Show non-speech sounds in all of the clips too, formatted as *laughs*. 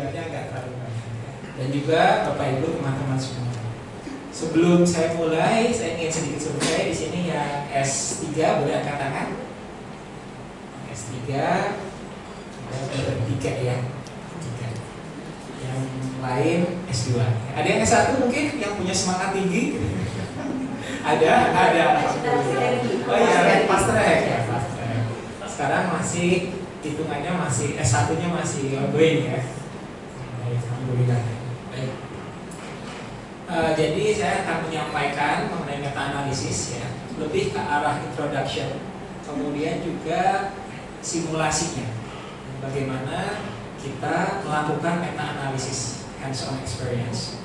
belajarnya nggak terlalu banyak ya. dan juga bapak ibu teman-teman semua. Sebelum saya mulai saya ingin sedikit survei di sini yang S3 boleh angkat tangan? S3 tiga. Ya. Tiga. Yang lain S2 ada yang S1 mungkin yang punya semangat tinggi? Ada? Ada. Oh iya fast track ya fast sekarang masih hitungannya masih S1 nya masih ongoing ya baik. Uh, jadi saya akan menyampaikan mengenai meta analisis ya. Lebih ke arah introduction kemudian juga simulasinya. Bagaimana kita melakukan meta analisis hands on experience.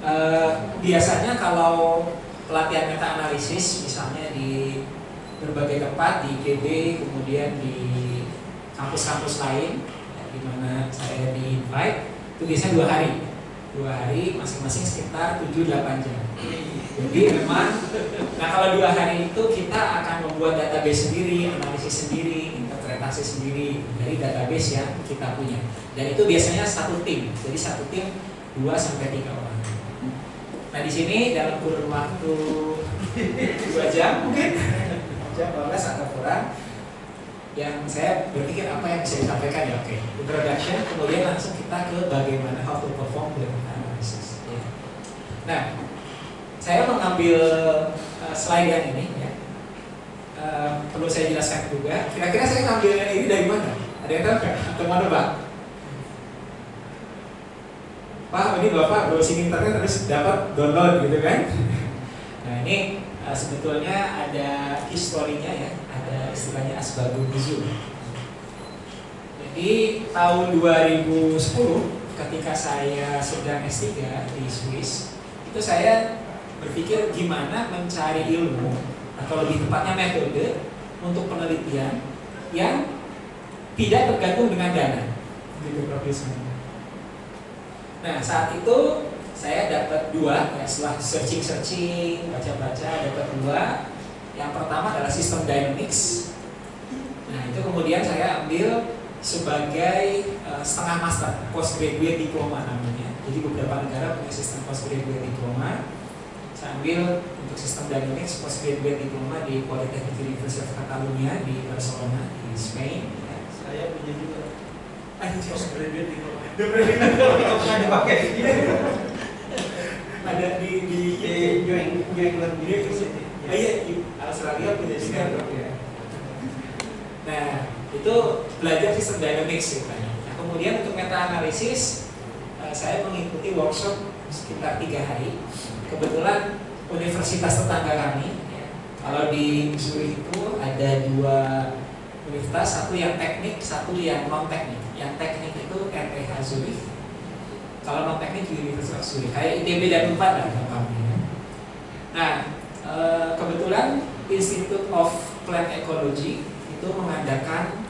Uh, biasanya kalau pelatihan meta analisis misalnya di berbagai tempat di IPB kemudian di kampus-kampus lain ya, di mana saya di invite itu biasanya dua hari. Dua hari masing-masing sekitar 7-8 jam. Jadi memang nah kalau dua hari itu kita akan membuat database sendiri analisis sendiri interpretasi sendiri dari database yang kita punya. Dan itu biasanya satu tim. Jadi satu tim 2 sampai tiga orang. Nah di sini dalam kurun waktu dua jam mungkin? Jam 12 atau kurang yang saya berpikir apa yang bisa disampaikan ya oke okay. introduction kemudian langsung kita ke bagaimana how to perform the analysis ya. nah saya mengambil uh, slide yang ini ya uh, perlu saya jelaskan juga kira-kira saya ngambilnya ini dari mana ada yang tahu nggak mana pak Pak, ini Bapak browsing internet terus dapat download gitu kan? Nah ini uh, sebetulnya ada historinya ya, istilahnya asbabun nuzul. Jadi tahun 2010 ketika saya sedang S3 di Swiss, itu saya berpikir gimana mencari ilmu atau lebih tepatnya metode untuk penelitian yang tidak tergantung dengan dana. Gitu. Nah saat itu saya dapat dua ya, setelah searching searching baca-baca dapat dua yang pertama adalah sistem dynamics. Nah itu kemudian saya ambil sebagai uh, setengah master postgraduate diploma namanya. Jadi beberapa negara punya sistem postgraduate diploma. Saya ambil untuk sistem dynamics postgraduate diploma di Polytechnic University of Catalunya di Barcelona di Spain ya. saya punya juga. Postgraduate diploma. *laughs* Pernah dipakai. Ada di di di New England University. ah, iya di Australia punya juga ya nah itu belajar sistem dynamics ceritanya nah, kemudian untuk meta analisis uh, saya mengikuti workshop sekitar tiga hari. Kebetulan universitas tetangga kami ya, kalau di Zurich itu ada dua universitas satu yang teknik satu yang non teknik yang teknik itu RTH Zurich. Kalau non teknik di Universitas Zurich. Kayak ITB dan Unpad lah nah e, kebetulan Institute of Plant Ecology itu mengadakan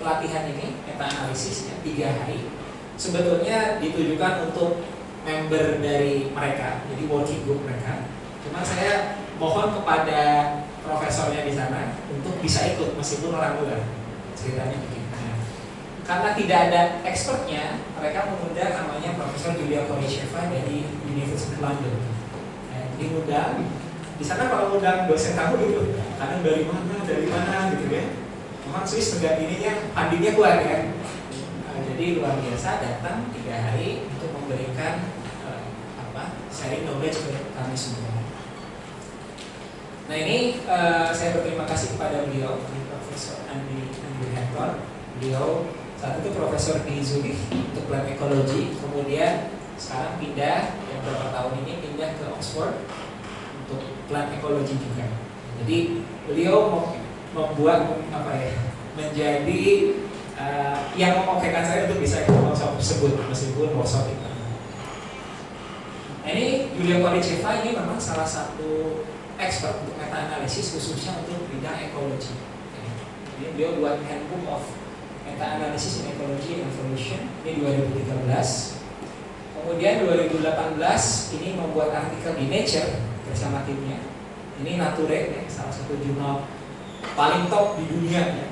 pelatihan ini meta analisis ya, tiga hari. Sebetulnya ditujukan untuk member dari mereka jadi working group mereka. Cuma saya mohon kepada profesornya di sana untuk bisa ikut meskipun orang luar. Ceritanya begini. Nah, karena tidak ada expertnya mereka mengundang namanya Profesor Julia Korisheva dari University of London. Nah, diundang di sana kalau undang dosen kamu gitu kadang dari mana dari mana? Gitu ya. Memang Swiss negara ini yang fundingnya kuat ya. Nah, jadi luar biasa datang tiga hari untuk memberikan uh, apa sharing knowledge ke kami semua. Nah ini uh, saya berterima kasih kepada beliau, Profesor Andi Andi Hector. Beliau saat itu profesor di Zurich untuk plant ekologi, kemudian sekarang pindah yang beberapa tahun ini pindah ke Oxford plant ekologi juga. Jadi beliau membuat apa ya menjadi uh, yang mengokekan saya untuk bisa ikut workshop tersebut meskipun workshop itu. Nah ini Julia Koriceva ini memang salah satu expert untuk meta analisis khususnya untuk bidang ekologi. Ini beliau buat handbook of meta analisis in ecology and evolution ini 2013. Kemudian 2018 ini membuat artikel di Nature bersama timnya. Ini Nature ya, salah satu jurnal paling top di dunia ya.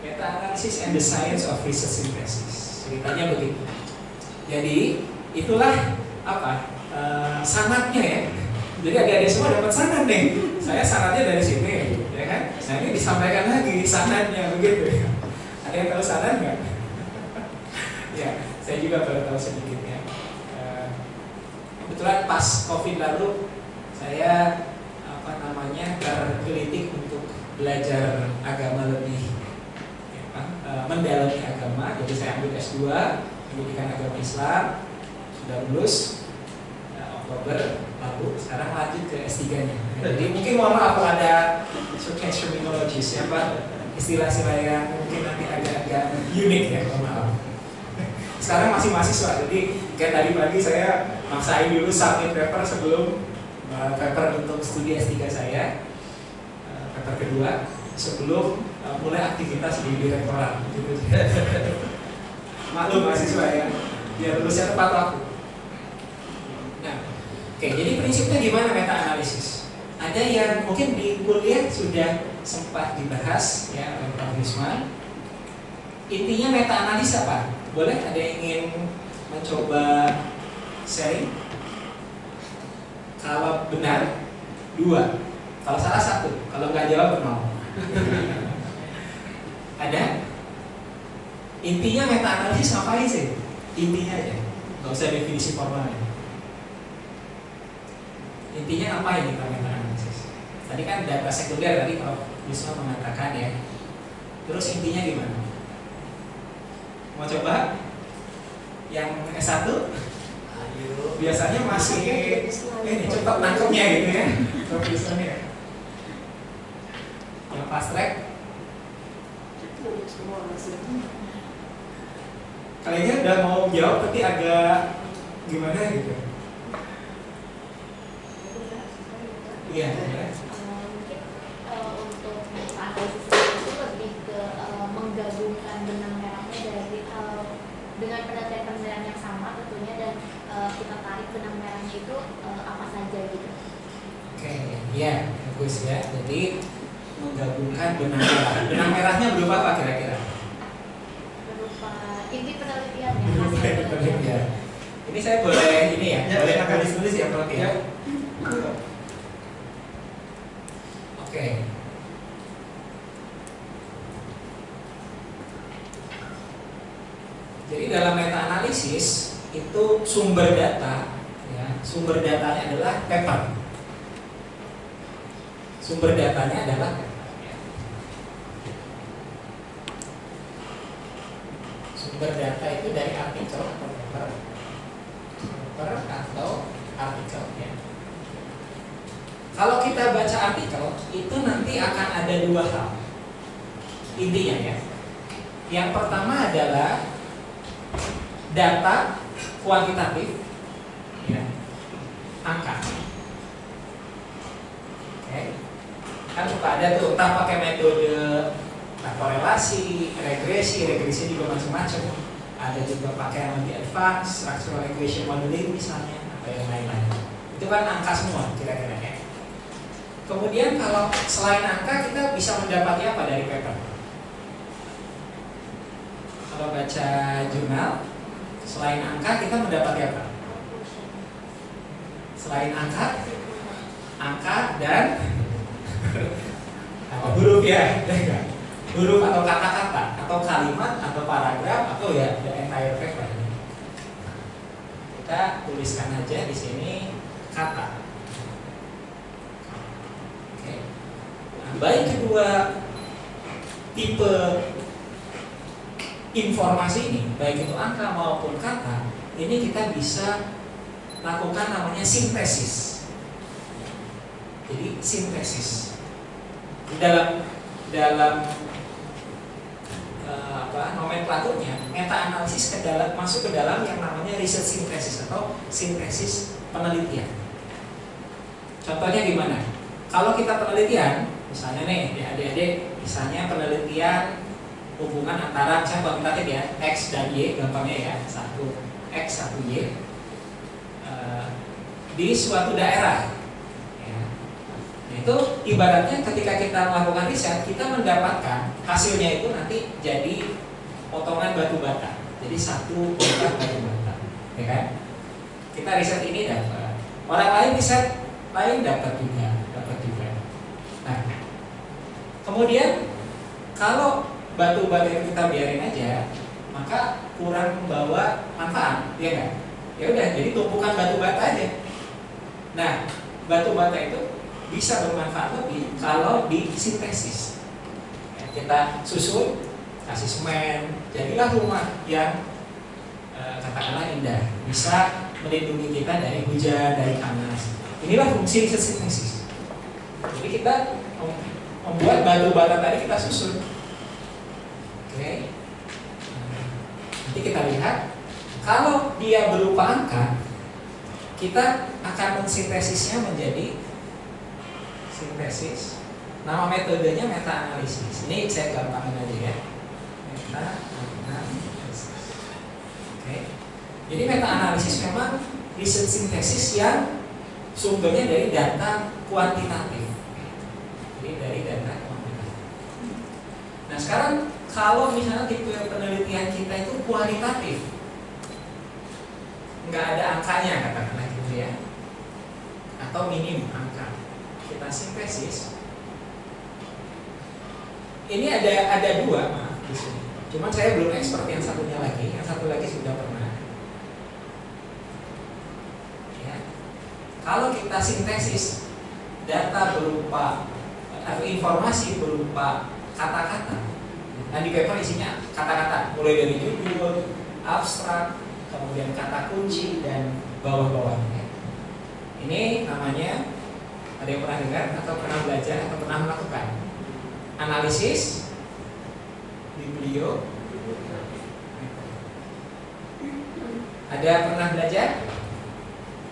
Meta analisis and the science of research synthesis. ceritanya begitu. Jadi itulah apa uh, sanatnya ya. Jadi adik-adik semua dapat sanat nih. Saya sanatnya dari sini, ya kan? Nah ini disampaikan lagi sanatnya begitu. Ada yang tahu sanat nggak? *laughs* ya, saya juga baru tahu sedikit ya. Uh, kebetulan pas covid lalu saya apa namanya tergelitik untuk belajar agama lebih ya, uh, mendalami agama. Jadi saya ambil S2 pendidikan agama Islam sudah lulus uh, Oktober lalu sekarang lanjut ke S3-nya. Jadi mungkin mohon maaf kalau ada showcase terminologis ya Pak istilah-istilah yang mungkin nanti agak-agak unik ya mohon maaf. Sekarang masih mahasiswa, jadi kayak tadi pagi saya maksain dulu submit paper sebelum uh, paper untuk studi S3 saya, uh, paper kedua sebelum uh, mulai aktivitas di direktorat. Gitu. *laughs* Maklum mahasiswa ya, biar lulusnya tepat waktu. Nah, oke, jadi prinsipnya gimana meta analisis? Ada yang mungkin di kuliah sudah sempat dibahas ya oleh Prof. Wisman. Intinya meta analisa apa? Boleh ada yang ingin mencoba sharing? Kalau benar, dua. Kalau salah satu. Kalau nggak jawab nol. ada? Intinya meta analisis ngapain sih? Intinya aja. Nggak usah definisi formalnya. Intinya apa ini kita meta analisis? Tadi kan data sekunder tadi Prof. Wisma mengatakan ya. Terus intinya gimana? Mau coba? Yang S1? Biasanya masih ini cepat nangkepnya gitu ya. Prof. Wisma ya. Yang fast track? Kayaknya udah mau jawab tapi agak gimana gitu. Iya. ya. menggabungkan benang merahnya dari eh, dengan penelitian-penelitian yang sama eh, kita tarik benang merahnya itu eh, apa saja gitu. Oke, iya, bagus ya. Jadi menggabungkan benang merah. Benang merahnya berupa apa kira-kira? berupa inti hasil penelitian. Ya. Ini saya boleh ini ya, Ya, boleh silakan. tulis tulis ya, Prof ya. Ya. Oke. Jadi dalam meta analisis itu sumber data, ya, sumber datanya adalah paper. Sumber datanya adalah ya. Sumber data itu dari artikel atau paper, paper atau artikel. Ya. Kalau kita baca artikel, itu nanti akan ada dua hal. Intinya ya. Yang pertama adalah data kuantitatif, ya, angka. Oke. Kan suka ada tuh, entah pakai metode nah, korelasi, regresi, regresi juga macam-macam. Ada juga pakai yang lebih advance, structural equation modeling misalnya, atau yang lain-lain. Itu kan angka semua kira-kira ya. Kemudian kalau selain angka kita bisa mendapatnya apa dari paper? Kalau baca jurnal, selain angka kita mendapatnya apa? Selain angka, angka dan apa huruf ya? huruf atau kata-kata atau kalimat atau paragraf atau ya the entire paper. Kita tuliskan aja di sini kata. Oke. Nah, baik kedua tipe informasi ini, baik itu angka maupun kata, ini kita bisa lakukan namanya sintesis. Jadi sintesis di dalam dalam eh, apa nomenklaturnya meta analisis ke dalam masuk ke dalam yang namanya research sintesis atau sintesis penelitian. Contohnya gimana? Kalau kita penelitian, misalnya nih adik-adik, misalnya penelitian hubungan antara misalnya kuantitatif ya x dan y gampangnya ya satu x satu y eh, di suatu daerah. Ya. Nah, itu ibaratnya ketika kita melakukan riset kita mendapatkan hasilnya itu nanti jadi potongan batu bata Jadi satu bongkar batu bata, ya kan? Kita riset ini dapat, orang lain riset lain dapat juga, dapat juga. Nah, kemudian kalau batu bata itu kita biarin aja, maka kurang membawa manfaat, ya kan? Ya udah, jadi tumpukan batu bata aja. Nah, batu bata itu bisa bermanfaat lebih kalau disintesis. Ya, kita susun, kasih semen, jadilah rumah yang e, katakanlah indah, bisa melindungi kita dari hujan, dari panas. Inilah fungsi sintesis. Jadi kita membuat batu bata tadi kita susun. Oke. Nanti kita lihat kalau dia berupa angka, kita akan mensintesisnya menjadi sintesis. Nama metodenya meta analisis. Ini saya gampangin aja ya. Meta analisis. Oke. Jadi meta analisis memang riset sintesis yang sumbernya dari data kuantitatif. Jadi dari data kuantitatif. Nah sekarang kalau misalnya tipe penelitian kita itu kualitatif, nggak ada angkanya katakanlah gitu ya, atau minim angka kita sintesis ini ada ada dua maaf di sini. Cuman saya belum expert yang satunya lagi, yang satu lagi sudah pernah. Ya. Kalau kita sintesis data berupa atau informasi berupa kata-kata, nah di paper isinya kata-kata. Mulai dari judul, abstrak, kemudian kata kunci dan bawah-bawahnya. Ini namanya ada yang pernah dengar atau pernah belajar atau pernah melakukan? Analisis biblio ada pernah belajar?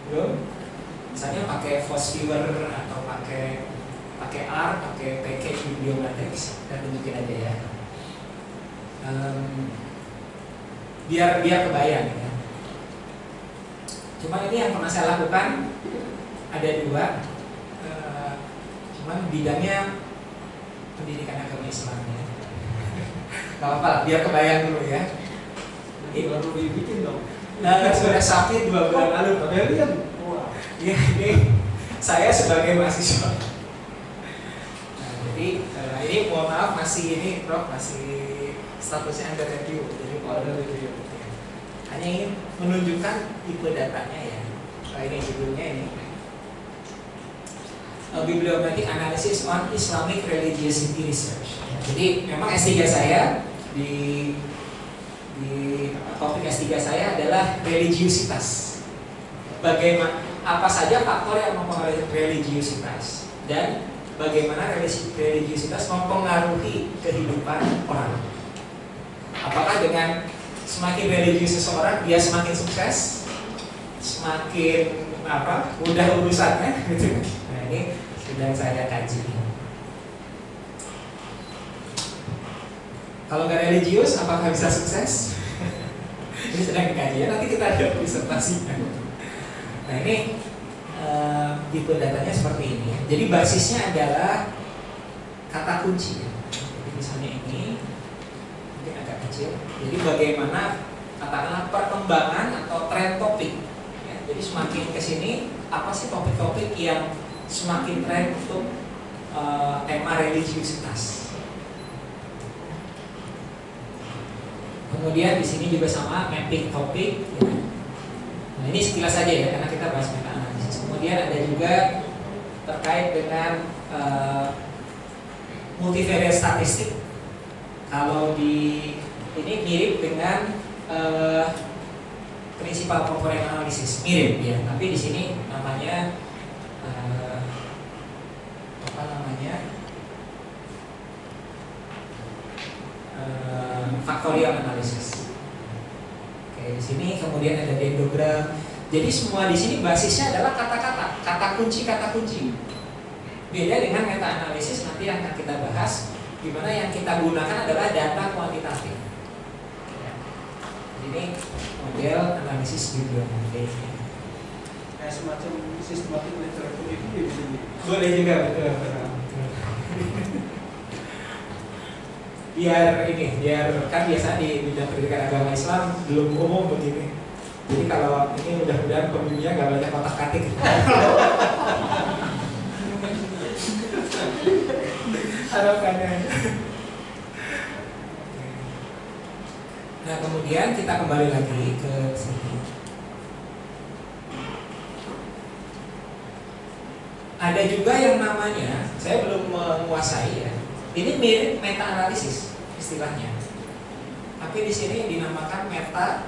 Belum? Misalnya pakai Fosviewer atau pakai pakai R pakai package bibliomatrix dan tunjukin aja ya um, biar biar kebayang ya cuman ini yang pernah saya lakukan ada dua uh, cuman bidangnya pendidikan agama Islam ya. Gak apa-apa, biar kebayang dulu ya. Ini baru dibikin dong. Nah, sudah sakit dua bulan lalu. Kalian? Wah. Ya, ini saya sebagai mahasiswa. Nah, jadi uh, ini mohon maaf masih ini Prof masih statusnya under review. Jadi ada review. hanya ingin menunjukkan tipe datanya ya. Nah, ini judulnya ini. A Bibliomatic Analysis on Islamic Religiosity Research. Jadi memang S3 saya di di topik S3 saya adalah religiusitas. Bagaimana apa saja faktor yang mempengaruhi religiusitas dan bagaimana religiusitas mempengaruhi kehidupan orang. Apakah dengan semakin religius seseorang dia semakin sukses, semakin apa mudah urusannya *laughs* gitu. Nah ini sedang saya kaji. Kalau nggak religius, apakah bisa sukses? *laughs* ini sedang dikaji ya. Nanti kita ada presentasinya. Nah ini uh, tipe datanya seperti ini. Jadi basisnya adalah kata kunci. Jadi misalnya ini kecil. Jadi bagaimana katakanlah perkembangan atau tren topik. Ya, jadi semakin ke sini apa sih topik-topik yang semakin tren untuk uh, tema religiusitas. Kemudian di sini juga sama mapping topik. Ya. Nah ini sekilas saja ya karena kita bahas meta analisis. Kemudian ada juga terkait dengan uh, multivariate statistik. Kalau di ini mirip dengan uh, prinsipal komponen analisis mirip ya. Tapi di sini namanya uh, apa namanya? Uh, factorial analysis. Oke, di sini kemudian ada dendrogram. Jadi semua di sini basisnya adalah kata-kata, kata kunci, kata kunci. Beda dengan meta analisis nanti yang akan kita bahas, di mana yang kita gunakan adalah data kuantitatif. Ya. Ini model analisis bibliometrik. Kayak semacam sistematik literatur itu dia bisa jadi. Boleh juga betul. betul. biar ini biar kan biasa di bidang pendidikan agama Islam belum umum begini jadi kalau ini mudah-mudahan pembimbingnya nggak banyak kotak katik *laughs* harapannya nah kemudian kita kembali lagi ke sini. Ada juga yang namanya saya belum menguasai ya ini mirip meta analisis istilahnya. Tapi di sini dinamakan meta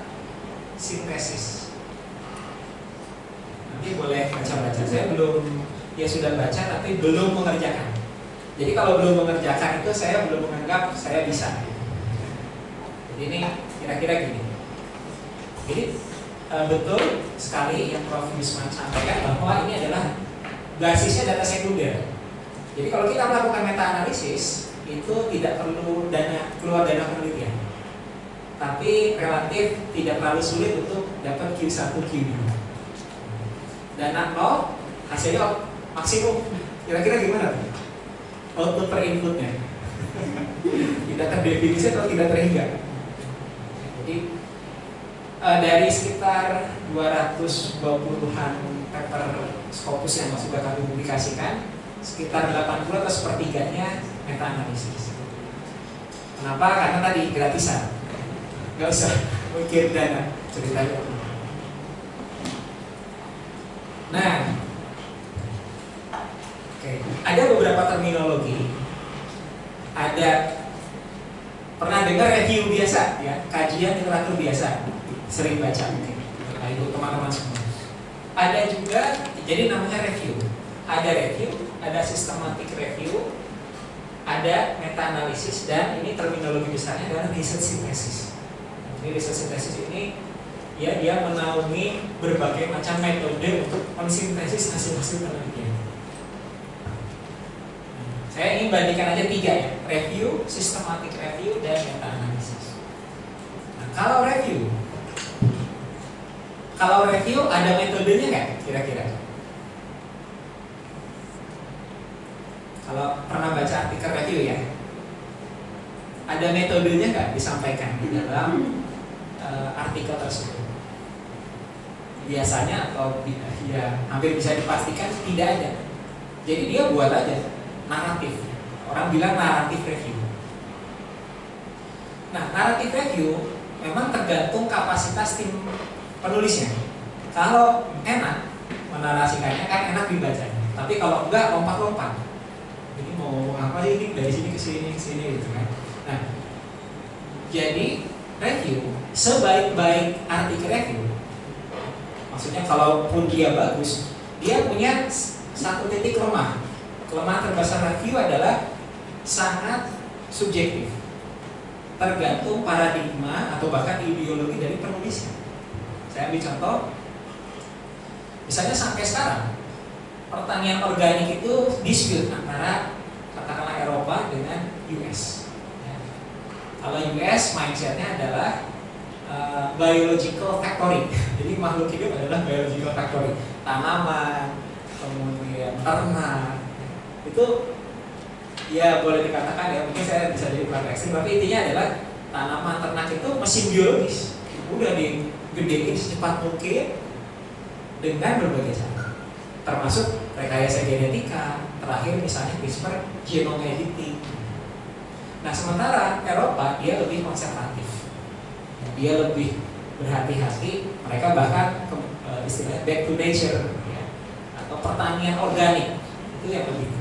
sintesis nanti boleh baca-baca. Saya belum ya sudah baca tapi belum mengerjakan. Jadi kalau belum mengerjakan itu saya belum menganggap saya bisa. Jadi ini kira-kira gini. Jadi e, betul sekali yang Prof. Wisman sampaikan bahwa ini adalah basisnya data sekunder. Jadi kalau kita melakukan meta analisis itu tidak perlu dana keluar dana penelitian. Tapi relatif tidak terlalu sulit untuk dapat Q1 Q2 dana nol hasilnya maksimum. Kira-kira gimana tuh? Output per inputnya? *laughs* Tidak terdefinisi atau tidak terhingga jadi uh, dari sekitar 220-an paper Scopus yang masuk kami publikasikan sekitar 80 atau sepertiganya meta analisis kenapa? karena tadi gratisan. Nggak usah mikir dana ceritanya nah oke. Ada beberapa terminologi. Ada pernah dengar review biasa? Ya kajian literatur biasa. Sering baca. Mungkin nah, itu teman-teman semua. Ada juga jadi namanya review. Ada review ada systematic review ada meta analisis dan ini terminologi besarnya adalah research synthesis. Ini research synthesis ini ya dia menaungi berbagai macam metode untuk mensintesis hasil-hasil penelitian. Saya ingin bandingkan aja tiga ya, review, systematic review, dan meta analisis. Nah, kalau review, kalau review ada metodenya nggak kira-kira? Kalau pernah baca artikel review ya, ada metodenya nggak disampaikan di dalam uh, artikel tersebut? biasanya atau ya hampir bisa dipastikan tidak ada. Jadi dia buat aja naratif. Orang bilang naratif review. Nah, naratif review memang tergantung kapasitas tim penulisnya. Kalau enak menarasikannya kan enak dibacanya. Tapi kalau enggak lompat-lompat. Ini mau apa ini dari sini ke sini ke sini gitu kan. Nah, jadi review sebaik-baik artikel review maksudnya kalaupun dia bagus dia punya satu titik lemah kelemahan terbesar review adalah sangat subjektif tergantung paradigma atau bahkan ideologi dari penulisnya saya ambil contoh misalnya sampai sekarang pertanian organik itu dispute antara katakanlah Eropa dengan US ya. kalau US mindsetnya adalah uh, biological factory. *laughs* Jadi makhluk hidup adalah biological factory. Tanaman, kemudian ternak, itu ya boleh dikatakan ya mungkin saya bisa jadi ekstrim, tapi intinya adalah tanaman ternak itu mesin biologis. Udah digedein secepat mungkin dengan berbagai cara, termasuk rekayasa genetika, terakhir misalnya CRISPR genome editing. Nah sementara Eropa dia lebih konservatif dia lebih berhati-hati mereka bahkan uh, istilahnya back to nature ya, atau pertanian organik itu yang lebih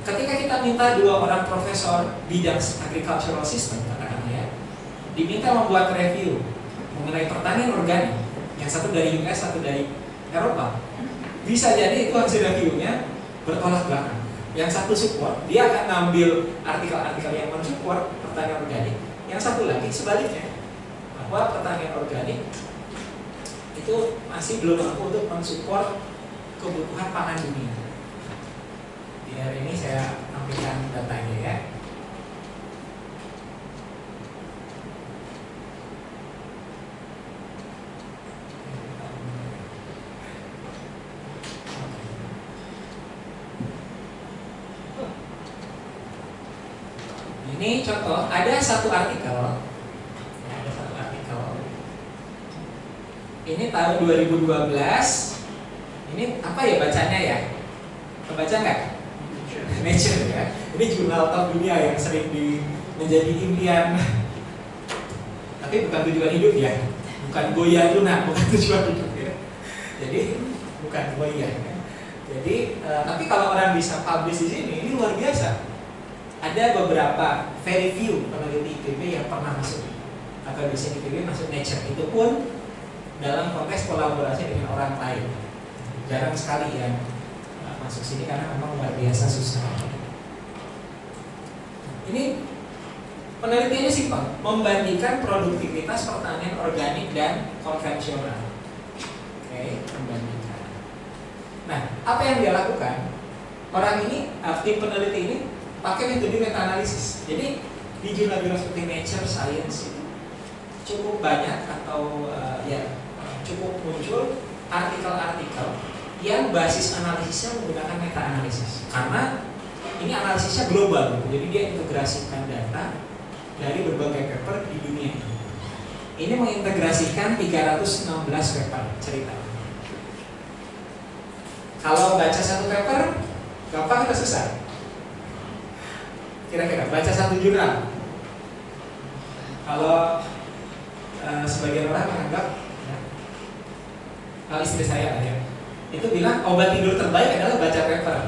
ketika kita minta dua orang profesor bidang agricultural system katakanlah ya diminta membuat review mengenai pertanian organik yang satu dari US satu dari Eropa bisa jadi itu hasil reviewnya bertolak belakang yang satu support dia akan ngambil artikel-artikel yang mensupport pertanian organik yang satu lagi sebaliknya bahwa pertanian organik itu masih belum mampu untuk mensupport kebutuhan pangan dunia. Di hari ini saya tampilkan datanya ya. Ini contoh ada satu artikel, ya, ada satu artikel. Ini tahun 2012. Ini apa ya bacanya ya? Kebaca nggak? Nature ya. Ini jurnal top dunia yang sering di, menjadi impian. Tapi bukan tujuan hidup ya. Bukan goya tuna, bukan *laughs* tujuan hidup ya. Jadi bukan goya. Ya. Jadi uh, tapi kalau orang bisa publish di sini ini luar biasa. Ada beberapa very few peneliti IPB yang pernah masuk atau dosen IPB masuk Nature itu pun dalam konteks kolaborasi dengan orang lain. Jarang sekali yang masuk sini karena memang luar biasa susah. Ini penelitiannya simpel, membandingkan produktivitas pertanian organik dan konvensional. Oke, membandingkan. Nah, apa yang dia lakukan? Orang ini, uh, tim peneliti ini pakai metode meta analisis. Jadi di jurnal-jurnal seperti Nature, Science itu cukup banyak atau uh, ya cukup muncul artikel-artikel yang basis analisisnya menggunakan meta analisis karena ini analisisnya global jadi dia integrasikan data dari berbagai paper di dunia ini. Ini mengintegrasikan 316 paper cerita. Kalau baca satu paper gampang atau susah? Kira-kira baca satu jurnal. Kalau uh, sebagian orang menganggap ya, kalau istri saya ya itu bilang obat tidur terbaik adalah baca paper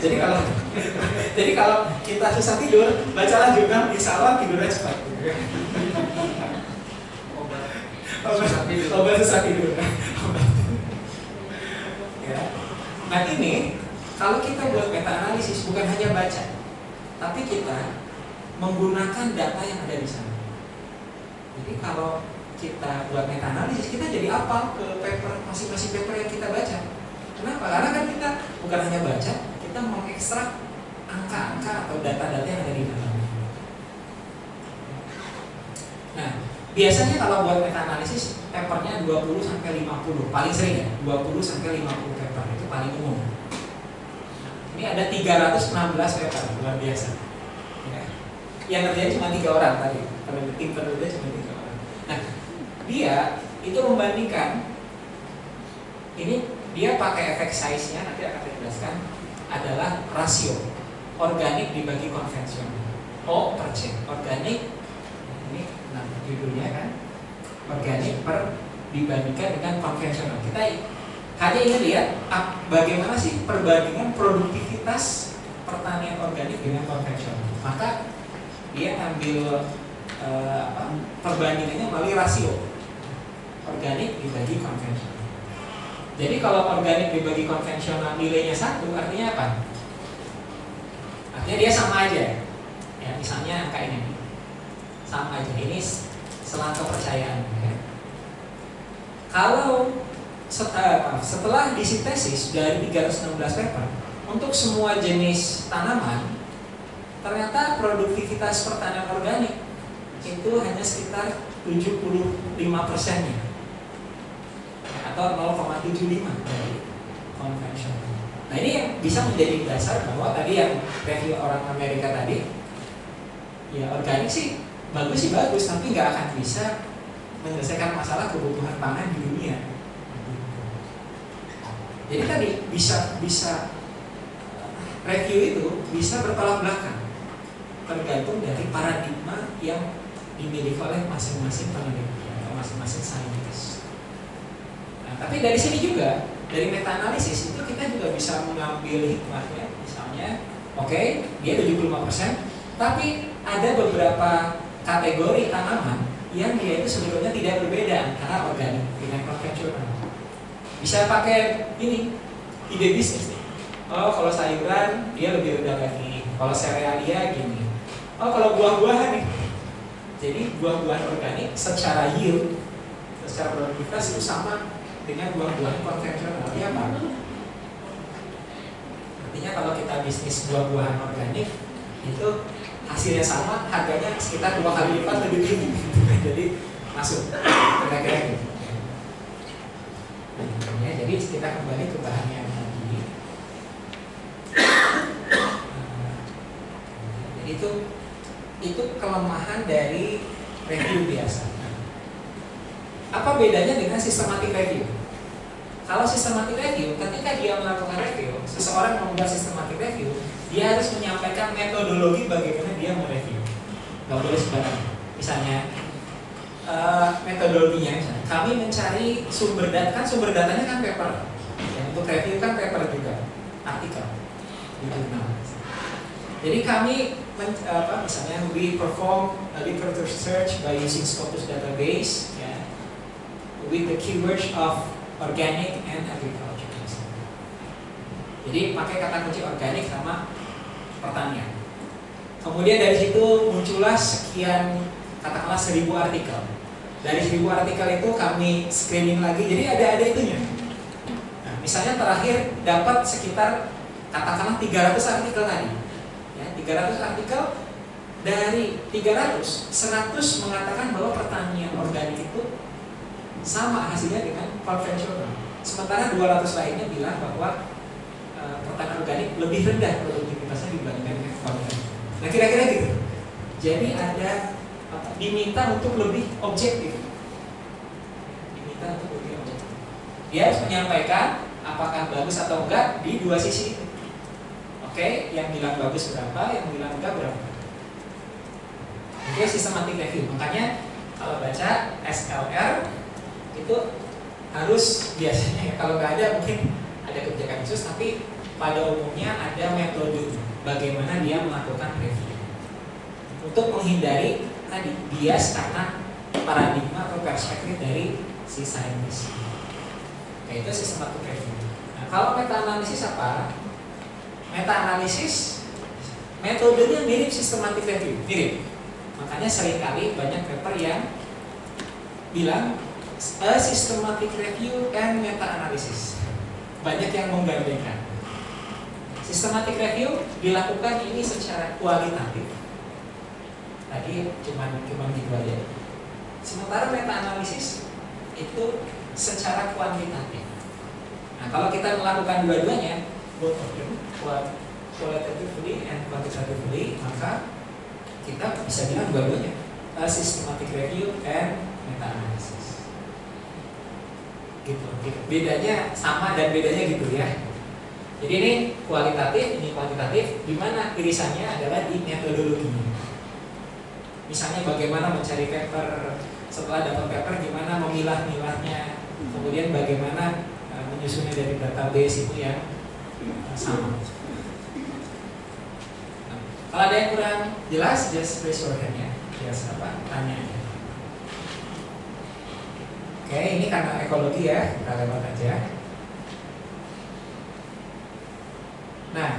jadi kalau jadi kalau kita susah tidur bacalah jurnal insya Allah tidurnya cepat Obat. obat Susah tidur. obat susah tidur Obat. ya. nah ini kalau kita buat meta analisis bukan hanya baca tapi kita menggunakan data yang ada di sana jadi kalau kita buat meta analisis kita jadi apa ke paper masing-masing paper yang kita baca. Kenapa? Karena kan kita bukan hanya baca kita mengekstrak angka-angka atau data-data yang ada di dalam nah biasanya kalau buat meta analisis papernya 20 sampai 50 paling sering ya 20 sampai 50 paper itu paling umum. Ini ada 316 paper luar biasa. Ya. yang kerjanya cuma tiga orang tadi tim peneliti cuma tiga dia itu membandingkan. Ini dia pakai efek size nya nanti akan saya jelaskan adalah rasio organik dibagi konvensional. O per C organik ini nah, judulnya kan organik per dibandingkan dengan konvensional. Kita hanya ingin lihat bagaimana sih perbandingan produktivitas pertanian organik dengan konvensional. Maka dia ambil eh, perbandingannya melalui rasio organik dibagi konvensional. Jadi kalau organik dibagi konvensional nilainya satu, artinya apa? Artinya dia sama aja. Ya, misalnya angka ini, sama aja. Ini selang kepercayaan. Ya. Kalau set- maaf, setelah disintesis dari 316 paper untuk semua jenis tanaman, ternyata produktivitas pertanian organik itu hanya sekitar 75 persennya atau 0,75 dari konvensional. Nah ini yang bisa menjadi dasar bahwa tadi yang review orang Amerika tadi, ya organik sih bagus sih bagus, tapi nggak akan bisa menyelesaikan masalah kebutuhan pangan di dunia. Jadi tadi bisa bisa review itu bisa bertolak belakang tergantung dari paradigma yang dimiliki oleh masing-masing peneliti atau masing-masing saintis. Nah, tapi dari sini juga dari meta analisis itu kita juga bisa mengambil hikmahnya, misalnya, oke, okay, dia 75%, tapi ada beberapa kategori tanaman yang dia itu sebetulnya tidak berbeda antara organik dengan konvensional. Bisa pakai ini ide bisnis nih. Oh, kalau sayuran dia lebih rendah lagi. Kalau serealia gini. Oh, kalau buah-buahan nih. Jadi buah-buahan organik secara yield, secara produktivitas itu sama dengan buah-buahan konvensional. Ya Pak? Artinya kalau kita bisnis buah-buahan organik itu hasilnya sama, harganya sekitar dua kali lipat lebih tinggi. *laughs* jadi masuk kira-kira gitu. Ya, jadi kita kembali ke bahan yang tadi. Jadi itu kelemahan dari review biasa. Apa bedanya dengan systematic review? Kalau systematic review, ketika dia melakukan review, seseorang membuat systematic review, dia harus menyampaikan metodologi bagaimana dia mereview. Gak boleh sembarangan. Misalnya, uh, metodologinya misalnya, kami mencari sumber data, kan sumber datanya kan paper. Yang untuk review kan paper juga, artikel di jurnal. Jadi kami men, apa, misalnya we perform a literature search by using Scopus database ya, with the keywords of organic and agriculture. Jadi pakai kata kunci organik sama pertanian. Kemudian dari situ muncullah sekian katakanlah seribu artikel. Dari seribu artikel itu kami screening lagi, jadi ada ada itunya. Nah, misalnya terakhir dapat sekitar katakanlah 300 artikel tadi. Ya, 300 artikel dari 300, 100 mengatakan bahwa pertanian organik itu sama hasilnya dengan konvensional. Sementara 200 lainnya bilang bahwa e, pertanian organik lebih rendah produktivitasnya dibandingkan konvensional. Nah kira-kira gitu. Jadi ada apa, diminta untuk lebih objektif. Diminta untuk lebih objektif. Dia harus menyampaikan apakah bagus atau enggak di dua sisi itu. Oke, yang bilang bagus berapa, yang bilang enggak berapa. Oke, sistematik review. Makanya kalau baca SLR itu harus biasanya ya, *laughs* kalau nggak ada mungkin ada kebijakan khusus tapi pada umumnya ada metode bagaimana dia melakukan review untuk menghindari tadi bias karena paradigma atau perspektif dari si saintis. Oke, itu sistematik review. Nah, kalau meta analisis apa? Meta analisis metodenya mirip sistematik review, mirip. Makanya sering kali banyak paper yang bilang a systematic review and meta analysis. Banyak yang menggandengkan. Systematic review dilakukan ini secara kualitatif. Tadi cuma cuma gitu aja. Sementara meta analisis itu secara kuantitatif. Nah, kalau kita melakukan dua-duanya, both of them, qualitatively and quantitatively, maka kita bisa bilang dua-duanya, systematic review and meta analysis gitu, gitu. Bedanya sama dan bedanya gitu ya. Jadi ini kualitatif, ini kuantitatif. Di mana irisannya adalah di metodologinya. Misalnya bagaimana mencari paper setelah dapat paper, gimana memilah-milahnya, kemudian bagaimana uh, menyusunnya dari database itu yang uh, sama. Kalau ada yang kurang jelas, just raise your hand ya. Jelas apa? Tanya. Oke, ini karena ekologi ya, kita lewat aja. Nah,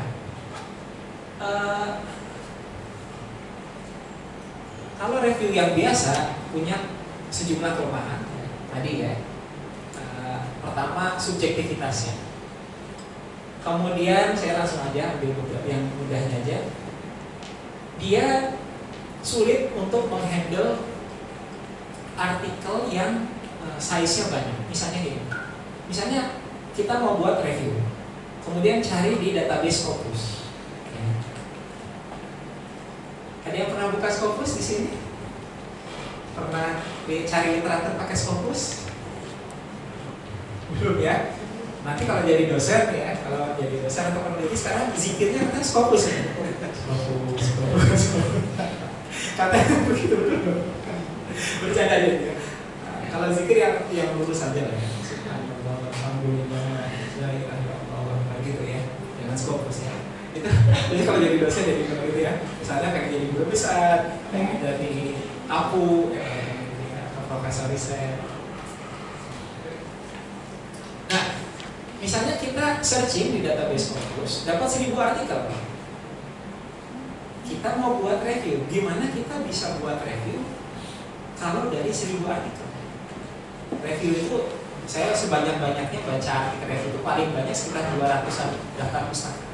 uh, kalau review yang biasa punya sejumlah kelemahan ya, tadi ya. Uh, pertama subjektivitasnya. Kemudian saya langsung aja ambil yang mudahnya aja. Dia sulit untuk menghandle artikel yang size-nya banyak. Misalnya gini. Misalnya kita mau buat review. Kemudian cari di database Scopus. Ya. Ada yang pernah buka Scopus di sini? Pernah cari literatur pakai Scopus? Belum ya? Nanti kalau jadi dosen ya, kalau jadi dosen atau peneliti sekarang zikirnya katanya Scopus ya. Scopus, Scopus. *laughs* Katanya begitu Bercanda aja ya kalau zikir yang yang lurus saja lah ya gitu ya ya jadi kalau jadi dosen jadi peneliti ya misalnya kayak jadi guru besar kayak jadi aku eh, atau profesor riset nah misalnya kita searching di database Scopus dapat seribu artikel kita mau buat review gimana kita bisa buat review kalau dari seribu artikel review itu saya sebanyak-banyaknya baca artikel review itu paling banyak sekitar 200-an daftar pustaka.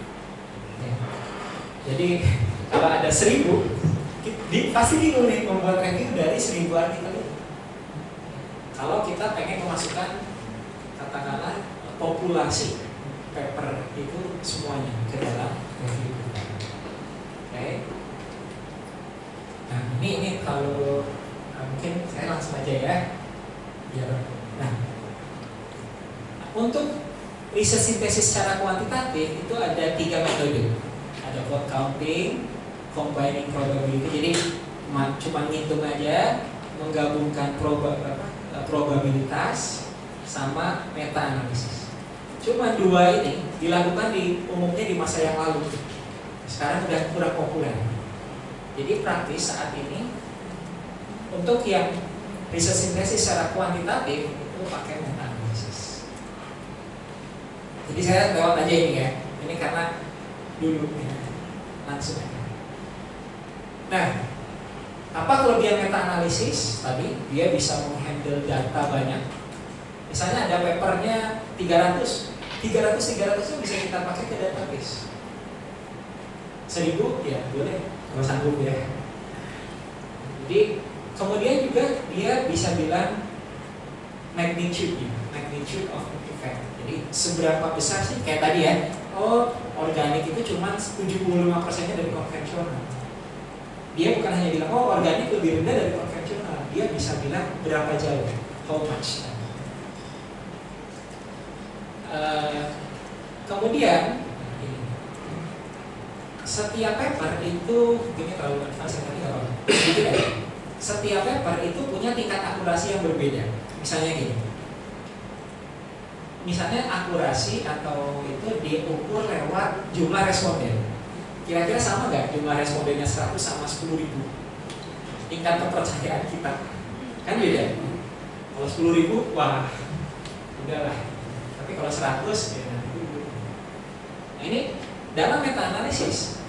Jadi kalau ada seribu, di, pasti bingung nih membuat review dari seribu artikel itu. Kalau kita pengen memasukkan katakanlah populasi paper itu semuanya ke dalam review. Oke. Okay. Nah, ini ini kalau nah, mungkin saya langsung aja ya. Biar nah. Untuk riset sintesis secara kuantitatif itu ada tiga metode. Ada vote counting, combining probability. Jadi cuma ngitung aja, menggabungkan proba, eh, probabilitas sama meta analisis. Cuma dua ini dilakukan di umumnya di masa yang lalu. Sekarang sudah kurang populer. Jadi praktis saat ini untuk yang riset sintesis secara kuantitatif itu pakai meta analisis. Jadi saya lewat aja ini ya. Ini karena dulu ya. langsung aja. Nah, apa kelebihan meta analisis? Tadi dia bisa menghandle data banyak. Misalnya ada papernya 300, 300 300 itu bisa kita pakai ke database. 1000 ya boleh kalau sanggup ya. Jadi kemudian juga dia bisa bilang magnitude ya, magnitude of effect. Jadi seberapa besar sih kayak tadi ya. Oh, organik itu cuma 75%-nya dari konvensional. Dia bukan hanya bilang oh organik lebih rendah dari konvensional. Dia bisa bilang berapa jauh, how much. Uh, kemudian setiap paper itu ini terlalu advance tadi nggak. Setiap paper itu punya tingkat akurasi yang berbeda. Misalnya gini. Misalnya akurasi atau itu diukur lewat jumlah responden. Kira-kira sama nggak jumlah respondennya 100 sama 10 ribu? Tingkat kepercayaan kita kan beda. Kalau 10 ribu, wah, udahlah. Tapi kalau 100 ya Nah ini dalam meta analisis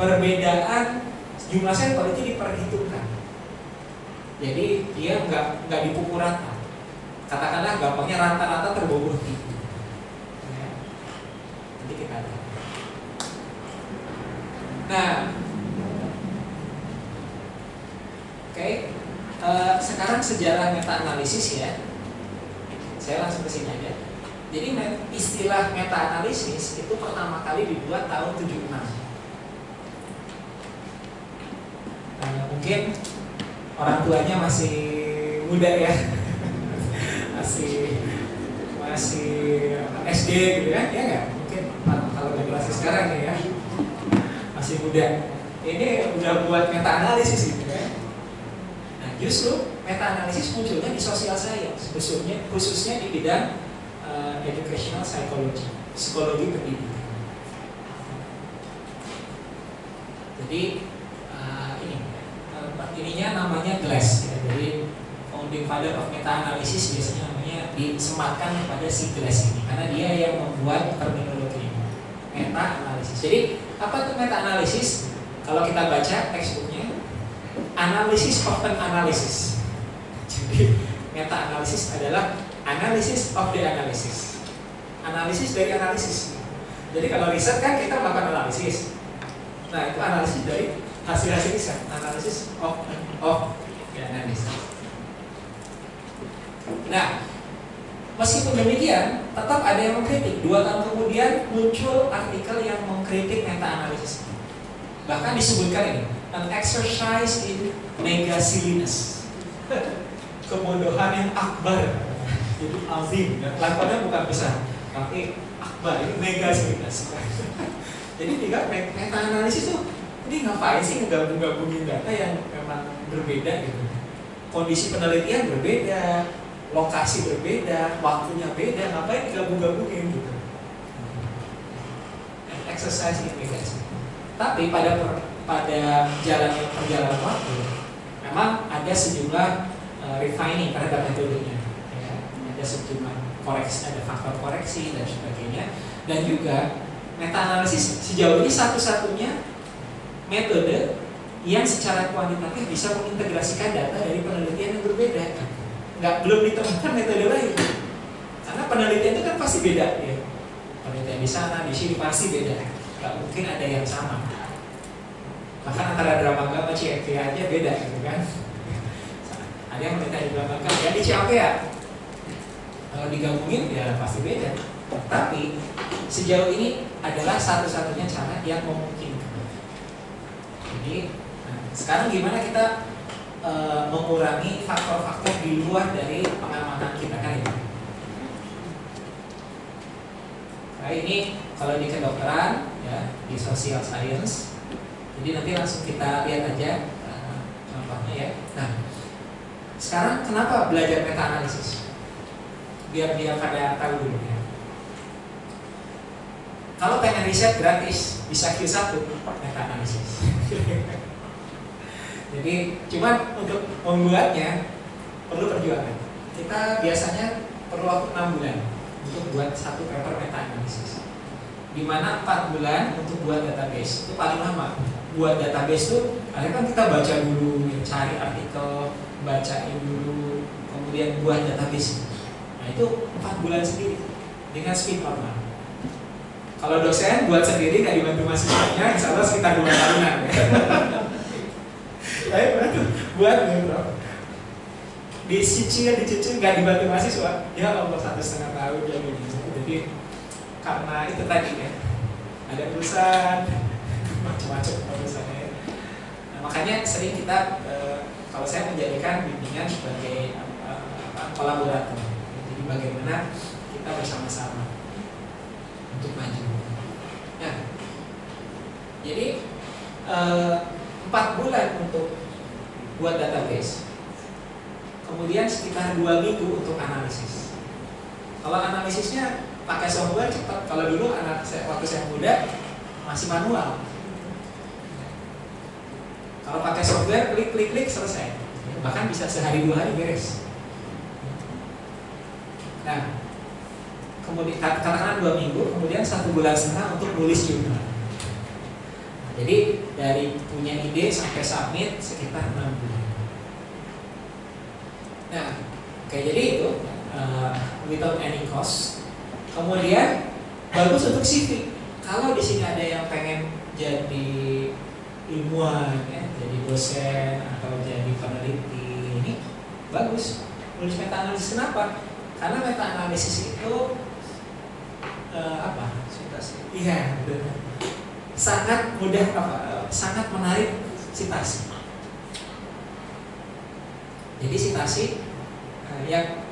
perbedaan jumlah sampel itu diperhitungkan. Jadi dia nggak nggak dipukul rata. Katakanlah gampangnya rata-rata terbobol tinggi. Ya. Nanti kita lihat. Nah, oke. Okay. Uh, sekarang sejarah meta analisis ya. Saya langsung ke sini aja. Jadi istilah meta analisis itu pertama kali dibuat tahun 76. Nah, mungkin orang tuanya masih muda ya, masih masih SD gitu kan, ya nggak? Mungkin kalau generasi sekarang ya, masih muda. Ini udah buat meta analisis gitu kan. Nah, justru meta analisis munculnya di sosial science, khususnya khususnya di bidang uh, educational psychology, psikologi pendidikan. Jadi ininya namanya Glass. Ya. Jadi founding father of meta analysis biasanya namanya disematkan kepada si Glass ini karena dia yang membuat terminologi. Meta analisis. Jadi apa itu meta analisis? Kalau kita baca textbooknya, analisis of an analysis. Jadi meta analisis adalah Analysis of the analysis. Analisis dari analisis. Jadi kalau riset kan kita melakukan analisis. Nah itu analisis dari hasil-hasil riset. Analisis of of the analysis. Nah, meskipun demikian, tetap ada yang mengkritik. Dua tahun kemudian muncul artikel yang mengkritik meta analisis. Bahkan disebutkan ini, an exercise in mega silliness. *laughs* Kebodohan yang akbar jadi azim lakukannya bukan besar tapi akbar ini mega sih *laughs* jadi tiga meta analisis tuh ini ngapain sih ngegabung-gabungin data yang memang berbeda gitu. Kondisi penelitian berbeda lokasi berbeda waktunya beda ngapain digabung-gabungin gitu? Exercise ini guys. Tapi pada pada jalan perjalanan waktu memang ada sejumlah uh, refining terhadap metodenya. Ada sejumlah koreksi, ada faktor koreksi dan sebagainya. Dan juga meta analisis sejauh ini satu-satunya metode yang secara kuantitatif bisa mengintegrasikan data dari penelitian yang berbeda. Nggak belum ditemukan metode lain. Karena penelitian itu kan pasti beda ya. Penelitian di sana, di sini pasti beda. Nggak mungkin ada yang sama. Bahkan antara drama sama CFP aja beda gitu kan. Ada yang menelitian di drama ya di CFP ya kalau digabungin ya pasti beda. Tapi sejauh ini adalah satu-satunya cara yang memungkinkan. Jadi nah, sekarang gimana kita e, mengurangi faktor-faktor di luar dari pengamanan kita kan ini? Nah ini kalau di kedokteran ya di social science, jadi nanti langsung kita lihat aja uh, contohnya ya. Nah sekarang kenapa belajar meta analisis? Biar dia pada tahu dulu ya. Kalau pengen riset gratis bisa Q1 meta analisis. Jadi cuman untuk membuatnya perlu perjuangan. Kita biasanya perlu waktu 6 bulan untuk buat satu paper meta analisis. Di mana 4 bulan untuk buat database itu paling lama. Buat database itu akhirnya kan kita baca dulu, cari artikel, bacain dulu, kemudian buat database. Nah itu 4 bulan sendiri dengan speed normal. Kalau dosen buat sendiri nggak dibantu mahasiswanya, insya Allah sekitar dua tahunan. Ya. Saya buat bro. Dicicil, dicicil nggak dibantu mahasiswa, ya Allah satu setengah tahun jadi Jadi karena itu tadi ya, ada perusahaan macam-macam perusahaannya. Ya. Nah, makanya sering kita eh, kalau saya menjadikan bimbingan sebagai apa, kolaborator. Jadi bagaimana kita bersama-sama untuk maju. Jadi empat bulan untuk buat database, kemudian sekitar dua minggu untuk analisis. Kalau analisisnya pakai software cepat. Kalau dulu anak saya waktu saya muda masih manual. Kalau pakai software klik klik klik selesai. Bahkan bisa sehari dua hari beres. Nah, kemudian katakanlah dua minggu, kemudian satu bulan setengah untuk nulis jurnal. Jadi dari punya ide sampai submit sekitar enam bulan. Nah, kayak jadi itu uh, without any cost. Kemudian bagus untuk CV. Kalau di sini ada yang pengen jadi ilmuwan, ya, jadi dosen atau jadi peneliti, ini bagus. Nulis meta analisis kenapa? Karena meta analisis itu uh, apa? Iya, benar. Sangat mudah apa? Sangat menarik citasi. Jadi citasi uh, yang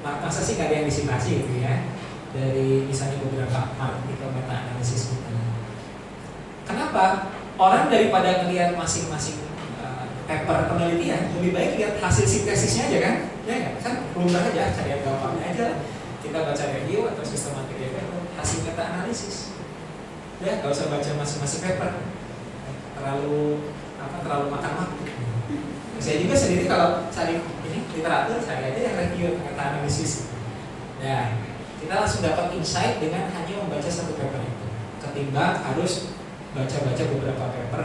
masa sih gak ada yang disitasi gitu ya dari misalnya beberapa artikel meta analisis. Kenapa? Orang daripada ngelihat masing-masing uh, paper penelitian lebih baik lihat hasil sintesisnya aja kan? Ya kan? Kan belum aja cari yang gampangnya aja. Kita baca review atau sistematik review hasil meta analisis. Ya, gak usah baca masing-masing paper. Terlalu apa? Terlalu makan waktu. Saya juga sendiri kalau cari ini literatur saya aja yang review meta analisis. Ya, kita langsung dapat insight dengan hanya membaca satu paper itu, ketimbang harus baca-baca beberapa paper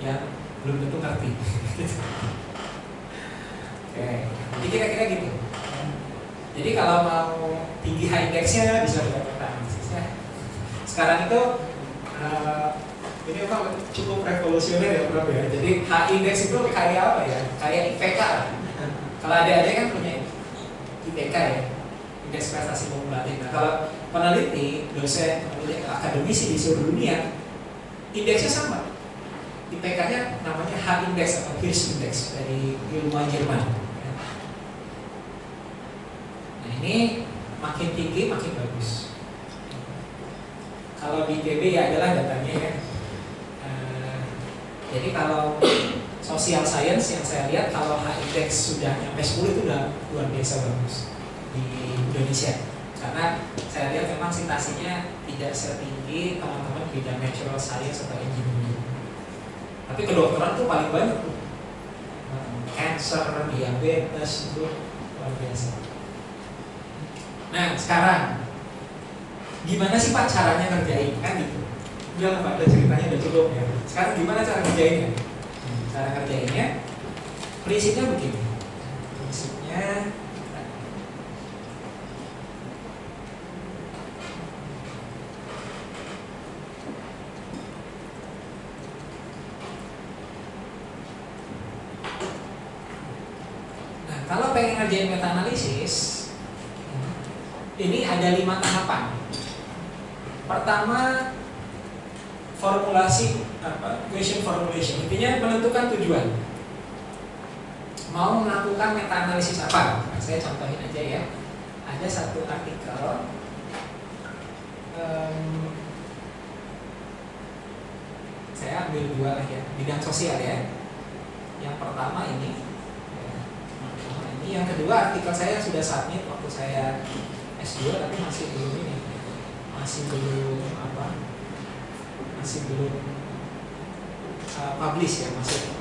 yang belum tentu ngerti. *laughs* Oke, jadi kira-kira gitu. Jadi kalau mau tinggi high indexnya bisa dapat analisisnya. Sekarang itu uh, ini memang cukup revolusioner ya Prof ya. Jadi H index itu kayak apa ya? Kayak IPK. Kalau ada-ada kan punya IPK ya, indeks prestasi kumulatif. Nah kalau peneliti, dosen, peneliti, akademisi di seluruh dunia, indeksnya sama. IPK-nya namanya H index atau Hirsch index dari ilmuwan Jerman. Nah ini makin tinggi makin bagus. Kalau di ya adalah datanya ya. Jadi kalau social science yang saya lihat kalau H index sudah nyampe 10 itu udah luar biasa bagus di Indonesia. Karena saya lihat memang sitasinya tidak setinggi teman-teman bidang natural science atau engineering. Tapi kedokteran tuh paling banyak tuh. Cancer, diabetes itu luar biasa. Nah sekarang gimana sih Pak caranya ngerjain kan gitu? Udah lah Pak, ada ceritanya udah cukup ya. Sekarang gimana cara ngerjainnya? Cara ngerjainnya prinsipnya begini. Prinsipnya Nah, kalau pengen ngerjain meta analisis, ini ada lima tahapan. Pertama, formulasi apa question formulation. Intinya menentukan tujuan. Mau melakukan meta analisis apa? Nah, saya contohin aja ya. Ada satu artikel um, saya ambil dua lah ya bidang sosial ya. Yang pertama ini ya, ini. Yang kedua artikel saya sudah submit waktu saya S2 tapi masih belum ini masih belum apa masih belum uh, publish ya masih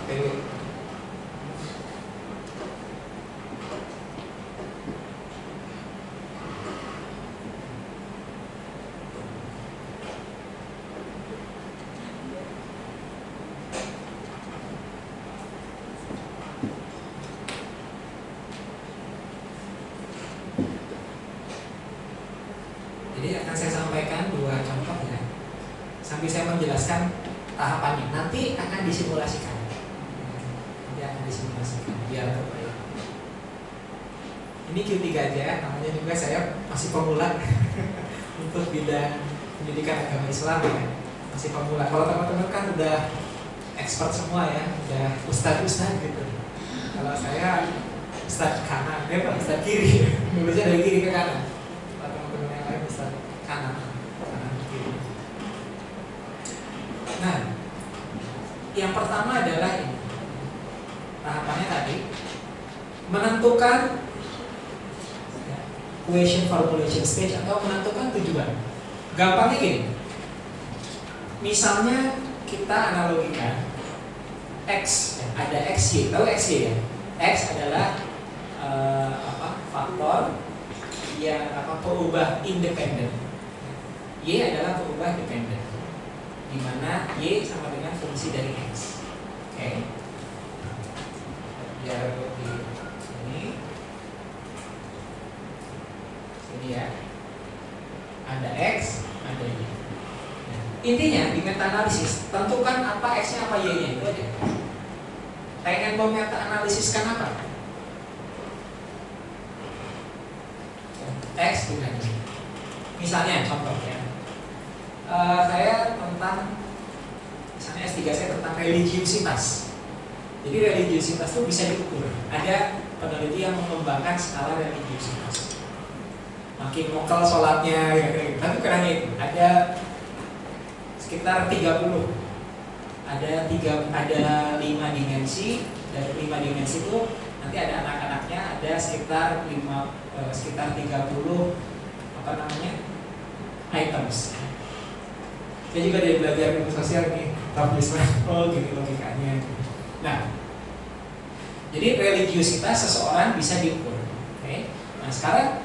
jadi religiusitas seseorang bisa diukur oke? Nah sekarang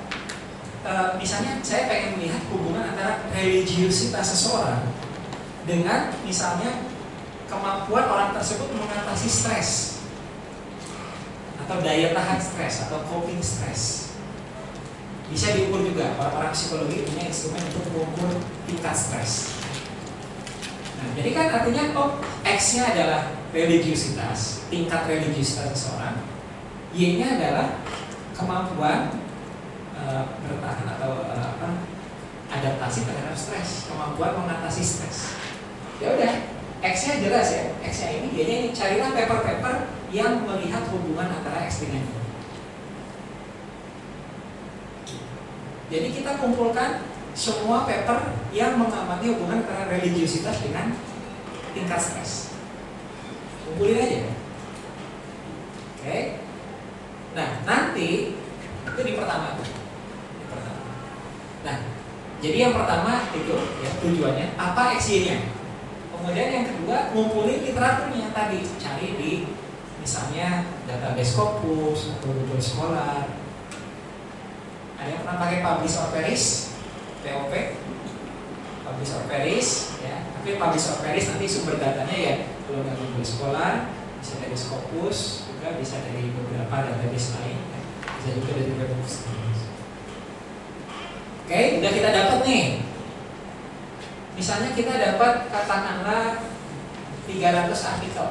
e, misalnya saya pengen melihat hubungan antara religiusitas seseorang dengan misalnya kemampuan orang tersebut mengatasi stres atau daya tahan stres atau coping stres. Bisa diukur juga para-para psikologi punya instrumen untuk mengukur tingkat stres. Nah jadi kan artinya oh X nya adalah religiusitas tingkat religiusitas seseorang Y nya adalah kemampuan uh, bertahan atau uh, apa adaptasi terhadap stres kemampuan mengatasi stres ya udah X nya jelas ya X nya ini Y nya ini carilah paper-paper yang melihat hubungan antara X dengan Y. Jadi kita kumpulkan semua paper yang mengamati hubungan antara religiusitas dengan tingkat stres. Kumpulin aja. Oke. Nah, nanti itu di pertama. Di pertama. Nah, jadi yang pertama itu ya tujuannya apa XY-nya. Kemudian yang kedua ngumpulin literaturnya tadi, cari di misalnya database Scopus atau Google Scholar. Ada yang pernah pakai Publish or Perish? POP? Publish or Perish, ya. Tapi Publish or Perish nanti sumber datanya ya kalau dari Google Scholar, bisa dari Scopus, juga bisa dari beberapa database lain, ya. bisa juga dari web Oke, udah kita dapat nih. Misalnya kita dapat katakanlah 300 artikel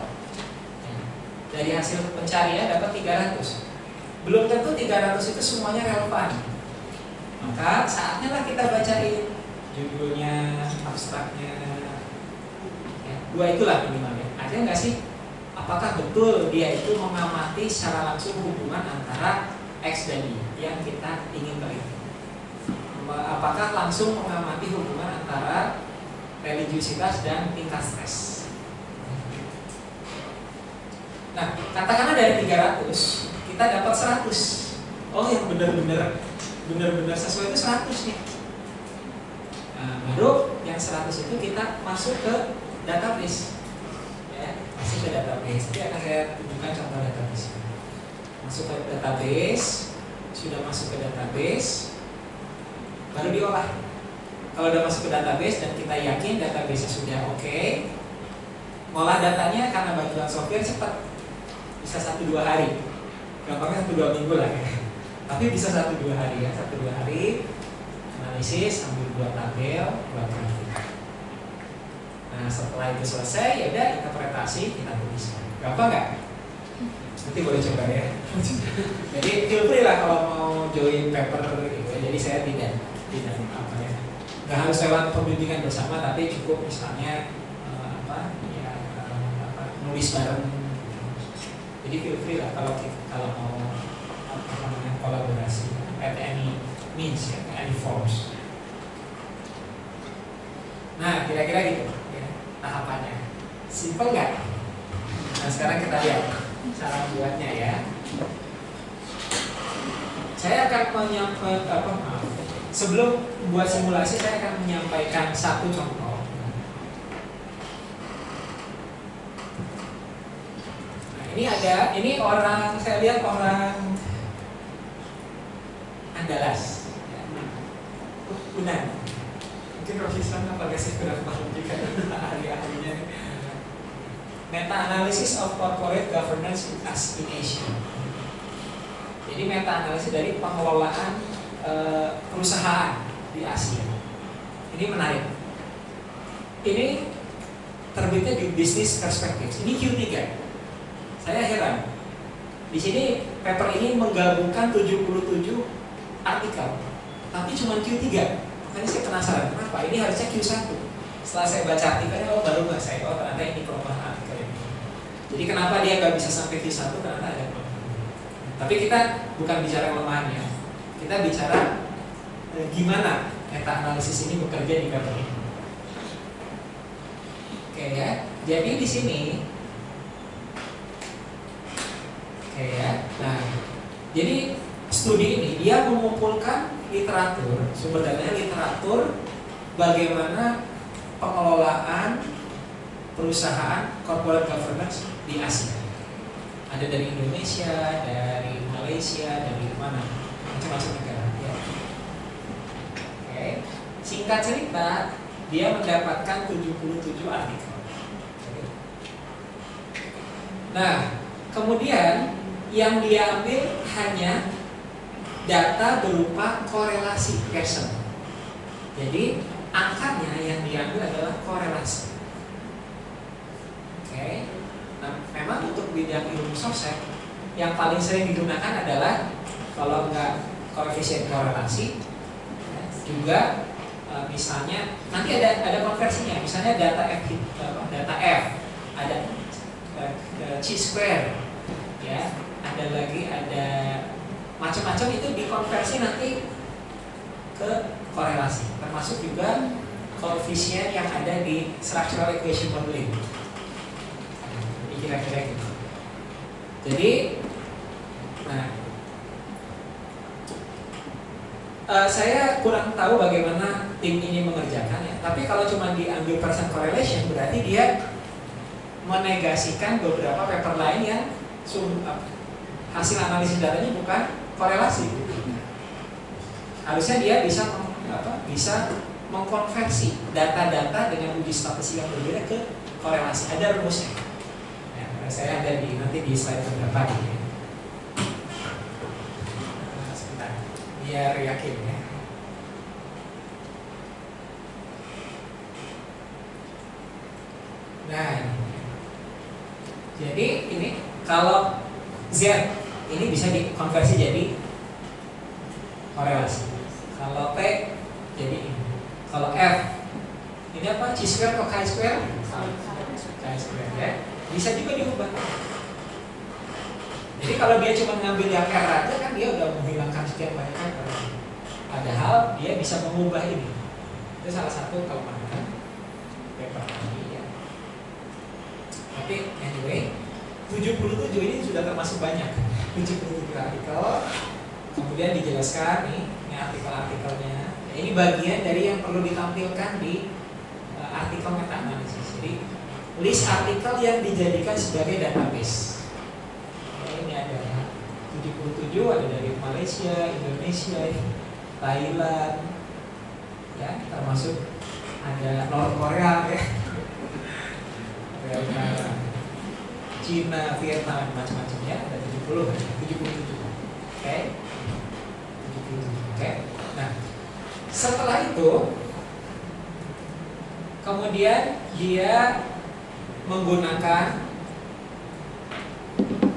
dari hasil pencarian dapat 300 belum tentu 300 itu semuanya relevan maka saatnya lah kita bacain judulnya abstraknya ya. dua itulah minimalnya ada nggak sih apakah betul dia itu mengamati secara langsung hubungan antara X dan Y yang kita ingin teliti apakah langsung mengamati hubungan antara religiusitas dan tingkat stres? Nah katakanlah dari 300 kita dapat 100 oh yang benar-benar benar-benar sesuai itu 100 nih. Nah, baru yang 100 itu kita masuk ke database masuk ke database. Nanti akan saya tunjukkan contoh database. Masuk ke database. Sudah masuk ke database. Baru diolah. Kalau udah masuk ke database dan kita yakin database sudah oke okay, ngolah datanya karena bantuan software cepat. Bisa satu dua hari. Gampangnya satu dua minggu lah ya. *laughs* Tapi bisa satu dua hari ya. Satu dua hari analisis sambil buat tabel buat nah setelah itu selesai ya udah interpretasi kita tulis. Gampang nggak? Nanti boleh coba ya. *laughs* Jadi feel free lah kalau mau join paper gitu ya. jadi saya tidak tidak apa ya nggak harus lewat pembimbingan bersama tapi cukup misalnya uh, apa ya uh, apa nulis bareng jadi feel free lah kalau kalau mau apa namanya kolaborasi. At any means ya any forms. Nah kira-kira gitu tahapannya. Simple nggak? Nah sekarang kita lihat cara buatnya ya. Saya akan menyampaikan apa maaf. Sebelum buat simulasi saya akan menyampaikan satu contoh. Nah, ini ada ini orang saya lihat orang Andalas. Ya. Unan mungkin Rohisan apa sih kurang paham juga ahli-ahlinya Meta Analysis of Corporate Governance in Asia jadi meta analisis dari pengelolaan e, perusahaan di Asia. Ini menarik. Ini terbitnya di bisnis perspektif. Ini Q3. Saya heran. Di sini paper ini menggabungkan 77 artikel, tapi cuma Q3. Makanya saya penasaran, kenapa? Ini harusnya Q1. Setelah saya baca artikelnya, oh baru nggak saya, oh ternyata ini perubahan artikel ini. Jadi kenapa dia nggak bisa sampai Q1? Karena ada tapi kita bukan bicara kelemahannya, kita bicara eh, gimana meta analisis ini bekerja di ini. Oke ya, jadi di sini, oke ya, nah, jadi studi ini dia mengumpulkan literatur, sumber datanya literatur bagaimana pengelolaan perusahaan corporate governance di Asia ada dari Indonesia, dari Malaysia, dari mana macam-macam negara. Ya. Oke, singkat cerita dia mendapatkan 77 artikel. Nah, kemudian yang dia ambil hanya data berupa korelasi Pearson. Jadi angkanya yang diambil adalah korelasi. Oke, Nah, memang untuk bidang ilmu sosial yang paling sering digunakan adalah kalau nggak koefisien korelasi, juga e, misalnya nanti ada ada konversinya, misalnya data f data f ada chi square, ya, ada lagi ada macam-macam itu dikonversi nanti ke korelasi, termasuk juga koefisien yang ada di structural equation modeling kira-kira gitu. Jadi, nah, uh, saya kurang tahu bagaimana tim ini mengerjakan ya. Tapi kalau cuma diambil percent correlation, berarti dia menegasikan beberapa paper lain yang hasil analisis datanya bukan korelasi. Harusnya dia bisa apa, bisa mengkonversi data-data dengan uji statistik yang berbeda ke korelasi. Ada rumusnya saya ada di nanti di slide beberapa nih. Nah, sebentar, biar yakin ya. Nah, jadi ini kalau Z ini bisa dikonversi jadi korelasi. Kalau P jadi ini. Kalau F ini apa? C square atau K square? Chi square ya. Bisa juga diubah. Jadi kalau dia cuma ngambil yang R aja kan dia udah menghilangkan sekian banyak R. Padahal dia bisa mengubah ini. Itu salah satu kelemahan paper ini ya. Tapi anyway, 77 ini sudah termasuk banyak. 77 artikel. Kemudian dijelaskan nih, ini artikel-artikelnya. Ya, ini bagian dari yang perlu ditampilkan di uh, artikel meta analisis. Jadi list artikel yang dijadikan sebagai database. Ya, ini ada 77 ada dari Malaysia, Indonesia, Thailand, ya termasuk ada North Korea ya, Cina, Vietnam, macam-macam ya ada 70, 77, oke, 77, oke. Nah, setelah itu kemudian dia menggunakan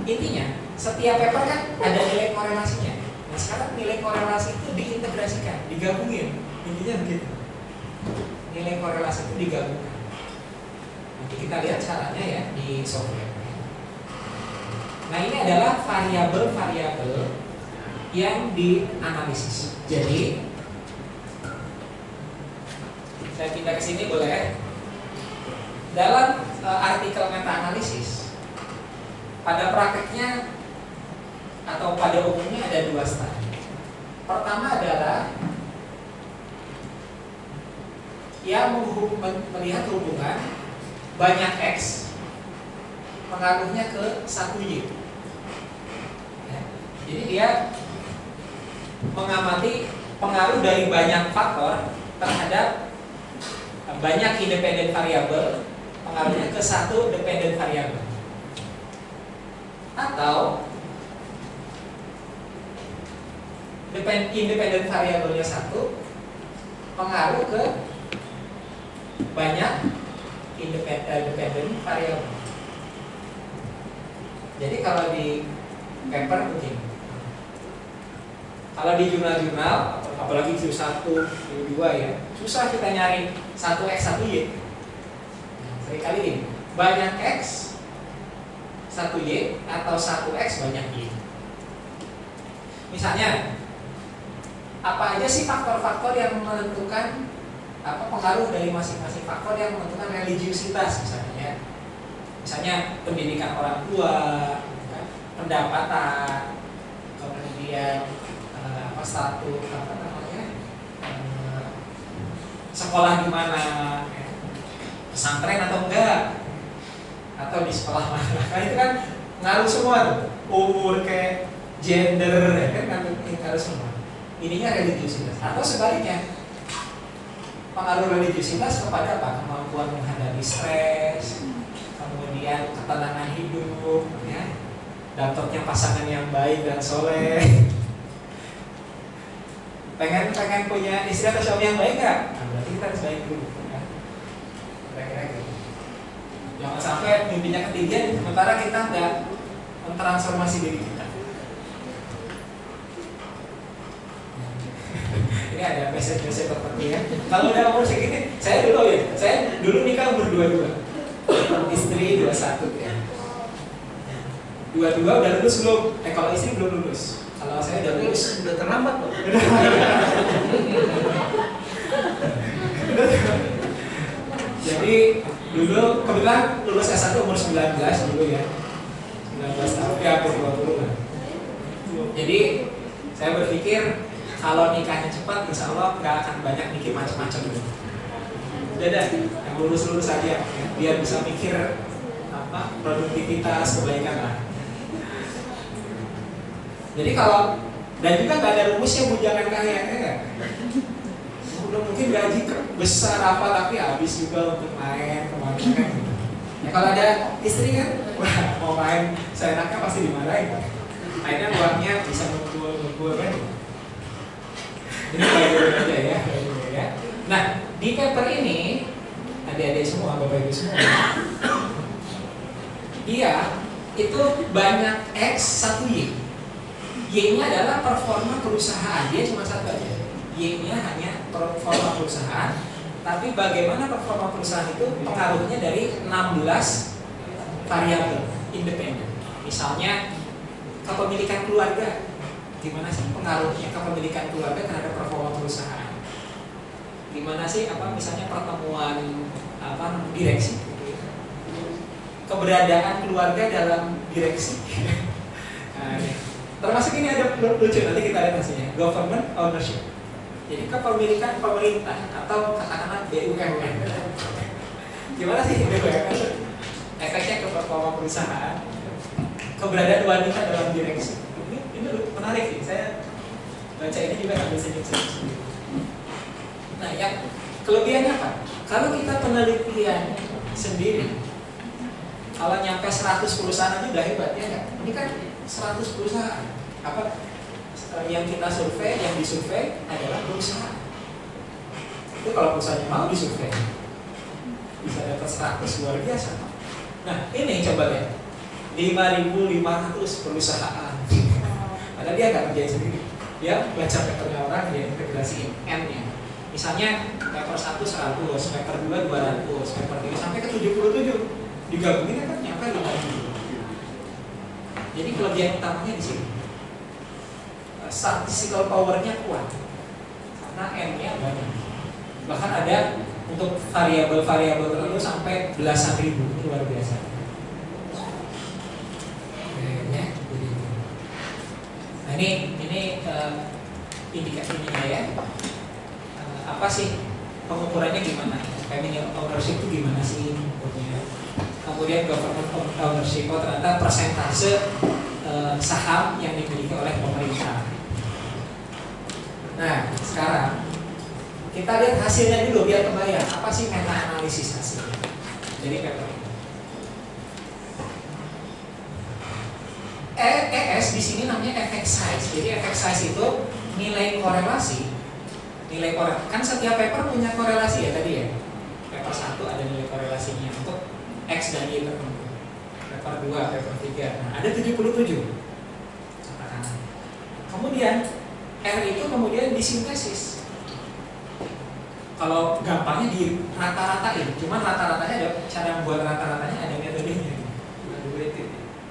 intinya setiap paper kan ada nilai korelasinya. Nah sekarang nilai korelasi itu diintegrasikan, digabungin. Intinya begitu. Nilai korelasi itu digabungkan. Nanti kita lihat caranya ya di software. Nah ini adalah variabel-variabel yang dianalisis. Jadi saya pindah ke sini boleh. Dalam uh, artikel meta analisis pada prakteknya atau pada umumnya ada dua stadium. Pertama adalah yang melihat hubungan banyak X pengaruhnya ke satu Y. Jadi dia mengamati pengaruh dari banyak faktor terhadap banyak independen variabel pengaruhnya ke satu dependen variabel. Atau independen variabelnya satu pengaruh ke banyak independen variabel. Jadi kalau di paper begini. Kalau di jurnal-jurnal, apalagi Q1, Q2 ya, susah kita nyari 1X, 1Y. Seringkali ini, banyak X, 1Y, atau 1X banyak Y. Misalnya, apa aja sih faktor-faktor yang menentukan apa pengaruh dari masing-masing faktor yang menentukan religiusitas misalnya ya. Misalnya pendidikan orang tua, kan, pendapatan, kemudian satu apa namanya sekolah di mana ya. pesantren atau enggak atau di sekolah mana. Kan itu kan ngaruh semua tuh. Umur kayak gender ya kan ngaruh semua. Ininya religiusitas atau sebaliknya pengaruh religiusitas kepada apa? Kemampuan menghadapi stres kemudian ketenangan hidup ya. Dapatnya pasangan yang baik dan soleh pengen pengen punya istri atau suami yang baik nggak? Nah, berarti kita harus baik dulu. Ya. Kira-kira gitu. Jangan sampai mimpinya ketinggian, sementara kita nggak mentransformasi diri kita. *laughs* Ini ada message-message tertentu ya. Kalau udah umur segini, saya dulu ya, saya dulu nikah umur dua-dua, istri dua satu ya. Dua-dua udah lulus belum? Eh kalau istri belum lulus. Kalau saya udah lulus, udah terlambat loh. Jadi dulu kebetulan lulus S1 umur 19 dulu ya. 19 tahun ya hampir 20 lah. Jadi saya berpikir kalau nikahnya cepat insya Allah nggak akan banyak mikir macam-macam gitu. Udah dah, yang lulus-lulus aja ya, biar bisa mikir apa produktivitas kebaikan lah. Jadi kalau dan juga nggak ada rumusnya bujangan kaya ya Udah mungkin gaji besar apa tapi habis juga untuk main ke mana kan. Ya kalau ada istri kan, wah mau main seenaknya pasti dimarahin. Akhirnya uangnya bisa ngumpul ngumpul kan. Ini baik aja ya, ya. Nah di paper ini adik-adik semua, bapak ibu semua, dia itu banyak X satu Y. Y-nya adalah performa perusahaan, dia cuma satu aja. Y-nya hanya performa perusahaan tapi bagaimana performa perusahaan itu pengaruhnya dari 16 variabel independen. Misalnya kepemilikan keluarga, gimana sih pengaruhnya kepemilikan keluarga terhadap performa perusahaan? Gimana sih apa misalnya pertemuan apa direksi? Keberadaan keluarga dalam direksi. *laughs* nah. Termasuk ini ada lucu nanti kita lihat hasilnya. Government ownership. Jadi kepemilikan pemerintah atau katakanlah BUMN. Gimana sih BUMN? Efeknya ke performa perusahaan, keberadaan wanita dalam direksi. Ini, ini menarik sih. Saya baca ini juga sambil senyum-senyum. Nah, yang kelebihannya apa? Kalau kita penelitian sendiri, kalau nyampe 100 perusahaan aja udah hebat ya nggak? Ini kan 100 perusahaan. Apa yang kita survei, yang disurvei adalah perusahaan. Itu kalau perusahaannya mau disurvei, bisa dapat 100 luar biasa. Nah, ini coba lihat. 5.500 perusahaan. Padahal dia nggak kerjain sendiri. Dia baca papernya orang, dia integrasiin N-nya. Misalnya paper 1 100, paper 2 200, paper 3 sampai ke 77. Digabungin kan nyampe 50. Jadi kelebihan utamanya di sini statistical powernya kuat karena n-nya banyak. Bahkan ada untuk variabel-variabel tertentu sampai belasan ribu ini luar biasa. Nah ini ini uh, indikasinya ya. Uh, apa sih pengukurannya gimana? Family ownership itu gimana sih ukurnya kemudian government ownership oh ternyata persentase uh, saham yang dimiliki oleh pemerintah Nah, sekarang kita lihat hasilnya dulu biar kebayang apa sih meta analisis hasilnya. Jadi paper ini. ES di sini namanya efek size. Jadi efek size itu nilai korelasi. Nilai korelasi kan setiap paper punya korelasi ya tadi ya. Paper satu ada nilai korelasinya untuk X dan Y tertentu. Paper 2, paper 3. Nah, ada 77. Kemudian R itu kemudian disintesis. Kalau gampangnya di rata-ratain, cuman rata-ratanya ada cara membuat rata-ratanya ada metodenya.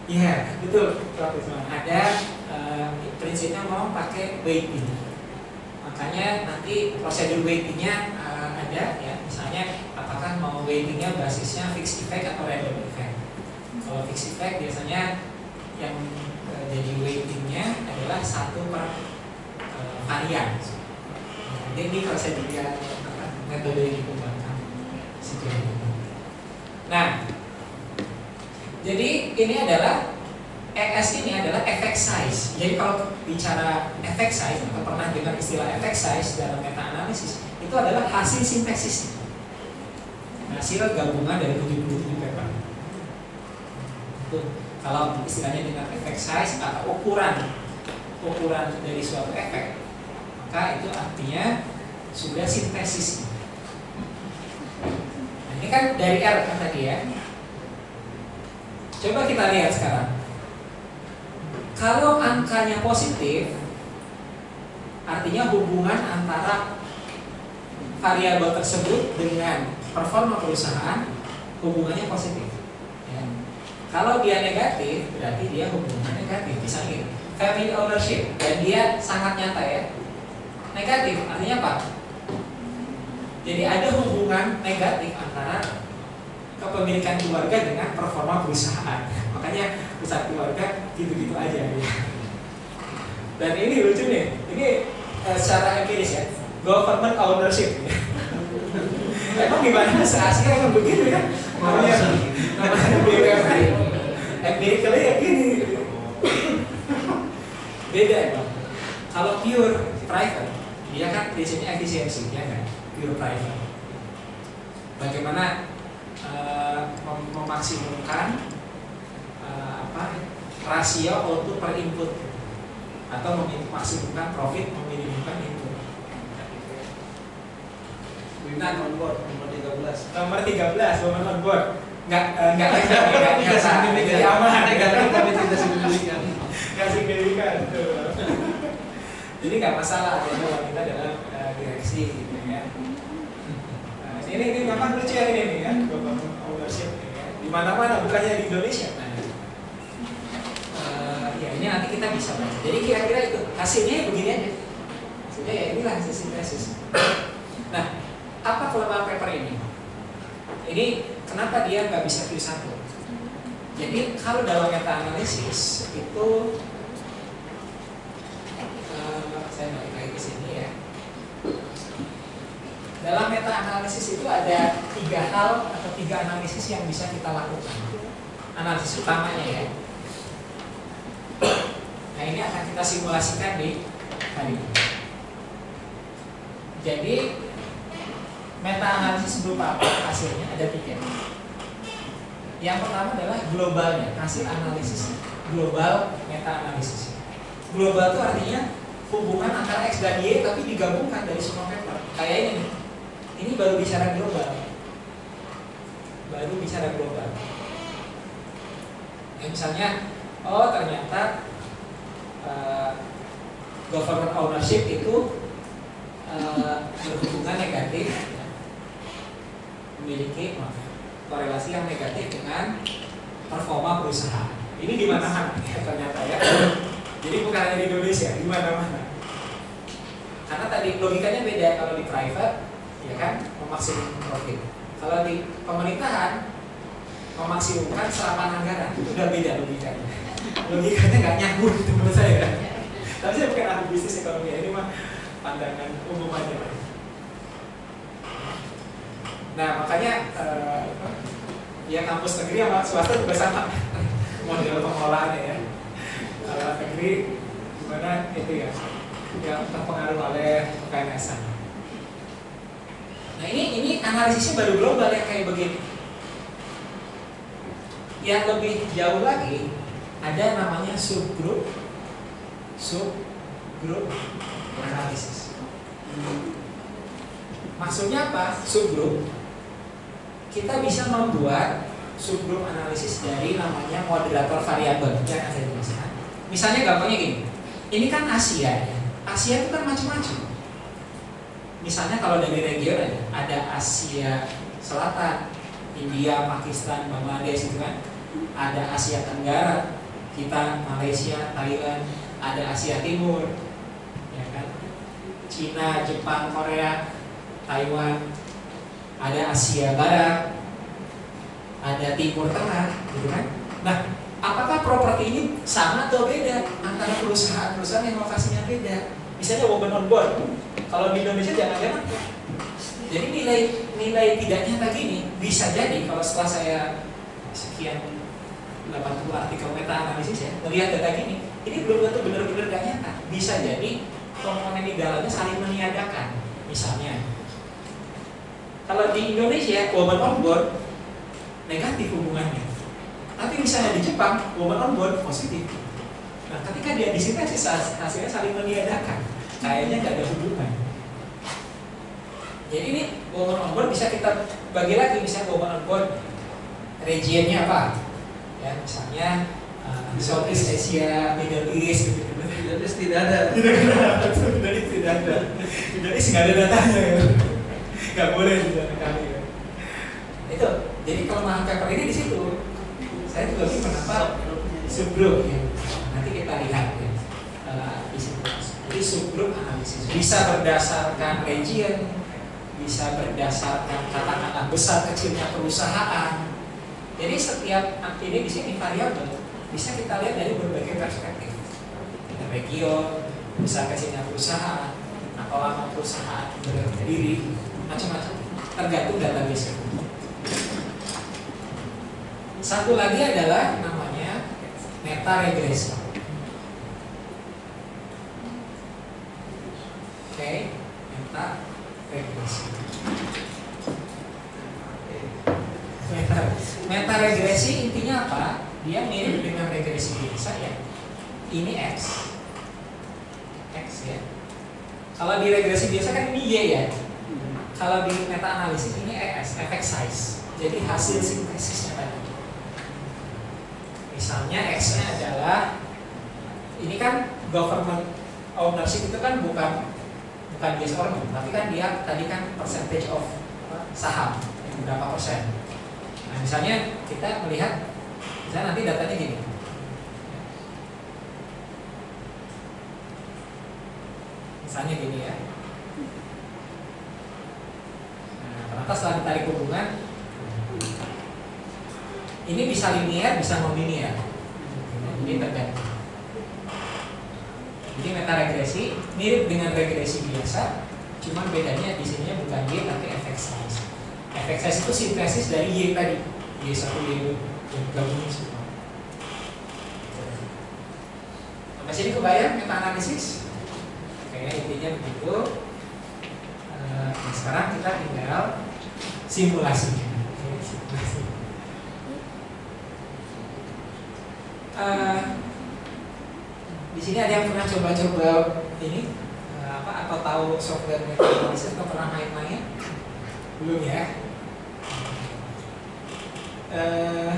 Iya, betul, Ada uh, prinsipnya mau pakai weighting. Makanya nanti prosedur weightingnya uh, ada ya, misalnya apakah mau weightingnya basisnya fixed effect atau random effect. Kalau fixed effect biasanya yang uh, jadi weightingnya adalah satu per varian. Nah, ini prosedur metode yang dikembangkan sejauh ini. Nah, jadi ini adalah ES ini adalah efek size. Jadi kalau bicara efek size atau pernah dengar istilah efek size dalam meta analisis itu adalah hasil sintesis. Hasil gabungan dari 77 paper. Itu kalau istilahnya dengan efek size atau ukuran ukuran dari suatu efek maka itu artinya sudah sintesis. Nah, ini kan dari R kan tadi ya. Coba kita lihat sekarang. Kalau angkanya positif, artinya hubungan antara variabel tersebut dengan performa perusahaan hubungannya positif. Ya. Kalau dia negatif, berarti dia hubungannya negatif. Misalnya family ownership dan dia sangat nyata ya negatif artinya apa? Jadi ada hubungan negatif antara kepemilikan keluarga dengan performa perusahaan. *laughs* Makanya pusat keluarga gitu-gitu aja. Ya. Dan ini lucu nih, ini uh, secara empiris ya, government ownership. Ya. *laughs* Emang gimana se-Asia emang begitu ya? Namanya, namanya BUMN. Empirically ya gini. *laughs* Beda emang. Kalau pure private, dia kan prinsipnya efisiensi ya kan pure private bagaimana uh, mem memaksimumkan uh, apa rasio output per input atau memaksimumkan profit meminimumkan input Winan on board nomor 13 nomor 13 nomor on board nggak uh, nggak nggak nggak nggak signifikan jadi aman negatif tapi tidak signifikan nggak signifikan jadi nggak masalah adanya wanita dalam uh, direksi gitu ya uh, kan lucu yang ini nih ya, government ownership ya. Di mana-mana bukannya di Indonesia. Nah, uh, ya ini nanti kita bisa baca. Jadi kira-kira itu hasilnya begini aja. Hasilnya ya inilah hasil sintesis. Nah, apa kelemahan paper ini? Ini kenapa dia nggak bisa Q1? Jadi kalau dalam meta analisis itu uh, saya balik lagi ke sini ya. Dalam meta analisis itu ada tiga hal atau tiga analisis yang bisa kita lakukan. Analisis utamanya ya. Nah ini akan kita simulasikan di hari ini. Jadi meta analisis berupa apa hasilnya ada tiga. Yang pertama adalah globalnya, hasil analisis global meta analisis. Global itu artinya hubungan antara X dan Y tapi digabungkan dari semua paper. Kayak ini. Ini baru bicara global. Baru bicara global. Ya, misalnya, oh ternyata uh, government ownership itu uh, berhubungan negatif ya, memiliki maaf, korelasi yang negatif dengan performa perusahaan. Ini di mana-mana ya, *laughs* ternyata ya. Jadi bukan hanya di Indonesia, di mana-mana. Karena tadi logikanya beda kalau di private ya kan memaksimum profit. Kalau di pemerintahan memaksimumkan serapan anggaran itu udah beda logikanya. Logikanya nggak nyambung itu menurut saya. Tapi saya bukan ahli bisnis ekonomi ini mah pandangan umum aja. Nah makanya eh, ya kampus negeri sama swasta juga sama model pengelolaannya ya. Negeri gimana itu ya yang terpengaruh oleh PNS. Nah ini ini analisisnya baru global ya kayak begini. Yang lebih jauh lagi ada namanya subgroup subgroup analisis. Maksudnya apa? Subgroup kita bisa membuat subgroup analisis dari namanya moderator variabel yang saya jelaskan. Misalnya gampangnya gini, ini kan Asia ya. Asia itu kan macam-macam. Misalnya kalau dari region aja, ada Asia Selatan, India, Pakistan, Bangladesh itu kan. Ada Asia Tenggara, kita Malaysia, Thailand, ada Asia Timur, ya kan. Cina, Jepang, Korea, Taiwan, ada Asia Barat, ada Timur Tengah, gitu kan. Nah, apakah properti ini sama atau beda antara perusahaan-perusahaan yang lokasinya beda? Misalnya woman on board, kalau di Indonesia jangan-jangan jadi nilai nilai tidak nyata gini bisa jadi kalau setelah saya sekian 80 artikel meta analisis ya melihat data gini ini belum tentu benar-benar gak nyata. Bisa jadi komponen di dalamnya saling meniadakan. Misalnya kalau di Indonesia woman on board negatif hubungannya. Tapi misalnya di Jepang woman on board positif. Nah ketika dia disintesis hasilnya saling meniadakan kayaknya nggak ada hubungan jadi ini woman on board bisa kita bagi lagi misalnya woman on board regionnya apa ya misalnya uh, Southeast Asia, Middle East gitu Middle East tidak ada. *laughs* tidak ada, Middle East tidak ada, Middle East nggak ada datanya ya, nggak boleh di data kami ya. Itu, jadi kelemahan paper ini di situ. Saya juga bingung kenapa subgroup ya. Nanti kita lihat ya. Jadi subgroup analisis bisa berdasarkan region, bisa berdasarkan katakanlah besar kecilnya perusahaan. Jadi setiap ini di sini variabel bisa kita lihat dari berbagai perspektif. Kita region, besar kecilnya perusahaan, atau lama perusahaan berdiri, macam-macam. Tergantung database. Satu lagi adalah namanya meta regresi. Oke, meta regresi. Meta, meta regresi intinya apa? Dia mirip dengan regresi biasa ya. Ini X. X ya. Kalau di regresi biasa kan ini Y ya. Kalau di meta analisis ini ES, efek size. Jadi hasil sintesisnya tadi. Misalnya X-nya adalah ini kan government ownership itu kan bukan bukan yes or tapi kan dia tadi kan percentage of saham berapa persen. Nah misalnya kita melihat misalnya nanti datanya gini. Misalnya gini ya. Nah, ternyata setelah ditarik hubungan ini bisa linear, bisa non linear. Ini tergantung. Jadi meta regresi mirip dengan regresi biasa, cuma bedanya di sini bukan Y tapi efek size. Efek size itu sintesis dari Y tadi, Y1, Y2 gabungin semua. Sampai sini kebayang meta analisis? Kayaknya intinya begitu. Eh, nah sekarang kita tinggal simulasi. Uh, di sini ada yang pernah coba-coba ini uh, apa atau tahu software metadata atau pernah main-main? Belum ya? Uh,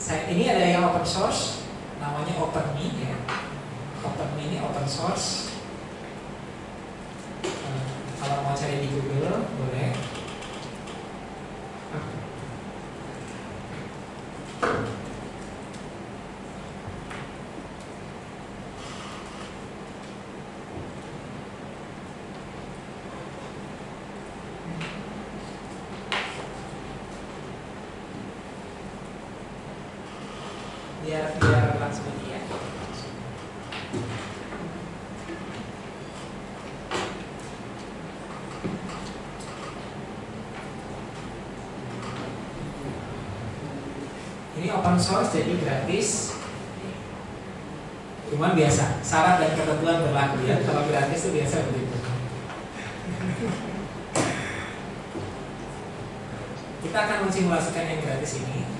saya ini ada yang open source, namanya OpenMe ya. OpenMe ini open source. Uh, kalau mau cari di Google boleh. biar biar langsung ini ya. Ini open source jadi gratis. Cuman biasa, syarat dan ketentuan berlaku ya. Kalau gratis itu biasa begitu. Kita akan mensimulasikan yang gratis ini.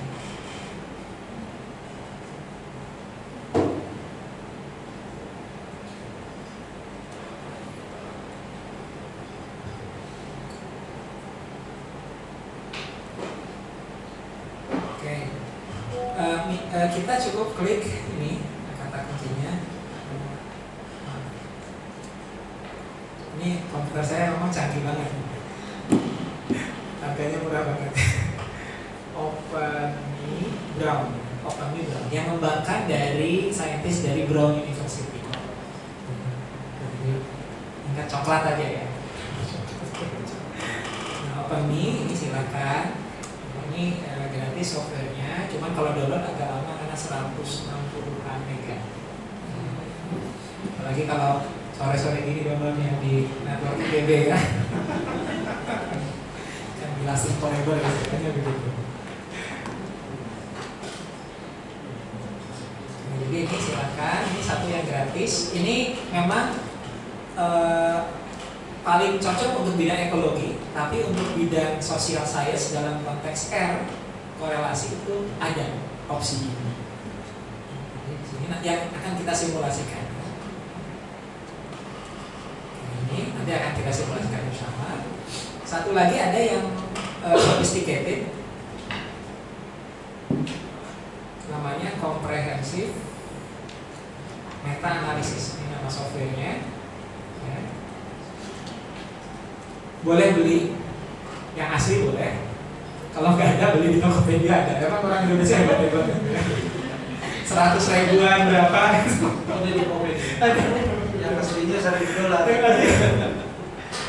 Dolar.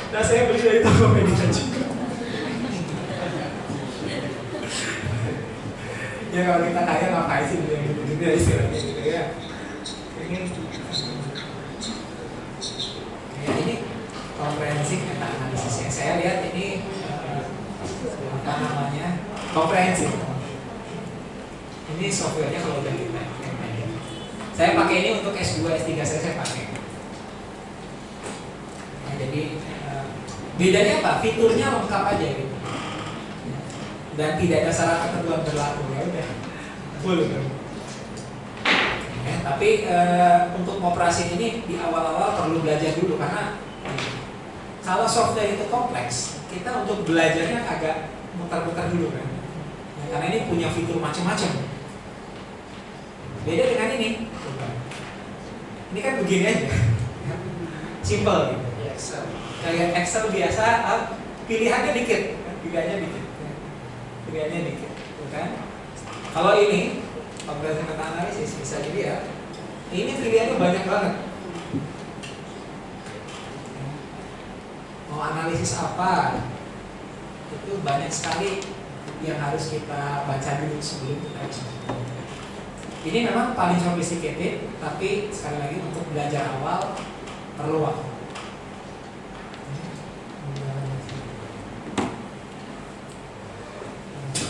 nah saya beli dari Tokopedia juga ya kalau kita kaya ngapain sih beli gitu gitu ya istilahnya gitu ya ini ya ini komprehensif meta analisis yang saya lihat ini eh, apa namanya komprehensif ini softwarenya kalau udah kita saya pakai ini untuk S2 S3 saya saya pakai Nah, jadi eh, bedanya apa fiturnya lengkap aja gitu dan tidak ada syarat ketentuan berlaku ya udah full. Ya, tapi eh, untuk operasi ini di awal-awal perlu belajar dulu karena kalau software itu kompleks, kita untuk belajarnya agak muter-muter dulu kan. Ya, karena ini punya fitur macam-macam. Beda dengan ini. Ini kan begini aja. Simple gitu. Excel. Kayak Excel biasa, up, pilihannya dikit, pilihannya dikit, pilihannya dikit, kan? Kalau ini komprehensif meta analisis bisa jadi ya, ini pilihannya banyak banget. Mau analisis apa? Itu banyak sekali yang harus kita baca dulu sebelum kita. Ini memang paling sophisticated, tapi sekali lagi untuk belajar awal perlu waktu.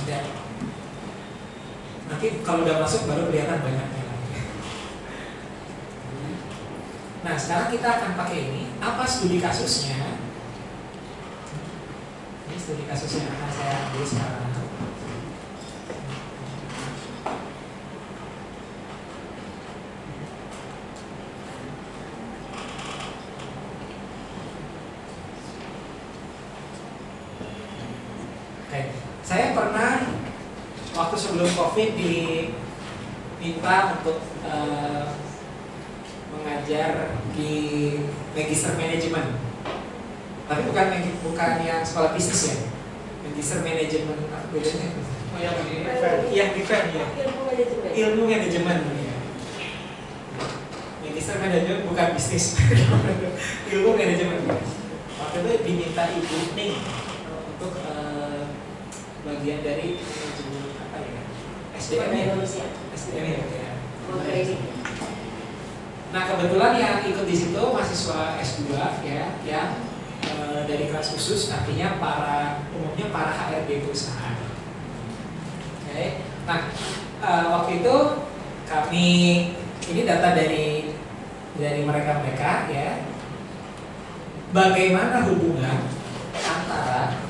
Dan nanti kalau udah masuk baru kelihatan banyaknya. Nah sekarang kita akan pakai ini. Apa studi kasusnya? Ini studi kasusnya akan saya ambil sekarang. Oke, saya pernah waktu sebelum COVID diminta untuk eh, mengajar di Magister Manajemen. Tapi bukan magi- bukan yang sekolah bisnis ya. Magister Manajemen apa bedanya? Oh yang di event. Yang di FEM ya. ilmu manajemen Ilmu manajemen ya. Magister Manajemen bukan bisnis. *laughs* Ilmu manajemen. Waktu itu diminta Ibu Ning untuk eh, bagian dari? SDM ya. SDM ya. ya. Nah kebetulan yang ikut di situ mahasiswa S2 ya yang eh, dari kelas khusus artinya para umumnya para HRD perusahaan. Oke. Nah eh, waktu itu kami ini data dari dari mereka mereka ya. Bagaimana hubungan antara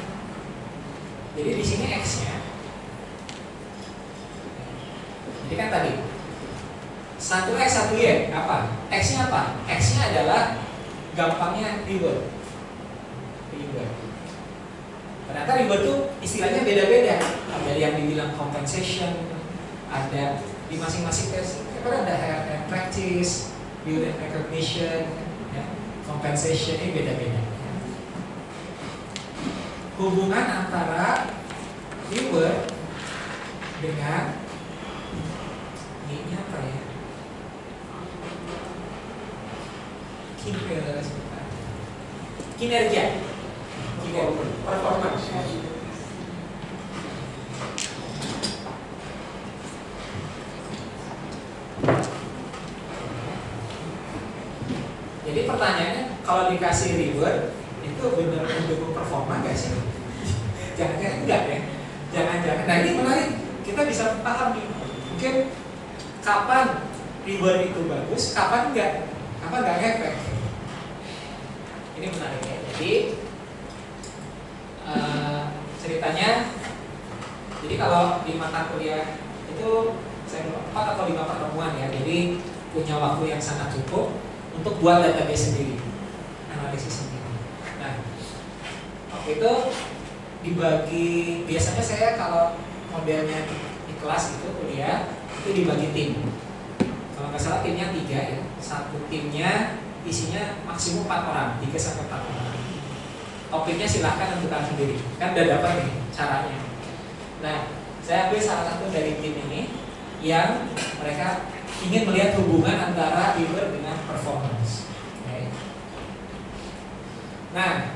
jadi di sini x-nya. Jadi kan tadi satu X satu Y apa? X-nya apa? X-nya adalah gampangnya reward. Reward. Ternyata reward itu istilahnya beda-beda. Ada yang dibilang compensation, ada di masing-masing tes kan ada hair and practice, build and recognition, ya. compensation ini beda-beda. Hubungan antara reward dengan ini apa ya? Kinerja, sebentar. kinerja, kinerja, performance. Jadi pertanyaannya kalau dikasih reward itu benar mendukung performa nggak sih? Jangan-jangan enggak ya? Jangan-jangan. Nah ini menarik. Kita bisa paham nih. Mungkin kapan reward itu bagus, kapan enggak? Kapan enggak efek? Ini menarik ya. Jadi eh, ceritanya, jadi kalau di mata kuliah itu saya empat atau lima pertemuan ya. Jadi punya waktu yang sangat cukup untuk buat database sendiri, analisis sendiri. Nah, waktu itu dibagi biasanya saya kalau modelnya di kelas itu kuliah itu dibagi tim. Kalau nggak salah timnya tiga ya, satu timnya isinya maksimum empat orang, tiga sampai empat orang. Topiknya silahkan tentukan sendiri, kan udah dapat nih caranya. Nah, saya ambil salah satu dari tim ini yang mereka ingin melihat hubungan antara reward dengan performance. Oke. Nah,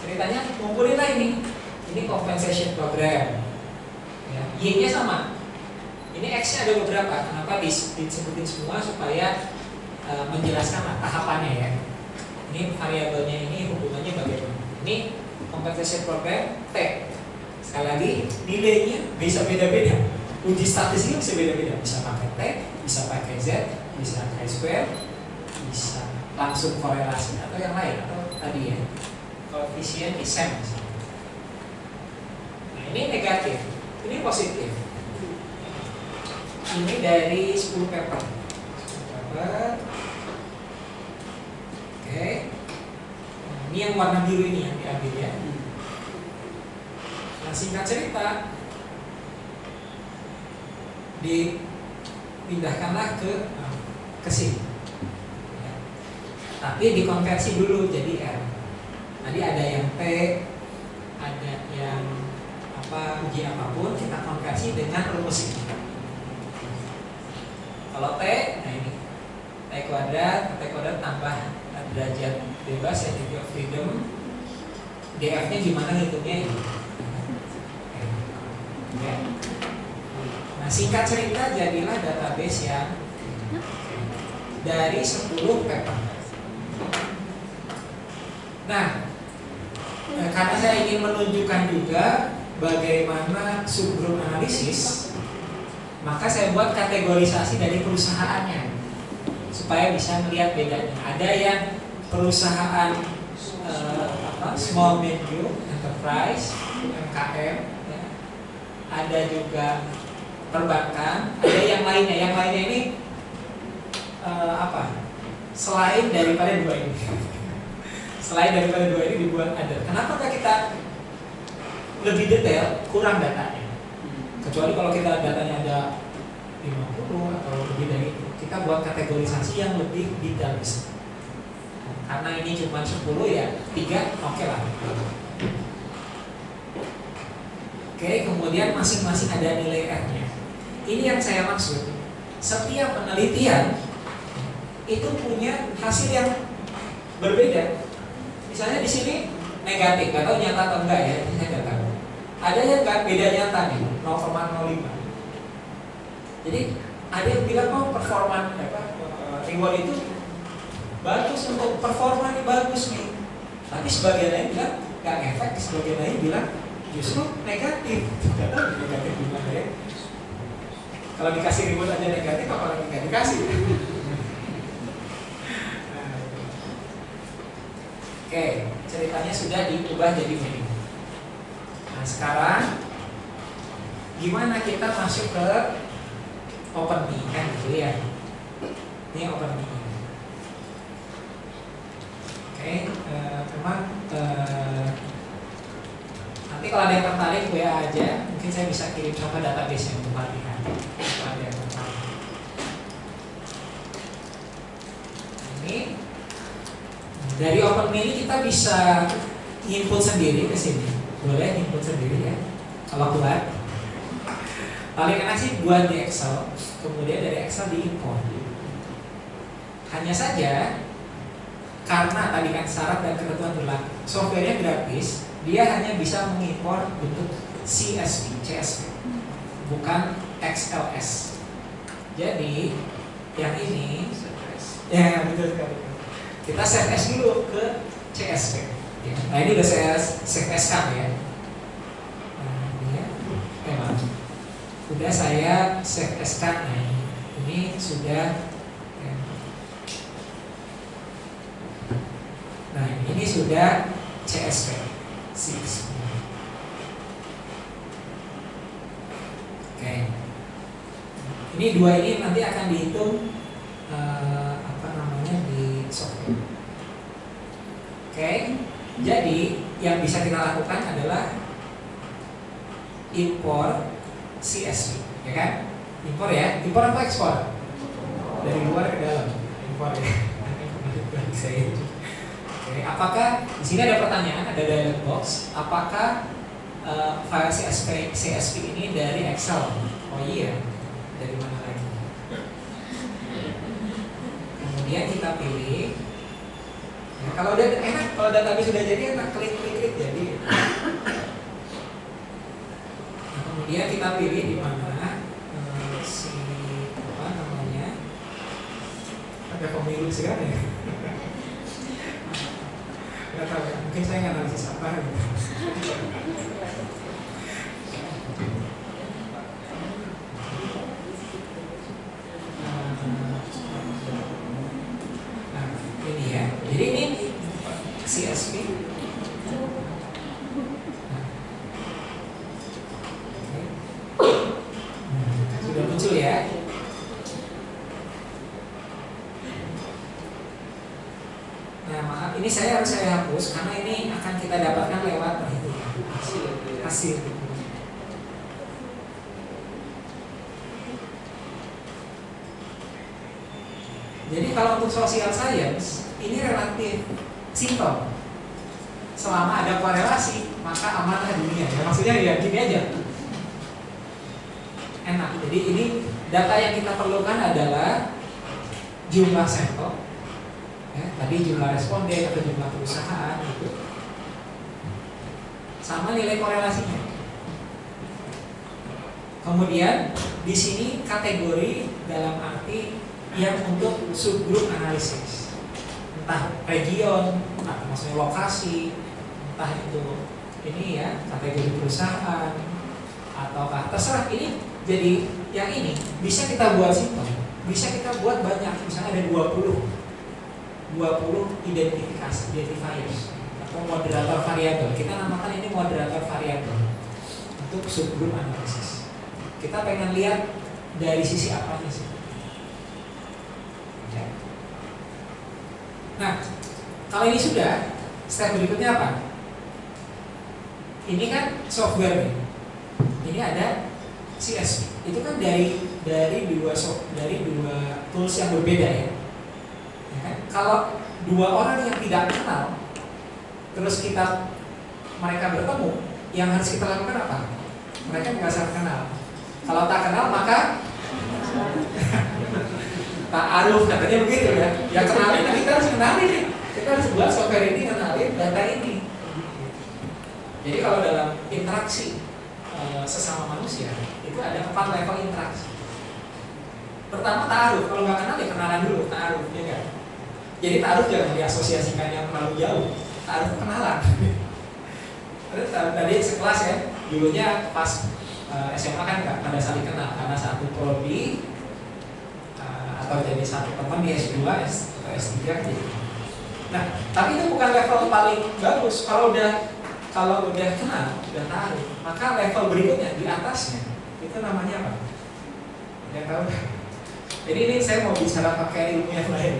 ceritanya ngumpulin lah ini. Ini compensation program. Ya, Y-nya sama. Ini X-nya ada beberapa. Kenapa dis- disebutin semua supaya eh, menjelaskan tahapannya ya. Ini variabelnya ini hubungannya bagaimana. Ini compensation program T. Sekali lagi nilainya bisa beda-beda. Uji statistiknya bisa beda-beda. Bisa pakai T, bisa pakai Z, bisa chi-square, bisa langsung korelasi atau yang lain atau tadi ya koefisien isem. Nah ini negatif, ini positif. Ini dari 10 paper. 10 paper. Oke. Nah, ini yang warna biru ini yang diambil ya. Nah singkat cerita dipindahkanlah ke ke sini. Ya. Tapi dikonversi dulu jadi R. Tadi ada yang T, Y apa pun kita konversi dengan rumus ini. Kalau T, nah ini T kuadrat, T kuadrat tambah derajat bebas ya degree of freedom DF-nya gimana ngitungnya ini? Ya. Nah singkat cerita jadilah database yang dari 10 paper. Nah, eh, karena saya ingin menunjukkan juga bagaimana subgroup analisis, maka saya buat kategorisasi dari perusahaannya supaya bisa melihat bedanya. Ada yang perusahaan eh, apa, small medium enterprise MKM, ya. ada juga perbankan, ada yang lainnya. Yang lainnya ini eh, apa? Selain daripada dua ini, *laughs* selain daripada dua ini dibuat ada. Kenapa nggak kita lebih detail? Kurang datanya. Kecuali kalau kita datanya ada 50 atau lebih dari itu, kita buat kategorisasi yang lebih detail. Karena ini cuma 10 ya, 3 oke lah. Oke, kemudian masing-masing ada nilai R-nya. Ini yang saya maksud. Setiap penelitian itu punya hasil yang berbeda. Misalnya di sini negatif, gak tahu nyata atau enggak ya, saya nggak tahu. Ada yang nggak beda nyata nih, 0,05. Jadi ada yang bilang oh performa apa eh, reward itu bagus untuk performa ini bagus nih. Tapi sebagian lain bilang nggak efek, sebagian lain bilang justru negatif. Tidak tahu negatif gimana ya. Kalau dikasih reward aja negatif, apalagi nggak dikasih. *laughs* Oke, ceritanya sudah diubah jadi ini. Nah sekarang gimana kita masuk ke open me kan gitu ya? Ini open me. Oke, eh, memang eh, nanti kalau ada yang tertarik WA aja, mungkin saya bisa kirim contoh database yang untuk latihan. Kalau ada yang tertarik. Ini dari open ini kita bisa input sendiri ke sini. Boleh input sendiri ya. Kalau kuat. Paling enak sih buat di Excel, kemudian dari Excel diimport. Hanya saja karena tadi kan syarat dan ketentuan berlaku, softwarenya gratis, dia hanya bisa mengimpor bentuk CSV, CSV, bukan XLS. Jadi yang ini, ya betul sekali. Kita save as dulu ke CSV. Nah ini udah saya save kan ya. Nah, ini ya. Memang sudah saya save kan. Nah ini, sudah. Nah ini sudah CSV. CSV. Oke. Ini dua ini nanti akan dihitung eh, apa namanya di software. Oke, jadi yang bisa kita lakukan adalah impor CSV, ya kan? Impor ya, impor apa ekspor? Dari luar ke dalam, impor ya. *laughs* Saya. Oke, apakah di sini ada pertanyaan, ada dialog box? Apakah eh, file CSV, CSV ini dari Excel? Oh iya, dari mana lagi? Kemudian kita pilih. Ya, kalau udah enak, kalau database sudah jadi enak klik klik klik jadi. Kemudian kita pilih di mana eh, si apa namanya ada pemilu sekarang ya. Nggak tahu ya, mungkin saya nggak analisis apa gitu. Nah, ini ya. Jadi ini CSV. Nah, Sudah muncul ya. Nah, maaf ini saya harus saya hapus karena ini akan kita dapatkan lewat perhitungan hasil. Jadi kalau untuk social science ini relatif simple. Selama ada korelasi, maka amanlah dunia. Ya, maksudnya ya gini aja. enak. Jadi ini data yang kita perlukan adalah jumlah sampel, ya, tadi jumlah responden atau jumlah perusahaan itu, sama nilai korelasinya. Kemudian di sini kategori dalam arti yang untuk subgroup analisis, entah region, atau maksudnya lokasi, entah itu ini ya kategori perusahaan ataukah terserah ini jadi yang ini bisa kita buat simpel bisa kita buat banyak. Misalnya ada 20 20 identifikasi identifiers atau moderator variabel. Kita namakan ini moderator variabel untuk subgroup analisis. Kita pengen lihat dari sisi apa sih? Ya. nah kalau ini sudah step berikutnya apa? Ini kan software nih. Ini ada CS. Itu kan dari dari dua dari dua tools yang berbeda ya. ya kan? Kalau dua orang yang tidak kenal, terus kita mereka bertemu, yang harus kita lakukan apa? Mereka nggak salah kenal. Kalau tak kenal maka *laughs* tak aruf katanya begitu ya. Ya kenalin, tapi kita harus kenalin nih. Kita harus buat software ini kenalin data ini. Jadi kalau dalam interaksi e, sesama manusia itu ada empat level interaksi. Pertama taruh, kalau nggak kenal ya kenalan dulu taruh, ya kan? Jadi taruh jangan diasosiasikan yang terlalu jauh, taruh kenalan. *laughs* Terus tadi sekelas ya, dulunya pas e, SMA kan nggak pada saling kenal karena satu prodi e, atau jadi satu teman di S2 S, atau S3 gitu. Nah, tapi itu bukan level paling bagus. Kalau udah kalau udah kenal, udah tahu, maka level berikutnya di atasnya itu namanya apa? Yang tahu? Jadi ini saya mau bicara pakai ilmu yang lain.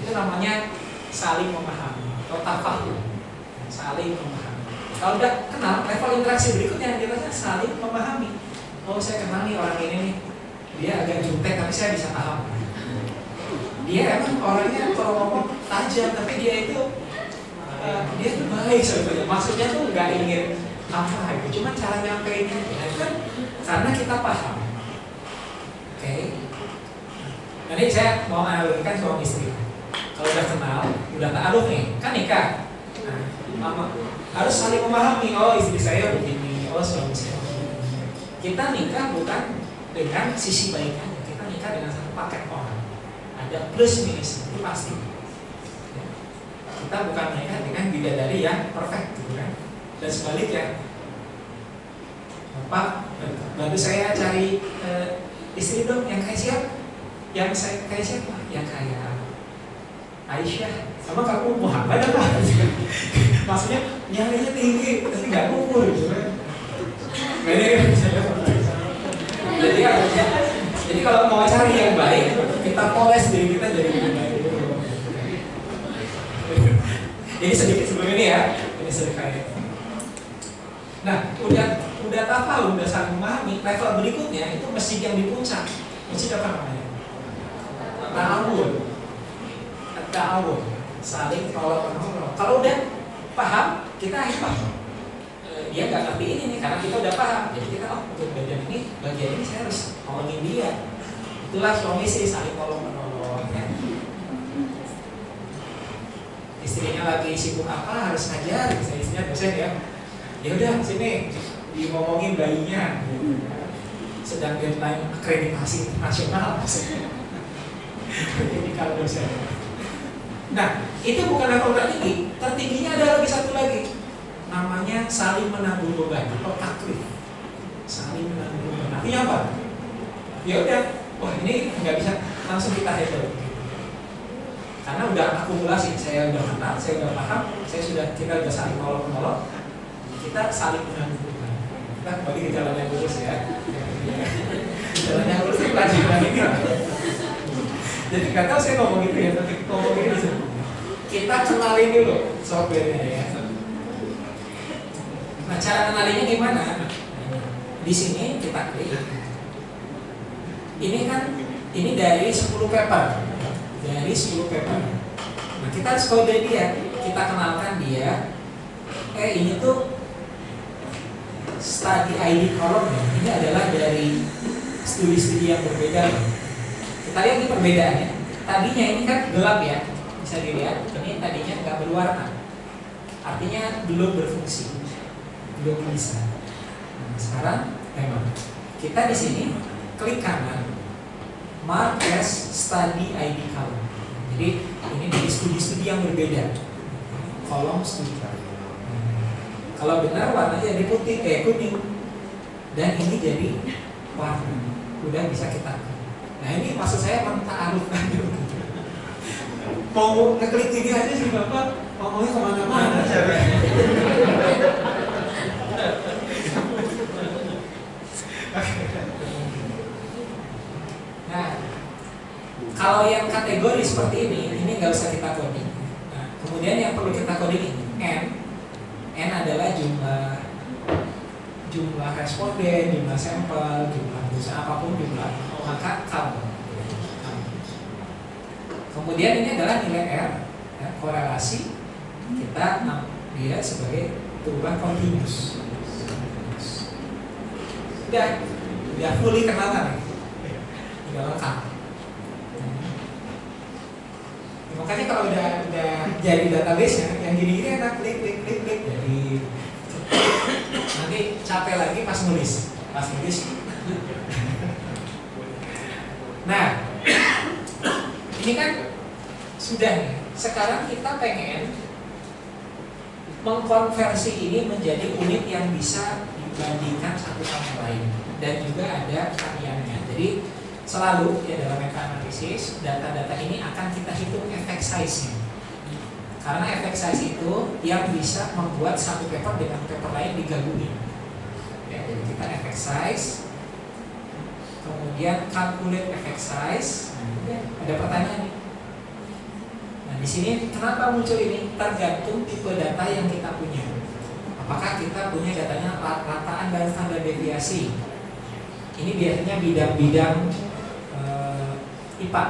itu namanya saling memahami atau tafahum. Saling memahami. Kalau udah kenal, level interaksi berikutnya kita saling memahami. Oh saya kenal nih orang ini nih, dia agak jutek tapi saya bisa paham dia emang orangnya kalau ngomong tajam tapi dia itu uh, dia tuh baik sebetulnya maksudnya tuh nggak ingin apa gitu cuma cara nyampeinnya ya kan karena kita paham oke okay. Nanti saya mau analogikan suami istri. Kalau udah kenal udah taruh nih kan nikah. Nah, mama harus saling memahami oh istri saya begini oh suami saya kita nikah bukan dengan sisi baiknya kita nikah dengan satu paket orang. Ada plus minus itu pasti. Ya. kita bukan menikah dengan bidadari yang perfect gitu dan sebaliknya Bapak bantu saya cari uh, istri dong yang kayak siapa yang saya kayak siapa? Yang kayak Aisyah. Sama kamu Muhammad apa maksudnya nyarinya tinggi tapi nggak umur gitu kan jadi jadi kalau mau cari yang baik kita poles diri kita jadi lebih baik. Ini sedikit sebelum ini ya. Ini sedikit. Nah udah udah tahu udah saling memahami level berikutnya itu masjid yang di puncak. Masjid apa namanya ta'awun. Ta'awun. Saling tolong menolong kalau udah paham kita harus paham dia nggak ngerti ini nih karena kita udah paham. Jadi kita oh untuk bagian ini bagian ini saya harus nolongin dia. Itulah suami istri saling tolong menolong ya. istrinya lagi sibuk apa harus ngajar. Saya istrinya dosen ya. Ya udah sini diomongin bayinya. Sedang deadline akreditasi nasional. jadi kalau dosen nah itu bukan level tertinggi tertingginya ada lagi satu lagi. Namanya saling menanggung beban. Atau taklif. Saling menanggung beban. Artinya apa? Ya udah. Wah ini nggak bisa. Langsung kita handle. Karena udah akumulasi. Saya udah kenal saya udah paham. Saya sudah kita udah saling nolong menolong kita saling menanggung beban. Kita kembali ke jalan yang lurus ya. Jalan yang lurus itu kelanjutan ini jadi tahu saya ngomong gitu ya tapi ngomong gitu kita kenalin dulu softwarenya ya Nah, cara kenalinya gimana? Di sini kita klik. Ini kan ini dari 10 paper. Dari 10 paper. Nah, kita harus kode dia. Kita kenalkan dia. Eh, ini tuh study ID column Ini adalah dari studi-studi yang berbeda. Kita lihat ini perbedaannya. Tadinya ini kan gelap ya, bisa dilihat. Ini tadinya nggak berwarna, artinya belum berfungsi, belum bisa. Nah, sekarang memang kita di sini klik kanan, mark as study ID column. Jadi ini dari studi-studi yang berbeda, kolom studi. Kalau benar warnanya jadi putih kayak kuning, dan ini jadi warna udah bisa kita nah ini maksud saya menta'aruf. Kan mau ngeklik gini aja sih bapak. Ngomongnya ke mana-mana. Nah kalau yang kategori seperti ini ini nggak usah kita coding. Nah, kemudian yang perlu kita coding ini n. N adalah jumlah jumlah responden, jumlah sampel, jumlah perusahaan apa pun jumlah maka kamu. Kemudian ini adalah nilai R, ya, korelasi kita lihat sebagai perubahan continuous. Udah, udah fully kenalan ya, udah lengkap. Ya, makanya kalau udah udah jadi database nya yang gini-gini enak klik klik klik klik jadi nanti capek lagi pas nulis pas nulis nah *coughs* ini kan sudah sekarang kita pengen mengkonversi ini menjadi unit yang bisa dibandingkan satu sama lain. Dan juga ada variannya. Jadi selalu ya dalam meta analisis data-data ini akan kita hitung efek size-nya. Karena efek size itu yang bisa membuat satu paper dengan paper lain digabungin. Ya, jadi kita efek size, kemudian calculate efek size. Ya, ada pertanyaan nih. Nah di sini kenapa muncul ini? Tergantung tipe data yang kita punya. Apakah kita punya datanya rataan dan standar deviasi? Ini biasanya bidang-bidang uh, IPA.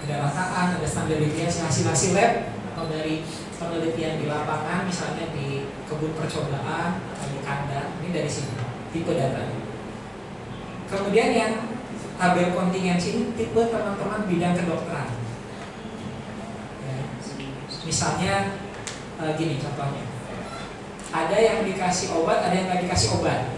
Ada rataan, ada standar deviasi, hasil-hasil lab atau dari penelitian di lapangan misalnya di kebun percobaan atau di kandang ini dari sini tipe data kemudian yang tabel kontingensi ini tipe teman-teman bidang kedokteran ya. misalnya e, gini contohnya ada yang dikasih obat ada yang nggak dikasih obat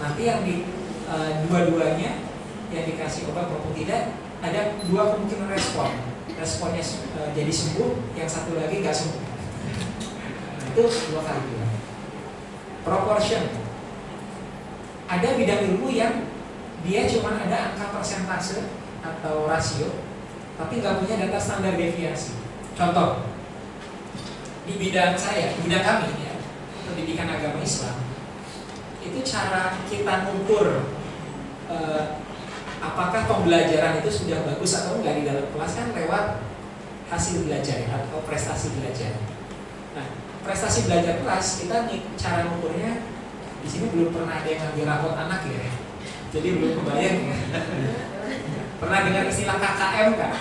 nanti yang di e, dua-duanya yang dikasih obat maupun tidak ada dua kemungkinan respon responnya e, jadi sembuh, yang satu lagi nggak sembuh. Itu dua kali dua. Proportion. Ada bidang ilmu yang dia cuma ada angka persentase atau rasio, tapi nggak punya data standar deviasi. Contoh, di bidang saya, bidang kami ya, pendidikan agama Islam, itu cara kita mengukur uh, apakah pembelajaran itu sudah bagus atau enggak di dalam kelas kan lewat hasil belajar atau prestasi belajar. Nah, prestasi belajar kelas kita cara mengukurnya di sini belum pernah ada yang ngambil rapot anak ya. Jadi belum kebayang ya. Pernah dengar istilah KKM kan?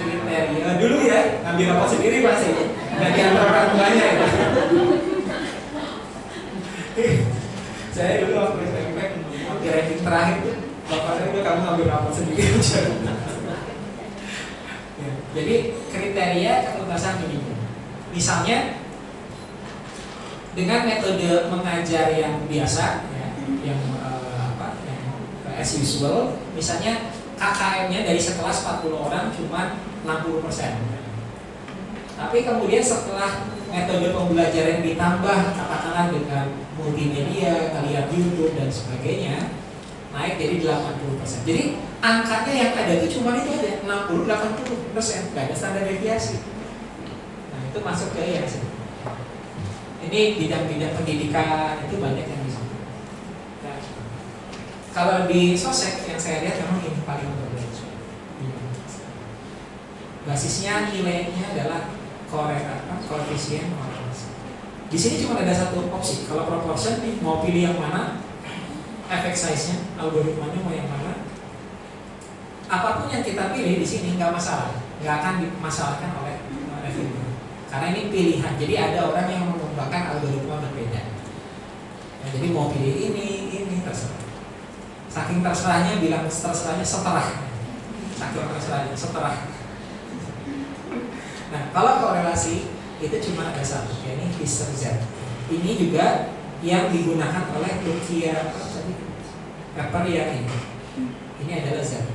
Kriteria dulu ya, ngambil rapot sendiri pasti. Nggak diantar orang tuanya ya. Saya dulu waktu SMP ranking terakhir bapaknya udah kamu ngambil rapot sendiri aja. ya, jadi kriteria ketuntasan minimum. Misalnya dengan metode mengajar yang biasa, ya, yang as usual, misalnya KKM-nya dari sekelas 40 orang cuma 60 persen. Tapi kemudian setelah metode pembelajaran ditambah katakanlah dengan multimedia, kalian YouTube dan sebagainya, naik jadi 80%. Jadi angkanya yang ada itu cuma itu aja 60 80 persen, nggak ada standar deviasi. Nah itu masuk ke yang. Ini bidang-bidang pendidikan itu banyak yang kalau di sosek yang saya lihat memang ini paling berbeda. Basisnya nilainya adalah korek apa koefisien korelasi. Di sini cuma ada satu opsi. Kalau proportion nih mau pilih yang mana, efek size-nya, algoritmanya mau yang mana. Apa pun yang kita pilih di sini nggak masalah, nggak akan dimasalahkan oleh reviewer. Karena ini pilihan. Jadi ada orang yang mengembangkan algoritma berbeda. Nah, jadi mau pilih ini, ini terserah. Saking terserahnya bilang terserahnya setelah. Saking terserahnya setelah. Nah kalau korelasi itu cuma ada satu yakni Fisher Z. Ini juga yang digunakan oleh Lucia paper yang ini. Ini adalah Z.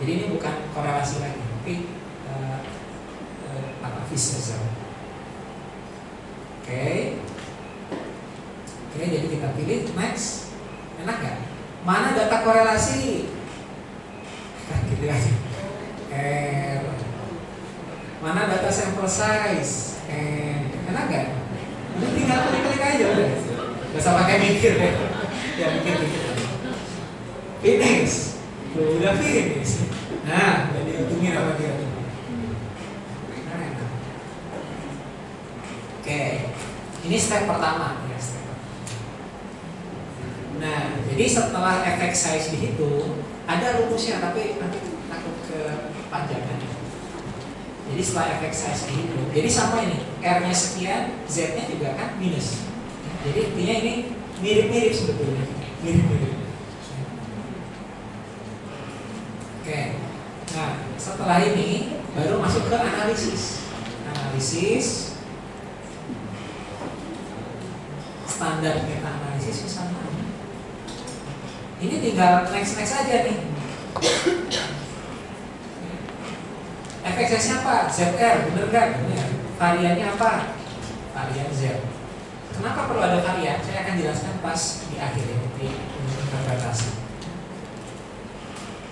Jadi ini bukan korelasi lagi tapi uh, uh, apa Fisher Z. Oke. Oke jadi kita pilih next. Enak gak mana data korelasi? Kan gitu aja R. Mana data sample size? N. Enak gak udah tinggal klik klik aja udah. Gak usah pakai mikir deh. Ya mikir mikir finish. Udah finish. Nah udah dihitungin apa dia. Nah, oke. Ini step pertama ya step Nah, jadi setelah efek size dihitung, ada rumusnya tapi nanti takut ke panjangan. Jadi setelah efek size dihitung, jadi sama ini, R-nya sekian, Z-nya juga kan minus. Jadi intinya ini mirip-mirip sebetulnya, mirip-mirip. Oke, nah setelah ini baru masuk ke analisis. Analisis standar meta analisis misalnya ini tinggal next next aja nih. Efek size apa? ZR bener kan bener. variannya apa? Varian Z. Kenapa perlu ada varian? Saya akan jelaskan pas di akhir ini di interpretasi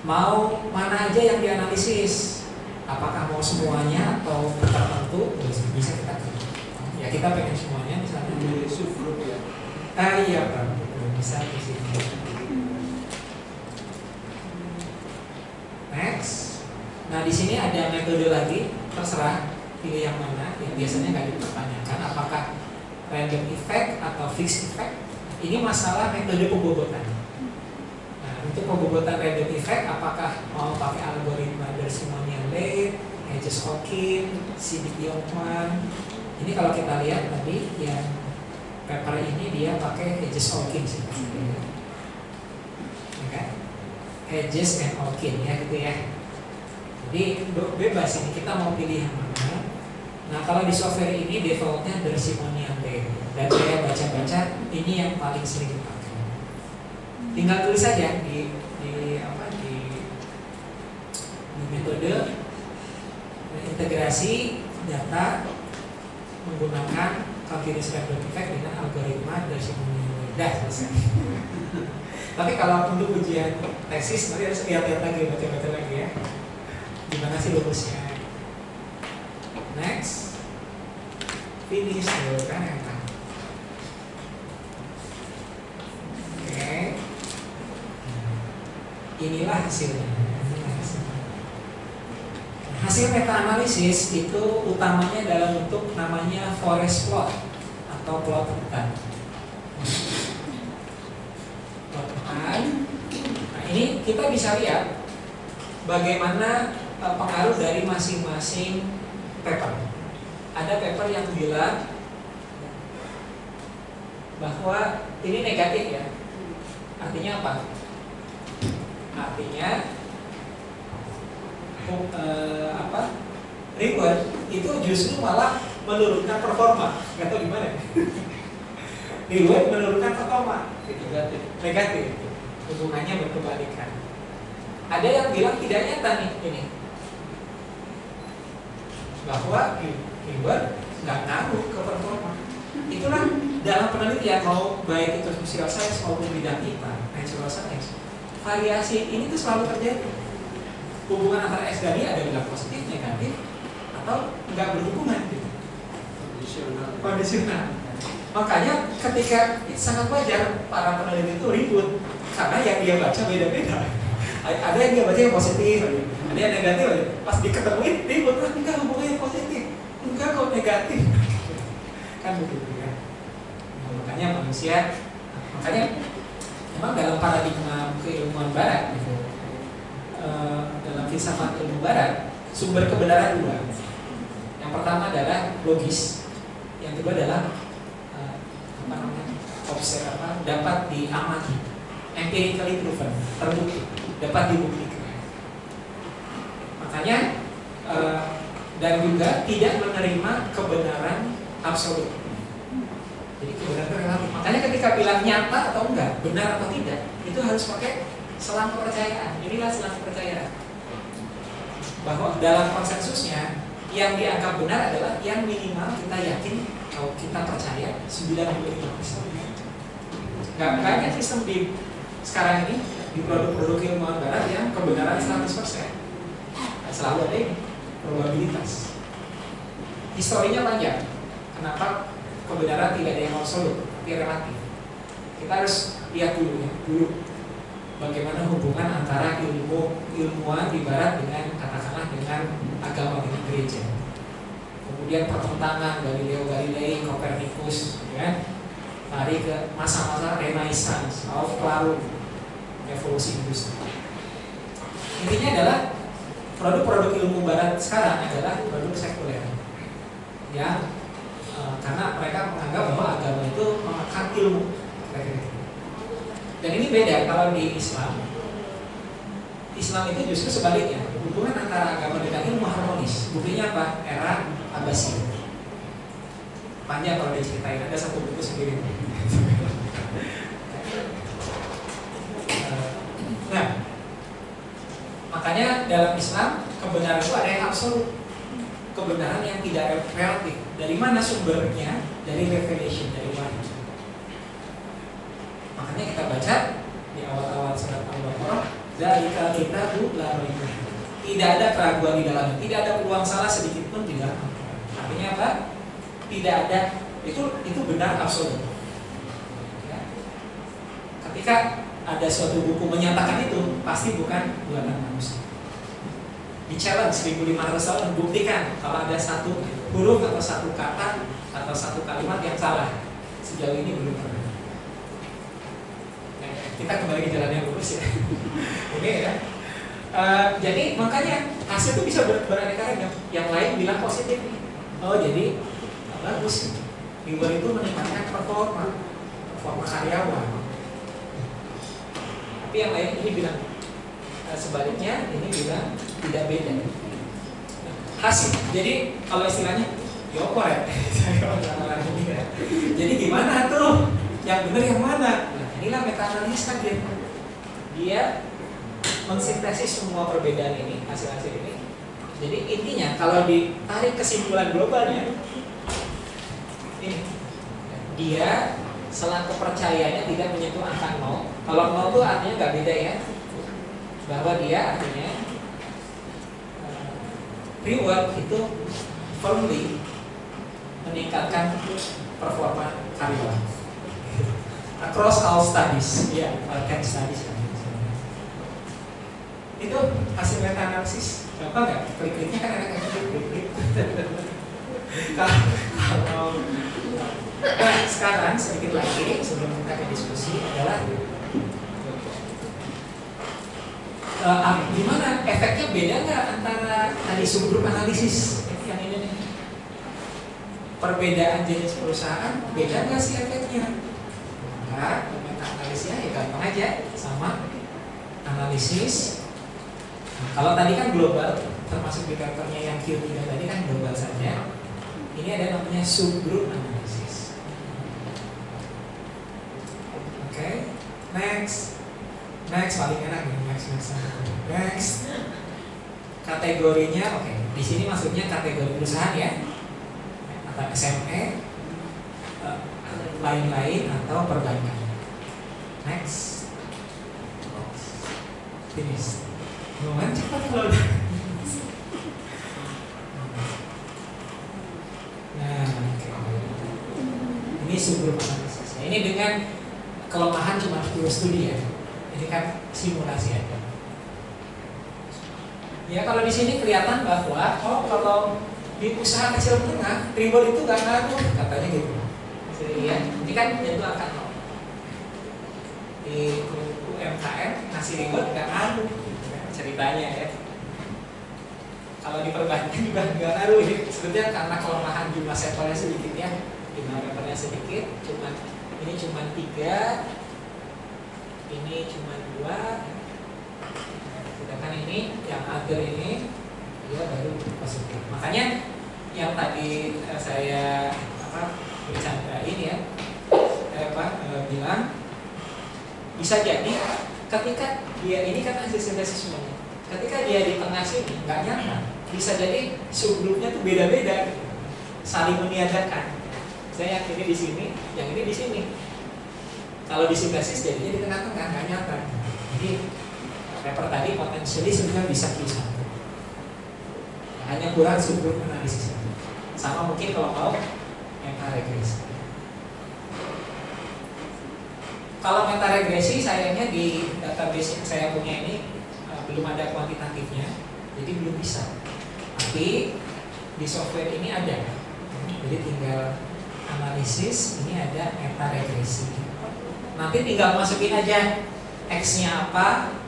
mau mana aja yang dianalisis? Apakah mau semuanya atau tertentu? Bisa kita ya kita pengen semuanya misalnya. Di subgroup ya. ah iya bisa di sini Next. Nah di sini ada metode lagi, terserah pilih yang mana. Yang biasanya nggak dipertanyakan apakah random effect atau fixed effect. Ini masalah metode pembobotan. Nah untuk pembobotan random effect, apakah mau pakai algoritma Darsimonian Late, Hedges Hawking, Sidik-Yongman. Ini kalau kita lihat tadi yang paper ini dia pakai Hedges Hawking sih. Oke Hedges and Hawking ya gitu ya. Jadi be- bebas ini kita mau pilih yang mana. Nah kalau di software ini defaultnya Darsimonian Late dan saya baca-baca ini yang paling sering dipakai. Tinggal tulis saja di di apa di, di metode integrasi data menggunakan continuous random effect dengan algoritma Darsimonian Late. Dah selesai. Tapi kalau untuk ujian tesis nanti harus lihat-lihat lagi, baca-baca lagi ya. Gimana sih rumusnya? Next, finish tuh kan enak. Oke, hasilnya. Inilah hasilnya. Hasil meta analisis itu utamanya dalam bentuk namanya forest plot atau plot hutan. Plot hutan. Nah, ini kita bisa lihat bagaimana pengaruh dari masing-masing paper. Ada paper yang bilang bahwa ini negatif ya. Artinya apa? Artinya eh, apa? Reward itu justru malah menurunkan performa. Gak tahu gimana. *laughs* Reward menurunkan performa. Negatif. Negatif. Hubungannya berkebalikan. Ada yang bilang tidak nyata nih ini bahwa reward nggak ngaruh ke performa. Itulah dalam penelitian mau baik itu social science maupun bidang IPA, natural science, variasi ini tuh selalu terjadi. Hubungan antara S dan I ada bilang positif, negatif, atau nggak berhubungan gitu. Kondisional. Kondisional. Makanya ketika sangat wajar para peneliti itu ribut karena yang dia baca beda-beda. Ada yang dia baca yang positif, ada yang negatif. Pas diketemuin ribut, "Ah, enggak hubungannya positif, enggak kok negatif. *laughs* kan begitu ya. Nah, makanya manusia, makanya memang dalam paradigma keilmuan barat, gitu, eh, dalam filsafat ilmu barat, sumber kebenaran dua. Yang pertama adalah logis, yang kedua adalah eh, apa namanya observ apa dapat diamati empirically proven, terbukti, dapat dibuktikan. Makanya uh, dan juga tidak menerima kebenaran absolut. Jadi kebenaran relatif. Makanya ketika bilang nyata atau enggak, benar atau tidak, itu harus pakai selang kepercayaan. Inilah selang kepercayaan. Bahwa dalam konsensusnya yang dianggap benar adalah yang minimal kita yakin kalau kita percaya 95% Gak banyak sistem di sekarang ini di produk-produk ilmuwan barat yang kebenaran 100% selalu ada probabilitas. Historinya panjang. Kenapa kebenaran tidak ada yang absolut tapi relatif? Kita harus lihat dulu ya dulu. Bagaimana hubungan antara ilmu ilmuwan di barat dengan katakanlah dengan agama dengan gereja. Kemudian pertentangan Galileo Galilei Copernicus ya kan? Lari ke masa-masa renaissance of lalu evolusi industri. Intinya adalah produk-produk ilmu barat sekarang adalah produk sekuler. Ya e, karena mereka menganggap bahwa agama itu mengakar ilmu dan ini beda kalau di Islam. Islam itu justru sebaliknya. Hubungan antara agama dengan ilmu harmonis. Buktinya apa? Era Abbasiyah. Panjang kalau diceritain. Ada satu buku sendiri *laughs* nah makanya dalam Islam kebenaran itu ada yang absolut. Kebenaran yang tidak relatif. Dari mana sumbernya? Dari revelation dari wahyu makanya kita baca di awal-awal surat Al-Baqarah dari kita tidak ada keraguan di dalamnya. Tidak ada peluang salah sedikit pun di dalam artinya apa? Tidak ada. Itu itu benar absolut. Ya. ketika ada suatu buku menyatakan itu pasti bukan buatan manusia. Di challenge 1500 tahun buktikan kalau ada satu huruf atau satu kata atau satu kalimat yang salah. Sejauh ini belum pernah. Ya, kita kembali ke jalan yang lurus ya. *laughs* Oke ya. Uh, jadi makanya hasil itu bisa ber beraneka ragam. Yang lain bilang positif. Oh jadi bagus. Minggu itu meningkatkan performa, performa karyawan, tapi yang lain ini bilang uh, sebaliknya ini bilang tidak beda. Hasil. Jadi kalau istilahnya diopor ya *laughs* jadi gimana tuh? Yang benar yang mana? Nah, inilah meta analisis kan dia dia mensintesis semua perbedaan ini hasil-hasil ini. Jadi intinya kalau ditarik kesimpulan globalnya ini. Dia selang kepercayaannya tidak menyentuh angka nol. Kalau nol itu artinya nggak beda ya, bahwa dia artinya uh, reward itu firmly meningkatkan performa karyawan. Across all studies, ya, yeah, studies. Itu hasil meta analisis apa nggak? Klik-kliknya kan ada kayak klik-klik. *laughs* Kalau sekarang sedikit lagi sebelum kita ke diskusi adalah uh, gimana? Efeknya beda nggak antara tadi subgrup analisis yang ini nih? Perbedaan jenis perusahaan beda nggak sih efeknya? Enggak meta analisisnya ya gampang aja. Sama analisis. Nah, kalau tadi kan global termasuk di kantornya yang Q3 tadi kan global saja. Ini ada namanya subgroup analisis okay. Next. Next paling enak nih. Next next next. Kategorinya oke. Okay. di sini maksudnya kategori perusahaan ya. Atau SME uh, lain-lain atau perbankan. Next. Finish. Lumayan cepat kalau nah okay. ini analisis. Ini dengan kelemahan cuma dua studi ya. Ini kan simulasi aja. Ya kalau di sini kelihatan bahwa oh kalau di usaha kecil menengah reward itu gak ngaruh katanya gitu. Jadi ya, ini kan itu akan nol. Di UMKM ngasih reward gak ngaruh ceritanya ya. Kalau di perbankan juga gak ngaruh ini sebetulnya karena kelemahan jumlah sampelnya sedikit ya, jumlah sampelnya sedikit, cuma ini cuma tiga. Ini cuma dua. Sedangkan ini yang other ini dia baru positif. Makanya yang tadi eh, saya apa bercandain ya eh, apa eh, bilang bisa jadi ketika dia ini kan hasil sintesis semuanya. Ketika dia di tengah sini nggak nyaman. Bisa jadi subgrupnya tuh beda-beda. Saling meniadakan saya yang ini di sini yang ini di sini. Kalau di sintesis jadinya di tengah-tengah nggak nyata jadi paper tadi potensially sebenarnya bisa bisa hanya kurang subgroup analisis. Sama mungkin kalau mau meta regresi kalau meta regresi sayangnya di database yang saya punya ini uh, belum ada kuantitatifnya jadi belum bisa. Tapi di software ini ada. Jadi tinggal analisis ini ada meta regresi nanti tinggal masukin aja x nya apa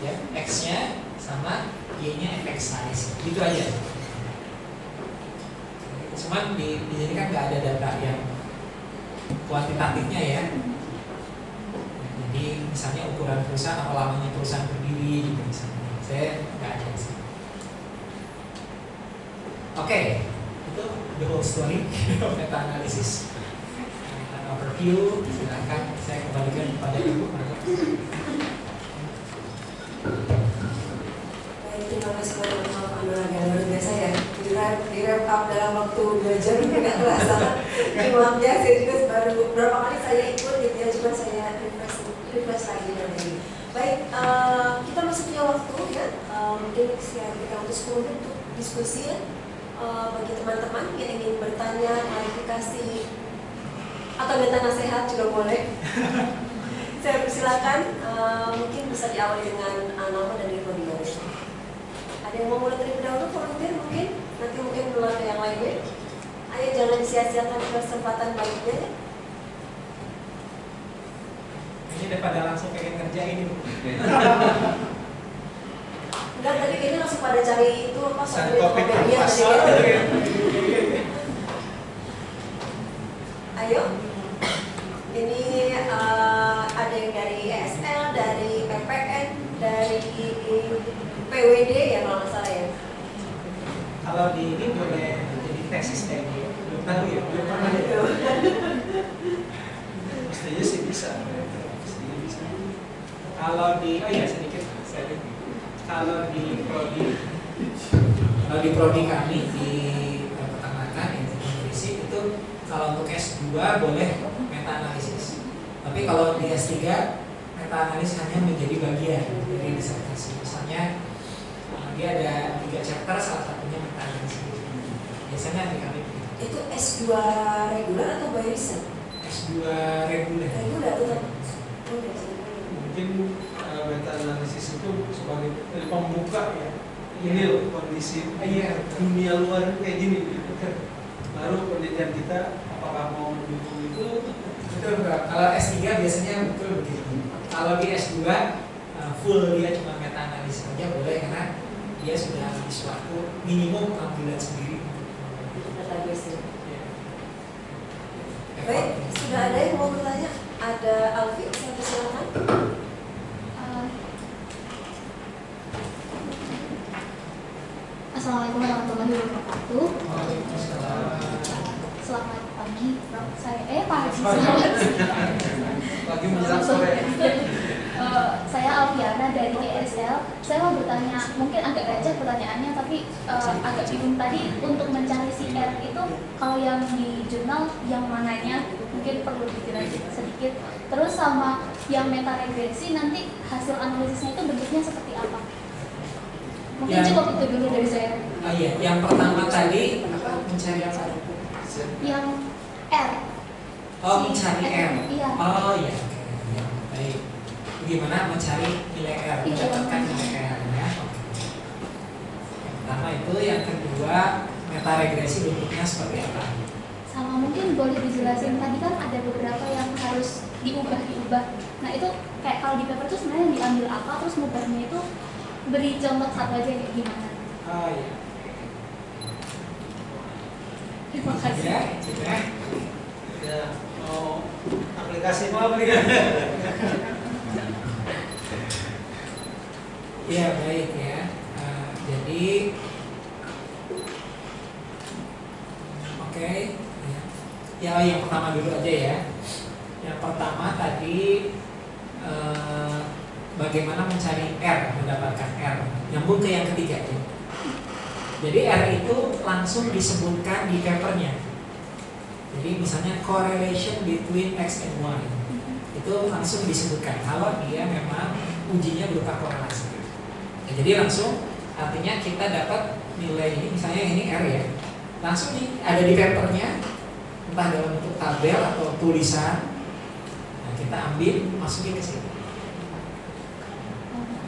ya x nya sama y nya effect size gitu aja. Cuman di, di sini kan nggak ada data yang kuantitatifnya ya. Jadi misalnya ukuran perusahaan atau lamanya perusahaan berdiri gitu misalnya. Saya nggak ada sih oke itu the whole story *laughs* meta analisis. Overview silakan saya kembalikan kepada ibu. Baik, terima kasih banyak Maaf Anda agak luar biasa ya. Di wrap, up dalam waktu dua jam nggak terasa. Maaf ya, juga baru beberapa kali saya ikut gitu ya. Cuma saya refresh, refresh lagi nanti Baik, eh, kita masih punya waktu ya. Eh, Mungkin sekitar kita untuk 10 menit untuk diskusi ya Eh, Bagi teman-teman yang ingin bertanya, klarifikasi Atau minta nasihat juga boleh *laughs* saya persilakan eh, mungkin bisa diawali dengan eh, nama dan info di bawah. Ada yang mau mulai terlebih dahulu volunteer mungkin nanti mungkin mulai ke yang lainnya. Ayo jangan sia-siakan kesempatan baiknya. ya. ini daripada langsung pengen kerjain ini *laughs* Enggak tadi kayaknya langsung pada cari itu apa soal topik tadi ya. Ayo. Ini eh, ada yang dari ESL, dari PPN, dari PWD ya kalau nggak salah ya. kalau di ini boleh jadi tesis kayak gitu belum tahu ya belum pernah ya Mestinya sih bisa. Mestinya bisa. kalau di oh iya sedikit saya kalau di prodi kalau di prodi kami di peternakan di nutrisi itu kalau untuk S2 boleh meta analisis tapi kalau di S3 meta analisis hanya menjadi bagian dari disertasi misalnya eh, dia ada tiga chapter salah satunya meta analisis biasanya di kami. Itu S2 reguler atau by riset? S2 reguler Reguler tetap. Mungkin meta analisis itu sebagai pembuka ya. Ini loh kondisi Iya. dunia luar kayak gini gitu. Baru penelitian kita apakah mau mendukung itu Betul Mbak. Kalau S3 biasanya betul begitu. Kalau di S2 uh, full dia cuma meta analisis saja boleh karena dia sudah di suatu minimum 6 bulan sendiri. Ya. Baik, sudah ada yang mau bertanya? Ada Alfi, saya persilakan. Eh, Assalamualaikum warahmatullahi wabarakatuh. Selamat pagi, Prof. Saya eh pagi selamat. *laughs* lagi menjelang sore. *laughs* Eh, saya Alfiana dari ESL. Saya mau bertanya, mungkin agak receh pertanyaannya, tapi eh, agak bingung tadi untuk mencari CR itu kalau yang di jurnal yang mananya mungkin perlu dijelasin sedikit. Terus sama yang meta regresi nanti hasil analisisnya itu bentuknya seperti apa? Mungkin Yang- cukup itu dulu dari saya. Oh iya, yang pertama tadi apa mencari apa? Yang R. Oh, Si mencari R. Iya. Oh iya. oke. Ya, Baik. Gimana mencari nilai R? Iya. Mendapatkan nilai R ya. Yang pertama itu, yang kedua meta regresi bentuknya seperti apa? Sama mungkin boleh dijelasin tadi kan ada beberapa yang harus diubah diubah. Nah itu kayak kalau di paper itu sebenarnya diambil apa terus ngubahnya itu beri contoh satu aja kayak gimana. Oh iya. Terima kasih. Ya, ya. Ya, mau aplikasi mau aplikasi. *laughs* Ya baik ya. Uh, jadi oke. Ya. ya yang pertama dulu aja ya. Yang pertama tadi uh, bagaimana mencari R mendapatkan R. Nyambung ke yang ketiga ya. Jadi R itu langsung disebutkan di papernya. Jadi misalnya correlation between X and Y itu langsung disebutkan kalau dia memang ujinya berupa korelasi. Ya, jadi langsung artinya kita dapat nilai ini misalnya ini R ya langsung di, ada di papernya entah dalam bentuk tabel atau tulisan nah, kita ambil masukin ke sini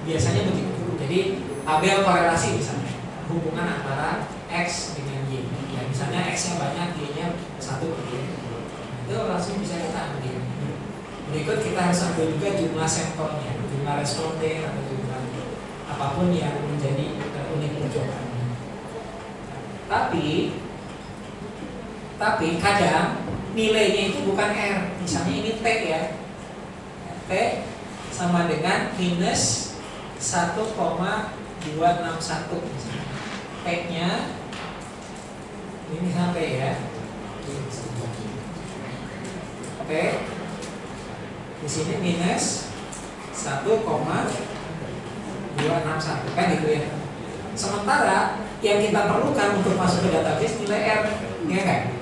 biasanya begitu. Jadi tabel korelasi misalnya. Hubungan antara X dengan Y. Ya misalnya X nya banyak Y nya satu gitu itu langsung bisa kita ambil. Berikut kita harus ambil juga jumlah sampelnya jumlah responden atau jumlah apa pun yang menjadi unik percobaan. Tapi tapi kadang nilainya itu bukan R. Misalnya ini T ya. T sama dengan minus 1,261 misalnya T nya ini sampai ya. T di sini minus 1,261 kan gitu ya. Sementara yang kita perlukan untuk masuk ke database nilai R, ya kan?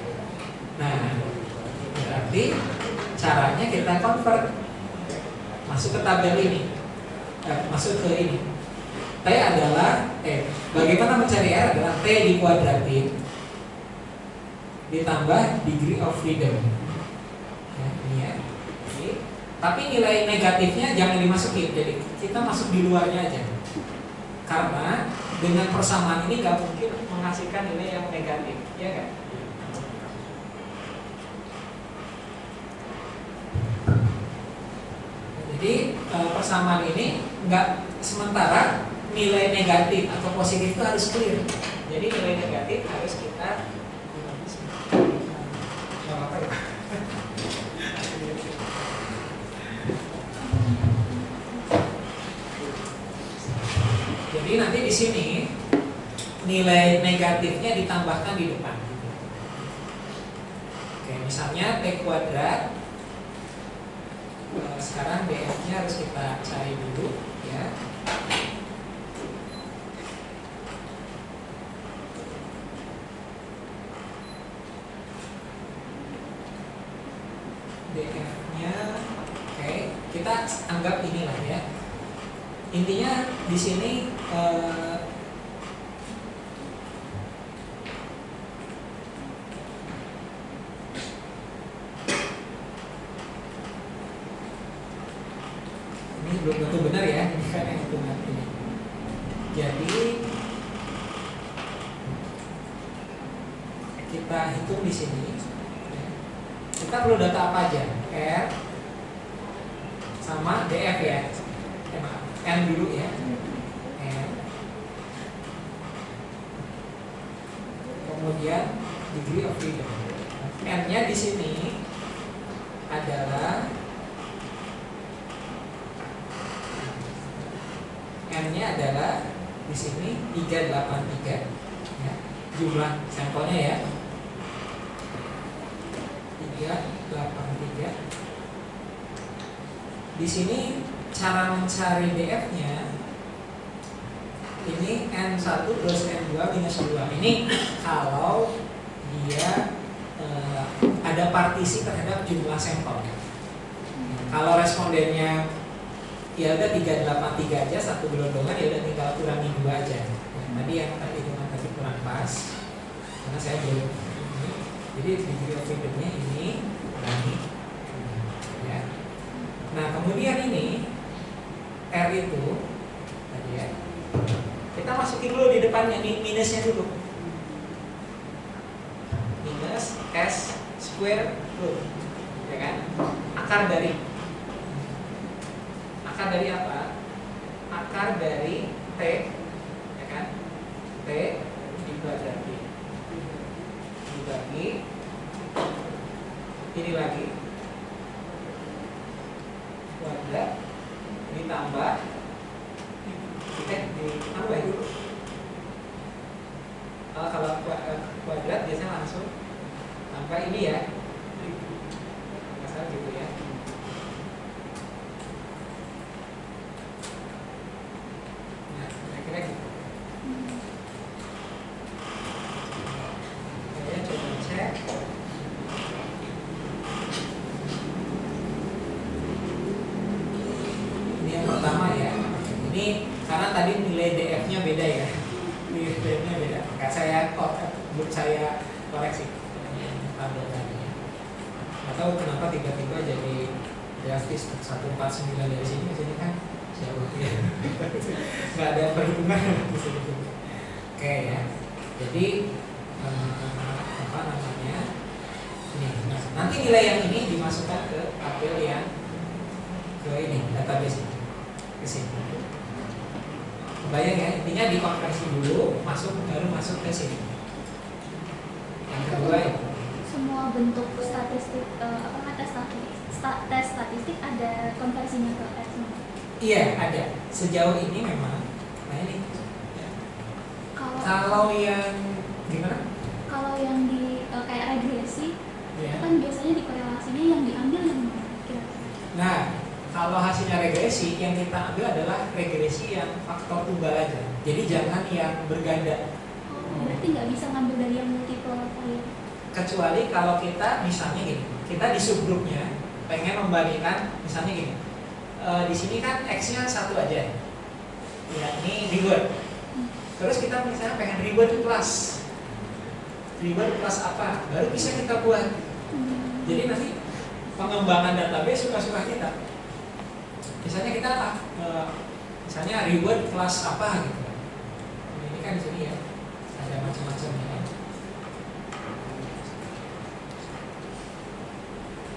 Nah, berarti caranya kita convert. Masuk ke tabel ini, masuk ke ini. T adalah eh bagaimana mencari R adalah T dikuadratin ditambah degree of freedom. Ya, ini ya. Ini. Tapi nilai negatifnya jangan dimasukin, jadi kita masuk di luarnya aja. Karena dengan persamaan ini nggak mungkin menghasilkan nilai yang negatif, ya kan? Jadi persamaan ini nggak sementara nilai negatif atau positif itu harus clear. Jadi nilai negatif harus kita? Jadi nanti di sini nilai negatifnya ditambahkan di depan. Oke, misalnya t kuadrat. Sekarang df-nya harus kita cari dulu, ya. df-nya oke kita anggap inilah ya intinya di sini eh, ini belum tentu benar ya ini kan yang hitungan ini jadi kita hitung di sini kita perlu data apa aja R sama DF ya eh, maaf, N dulu ya N kemudian degree of freedom N nya di sini adalah N nya adalah di sini 383 ya. jumlah sampelnya ya 383 di sini cara mencari DF-nya ini N1 plus N2 minus 2 ini kalau dia eh, ada partisi terhadap jumlah sampel kalau respondennya ya udah 383 aja satu gelondongan ya udah tinggal kurangi dua aja tadi yang tadi hitungan tadi kurang pas karena saya belum jadi degree of freedom-nya ini ini ya. Nah kemudian ini R itu tadi ya kita depannya minusnya dulu Reward plus apa? Baru bisa kita buat. Jadi nanti pengembangan database suka-suka kita. Misalnya kita eh, misalnya reward plus apa gitu. Ini kan di sini ya ada macam-macam ya.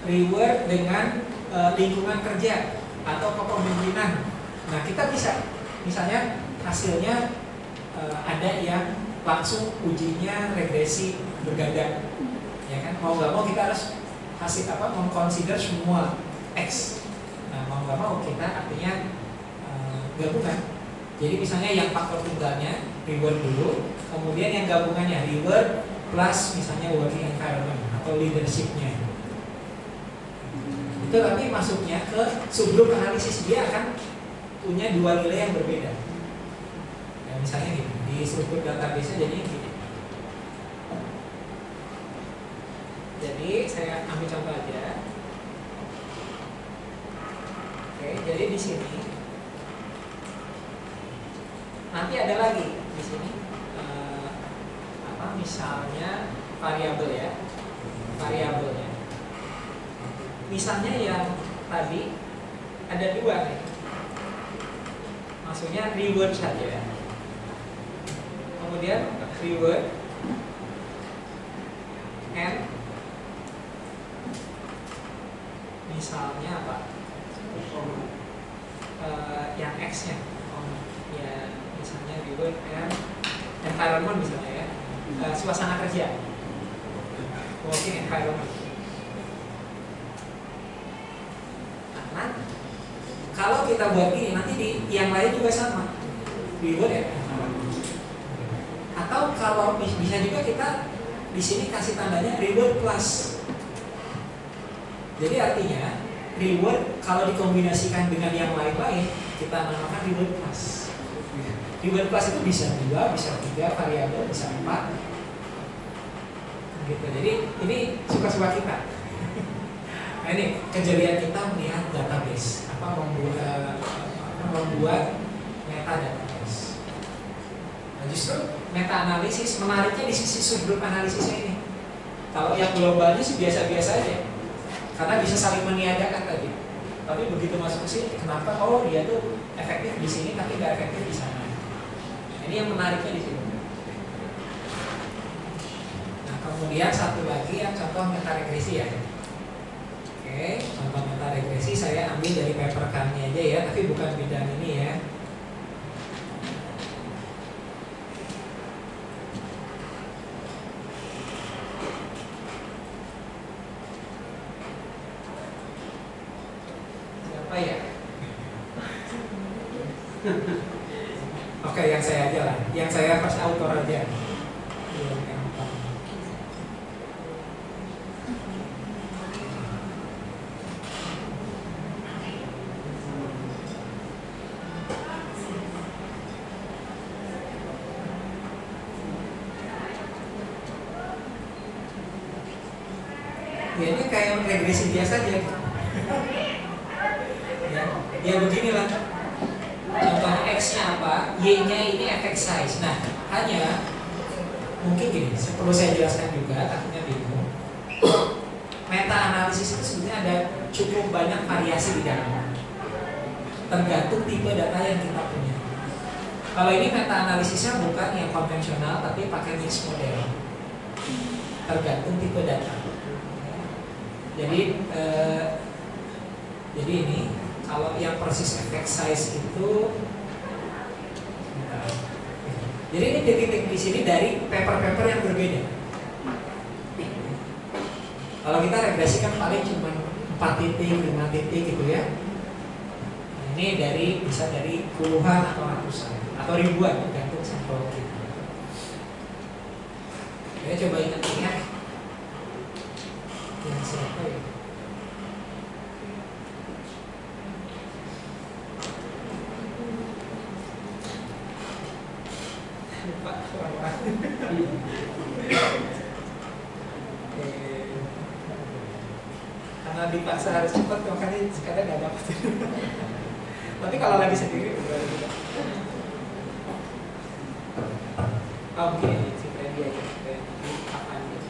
Reward dengan eh, lingkungan kerja atau kepemimpinan. Nah kita bisa misalnya hasilnya eh, ada yang langsung ujinya regresi berganda. Ya kan? Mau nggak mau kita harus hasil apa mengconsider semua x. Nah mau nggak mau kita artinya eh, gabungan. Jadi misalnya yang faktor tunggalnya reward dulu kemudian yang gabungannya reward plus misalnya working environment atau leadershipnya. Itu tapi masuknya ke subgroup analisis. Dia akan punya dua nilai yang berbeda ya, misalnya gini di struktur database jadi gini Jadi saya ambil contoh aja. Oke, jadi di sini nanti ada lagi di sini eh, apa misalnya variabel ya, variabelnya. Misalnya yang tadi ada dua nih, maksudnya reward saja. Kemudian reward and misalnya apa? Eh, yang X nya ya misalnya reward and environment misalnya ya. Eh, suasana kerja. Working environment. Karena kalau kita buat ini nanti di yang lain juga sama. Reward ya atau kalau bis- bisa juga kita di sini kasih tandanya reward plus jadi artinya reward kalau dikombinasikan dengan yang lain-lain kita namakan reward plus. Reward plus itu bisa dua, bisa tiga variabel, bisa empat. Gitu. Jadi ini suka-suka kita. Nah ini kejelian kita melihat database, apa membuat apa, membuat meta database. Nah, justru meta analisis menariknya di sisi subgroup analisisnya ini. Kalau yang globalnya sih biasa-biasa aja karena bisa saling meniadakan tadi. Tapi begitu masuk ke sini, kenapa? Oh dia tuh efektif di sini tapi nggak efektif di sana. Ini yang menariknya di sini. Nah kemudian satu lagi yang contoh meta regresi ya. Oke, contoh meta regresi saya ambil dari paper kami aja ya, tapi bukan bidang ini ya. Siapa ya? Oke, yang saya aja lah. Yang saya first author aja. Iya, gampang. Ya ini regresi biasa aja. ya, ya beginilah. Contohnya X-nya apa, Y-nya ini efek size. Nah, hanya mungkin gini, perlu saya jelaskan juga, takutnya bingung. Meta analisis itu sebenarnya ada cukup banyak variasi di dalamnya. Tergantung tipe data yang kita punya. Kalau ini meta analisisnya bukan yang konvensional, tapi pakai mix model. Tergantung tipe data. Jadi, eh, jadi ini kalau yang persis effect size itu Bentar. jadi ini titik-titik di sini dari paper-paper yang berbeda kalau kita regresikan paling cuma 4 titik, 5 titik gitu ya. Ini dari bisa dari puluhan atau ratusan atau ribuan tergantung sampel kita. Oke, coba ingat-ingat. Yang siapa ya lupa orang-orang. Eh, Karena dipaksa harus cepat makanya kadang nggak dapat. Tapi kalau lagi sendiri udah juga. Oke, si Freddy aja. Freddy kapan gitu.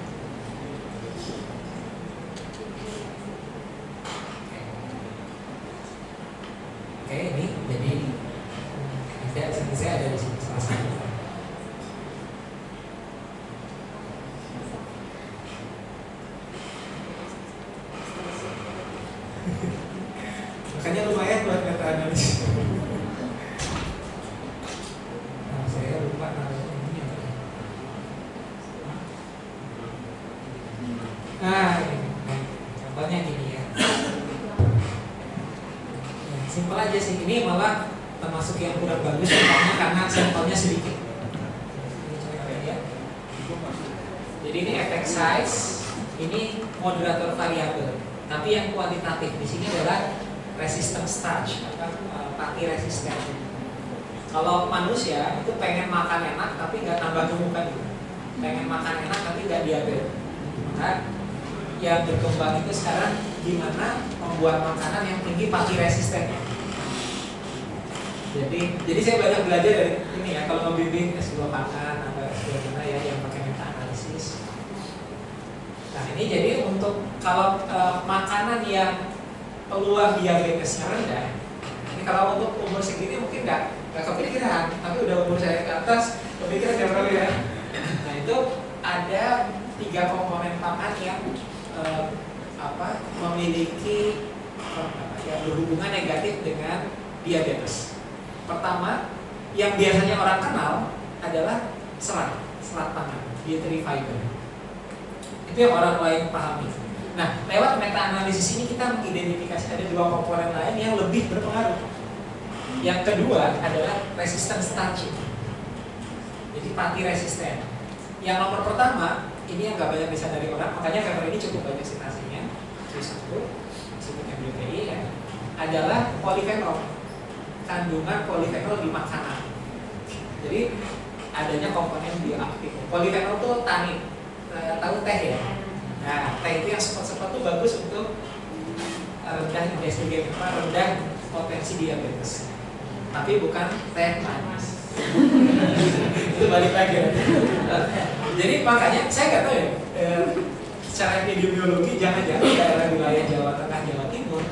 Oke, ini jadi ada sini saya ada di sini salah satu. Makanya lumayan buat meta analisis. Nah, saya lupa naruh ini apa ya. Nah, ini. Nah, contohnya gini ya. Ya, Simpel aja sih. Ini malah termasuk yang kurang bagus contohnya karena sampelnya sedikit. Ini coba kita lihat. Jadi ini efek size, ini moderator variabel. Tapi yang kuantitatif di sini adalah resistance starch atau uh, pati resisten. Kalau manusia itu pengen makan enak tapi nggak tambah gemukan gitu. Pengen makan enak tapi nggak diabetes. Maka yang berkembang itu sekarang gimana membuat makanan yang tinggi pati resistennya. Jadi jadi saya banyak belajar dari ini ya kalau membimbing S2 makan atau S2 mana ya yang pakai meta analisis. Nah ini jadi untuk kalau e, makanan yang peluang diabetesnya rendah, ini kalau untuk umur segini mungkin nggak nggak kepikiran, tapi udah umur saya ke atas kepikiran ya bro ya. Nah itu ada tiga komponen pangan yang e, apa memiliki apa, yang berhubungan negatif dengan diabetes. Pertama, yang biasanya orang kenal adalah serat, serat pangan, dietary fiber. Itu yang orang lain pahami. Nah, lewat meta analisis ini kita mengidentifikasi ada dua komponen lain yang lebih berpengaruh. Yang kedua adalah resistance starching. Jadi pati resisten. Yang nomor pertama, ini yang gak banyak bisa dari orang, makanya paper ini cukup banyak citasinya. C1, disebut MBTI ya, adalah polifenol kandungan polifenol di makanan. Jadi adanya komponen bioaktif. Polifenol itu tanin, e, tahu teh ya. Nah, teh itu yang sepot-sepot itu bagus untuk e, rendah indeks glikemia, rendah potensi diabetes. Tapi bukan teh manis. *laughs* itu balik lagi. Jadi makanya saya nggak tahu ya. E, secara epidemiologi jangan-jangan daerah wilayah Jawa Tengah, Jawa Timur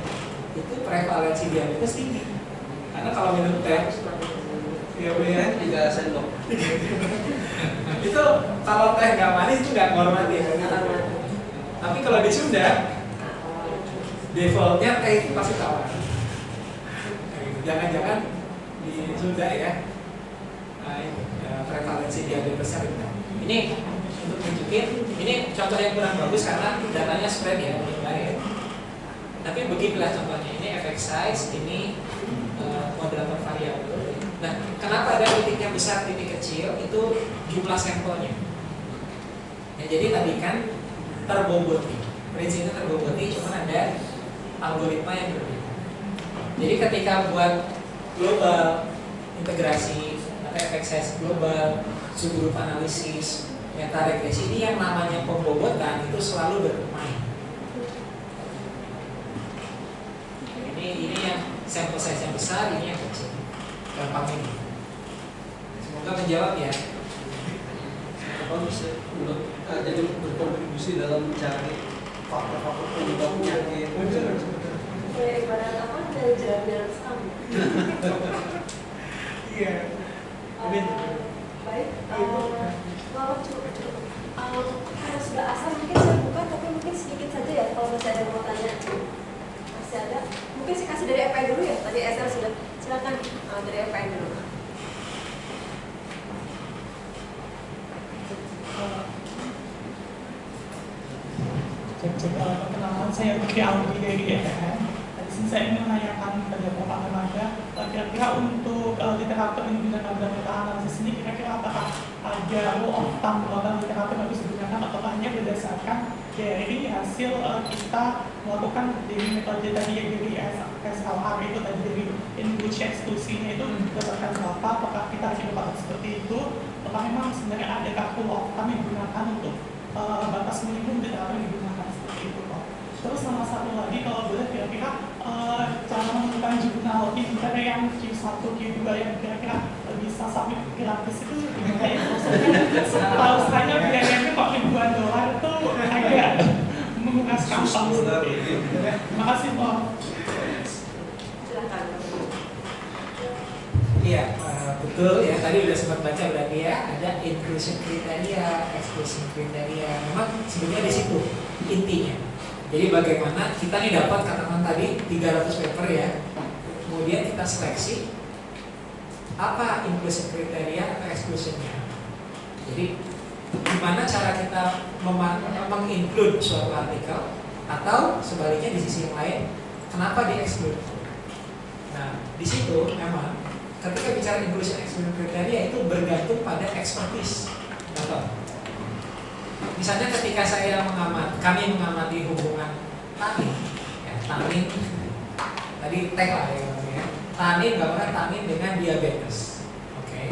itu prevalensi diabetes tinggi karena kalau minum teh ya ya tiga sendok *laughs* itu kalau teh nggak manis itu nggak menghormati ya tapi kalau di Sunda defaultnya teh itu pasti tawar. Jangan-jangan di Sunda ya ya, prevalensi diabetesnya rendah ini untuk tunjukin ini contoh yang kurang bagus karena datanya spread ya ya tapi beginilah contohnya ini efek size ini uh, moderator variabel. Nah, kenapa ada titik yang besar, titik kecil? Itu jumlah sampelnya. Ya, jadi tadi kan terboboti. Prinsipnya terboboti, cuma ada algoritma yang berbeda. Jadi ketika buat global integrasi size global, subgroup analisis, meta regresi ini yang namanya pembobotan itu selalu bermain. Ini ini yang sampel size yang besar, ini yang kecil. Gampang ini. Semoga menjawab ya. Apa bisa untuk jadi berkontribusi dalam mencari faktor-faktor penyebab penyakit Kayak ibarat apa dari jalan-jalan Islam. Iya. Eh, Baik, Bapak cukup cukup. Karena sudah asal mungkin saya buka, tapi mungkin sedikit saja ya kalau masih ada mau tanya. Masih ada. Mungkin saya kasih dari FPN dulu ya. Tadi SR sudah. Silakan eh, dari FPN dulu. Saya Putri Aldi dari EPN. Di sini saya ingin menanyakan kepada Bapak eh, kira-kira untuk eh, literatur yang digunakan dalam meta analisis ini kira-kira apakah ada rule of thumb dalam literatur yang harus digunakan atau hanya berdasarkan dari hasil eh, kita melakukan dari metode tadi yang dari SLR itu tadi dari input eksklusinya itu berdasarkan berapa apakah kita hanya melakukan seperti itu apakah memang sebenarnya ada rule of thumb yang digunakan untuk eh, batas minimum literatur yang digunakan. Terus sama satu lagi kalau boleh kira-kira eh, cara menemukan jurnal pinter yang Q1, Q2 yang kira-kira bisa sampai gratis itu gimana ya? Setahu *laughs* saya biayanya kok ribuan dolar itu agak menguras kantong seperti itu. Terima kasih Pak. Silakan. Iya, eh, betul ya. Tadi udah sempat baca berarti ya ada inclusion kriteria, exclusion kriteria. Memang sebenarnya di situ intinya. Jadi bagaimana kita nih dapat katakan tadi 300 paper ya. Kemudian kita seleksi apa inclusion kriteria atau exclusionnya. Jadi gimana cara kita menginclude suatu artikel atau sebaliknya di sisi yang lain kenapa di exclude. Nah, di situ memang ketika bicara inclusion exclusion kriteria itu bergantung pada expertise. Contoh, misalnya ketika saya mengamat, kami mengamati hubungan tanin, ya, tanin, tadi tag lah ya, namanya. tanin gambaran tanin dengan diabetes, oke.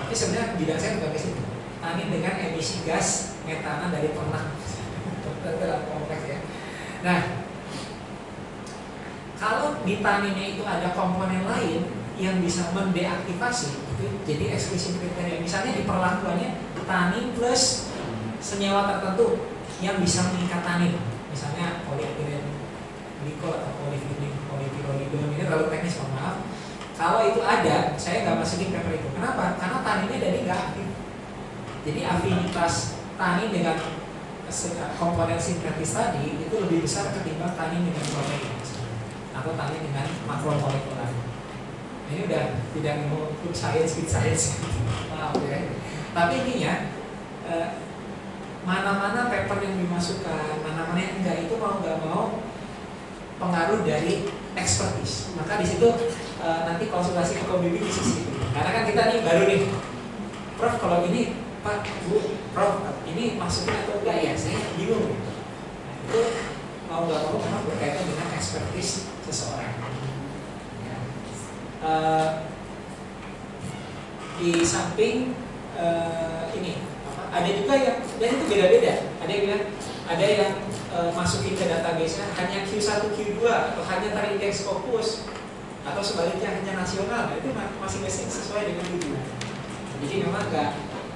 Tapi sebenarnya bidang saya bukan ke situ. Tanin dengan emisi gas metana dari ternak, terlalu kompleks ya. Nah, kalau di taninnya itu ada komponen lain yang bisa mendeaktivasi jadi eksklusif kriteria misalnya di perlakuannya tanin plus senyawa tertentu yang bisa meningkat tanin misalnya polyethylene glikol atau polyphenol polypyrrolidone ini terlalu teknis mohon maaf. Kalau itu ada saya nggak masukin paper itu. Kenapa? Karena taninnya jadi nggak aktif. Jadi afinitas tanin dengan komponen sintetis tadi itu lebih besar ketimbang tanin dengan protein atau tanin dengan makromolekular ini udah tidak mau food science, food science, *laughs* maaf ya. Tapi intinya eh, mana-mana paper yang dimasukkan, mana-mana yang enggak itu mau nggak mau pengaruh dari expertise. Maka di situ eh, nanti konsultasi ke pembimbing di sisi. Karena kan kita nih baru nih, Prof kalau ini Pak Bu, Prof ini masuknya atau enggak ya? Saya bingung. Nah, itu mau nggak mau memang berkaitan dengan expertise seseorang. Ya. Eh, di samping eh, ini ada juga yang dan itu beda-beda. Ada yang bilang ada yang eh, masukin ke database-nya hanya Q1, Q2 atau hanya terindeks fokus atau sebaliknya hanya nasional. Nah, itu ma- masing-masing sesuai dengan tujuan. Jadi memang nggak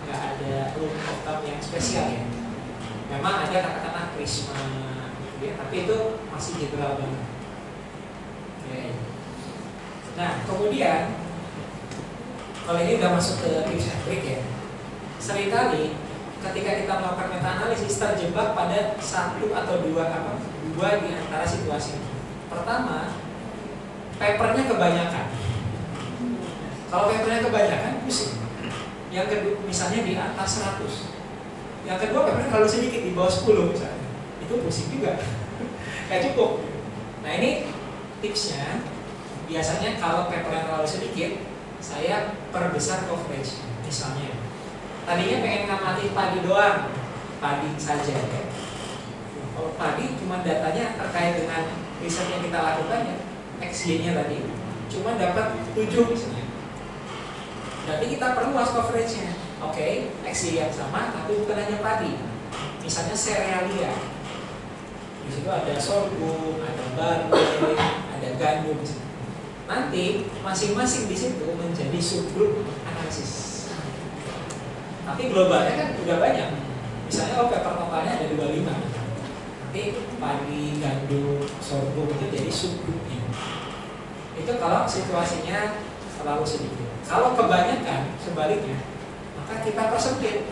nggak ada rule of thumb yang spesial ya. Memang ada katakanlah prisma, gitu ya, tapi itu masih general banget. Oke. Nah, kemudian kalau ini udah masuk ke tips and trick ya. Seringkali ketika kita melakukan meta analisis terjebak pada satu atau dua apa dua di antara situasi. Pertama, papernya kebanyakan. Kalau papernya kebanyakan pusing. Yang kedua, misalnya di atas 100. Yang kedua papernya terlalu sedikit di bawah 10 misalnya. Itu pusing juga. *laughs* Gak cukup. Nah ini tipsnya biasanya kalau paper yang terlalu sedikit saya perbesar coverage misalnya. Tadinya pengen ngamati padi doang, padi saja ya. Kalau padi cuma datanya terkait dengan riset yang kita lakukan ya, XY-nya tadi cuma dapat 7 misalnya. Berarti kita perluas coverage-nya. Oke, XY yang sama tapi bukan hanya padi. Misalnya serealia. Di situ ada sorghum, ada barley, ada gandum. Nanti masing-masing di situ menjadi subgroup analisis. Tapi globalnya kan udah banyak. Misalnya oh paper totalnya ada 25. Nanti padi, gandum, sorghum itu jadi subgroupnya. Itu kalau situasinya terlalu sedikit. Kalau kebanyakan sebaliknya, maka kita persempit.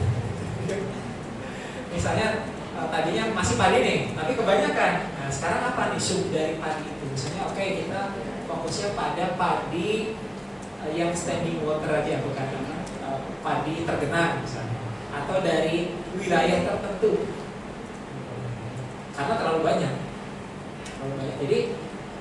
*laughs* Misalnya eh, tadinya masih padi nih, tapi kebanyakan. Nah sekarang apa nih sub dari padi itu? Misalnya oke kita fokusnya pada padi eh, yang standing water aja bukan padi tergenang misalnya, atau dari wilayah tertentu. Karena terlalu banyak. Terlalu banyak. Jadi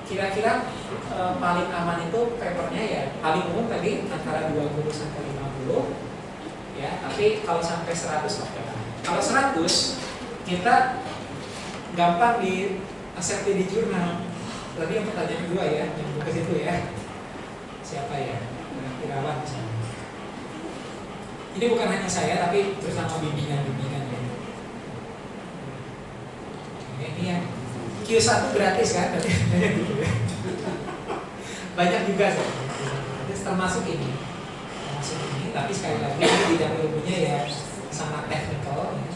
kira-kira e, paling aman itu papernya ya paling umum tadi antara 20 sampai 50 ya. Tapi kalau sampai 100 oke. Kalau 100 kita gampang di accept di jurnal. Tadi yang pertanyaan kedua ya yang ke situ ya. Siapa ya? Irawan misalnya ini bukan hanya saya tapi bersama bimbingan-bimbingan ya. Ini yang Q1 gratis kan? Banyak juga sih. Termasuk ini. Termasuk ini tapi sekali lagi ini bidang ilmunya ya sangat teknikal ya.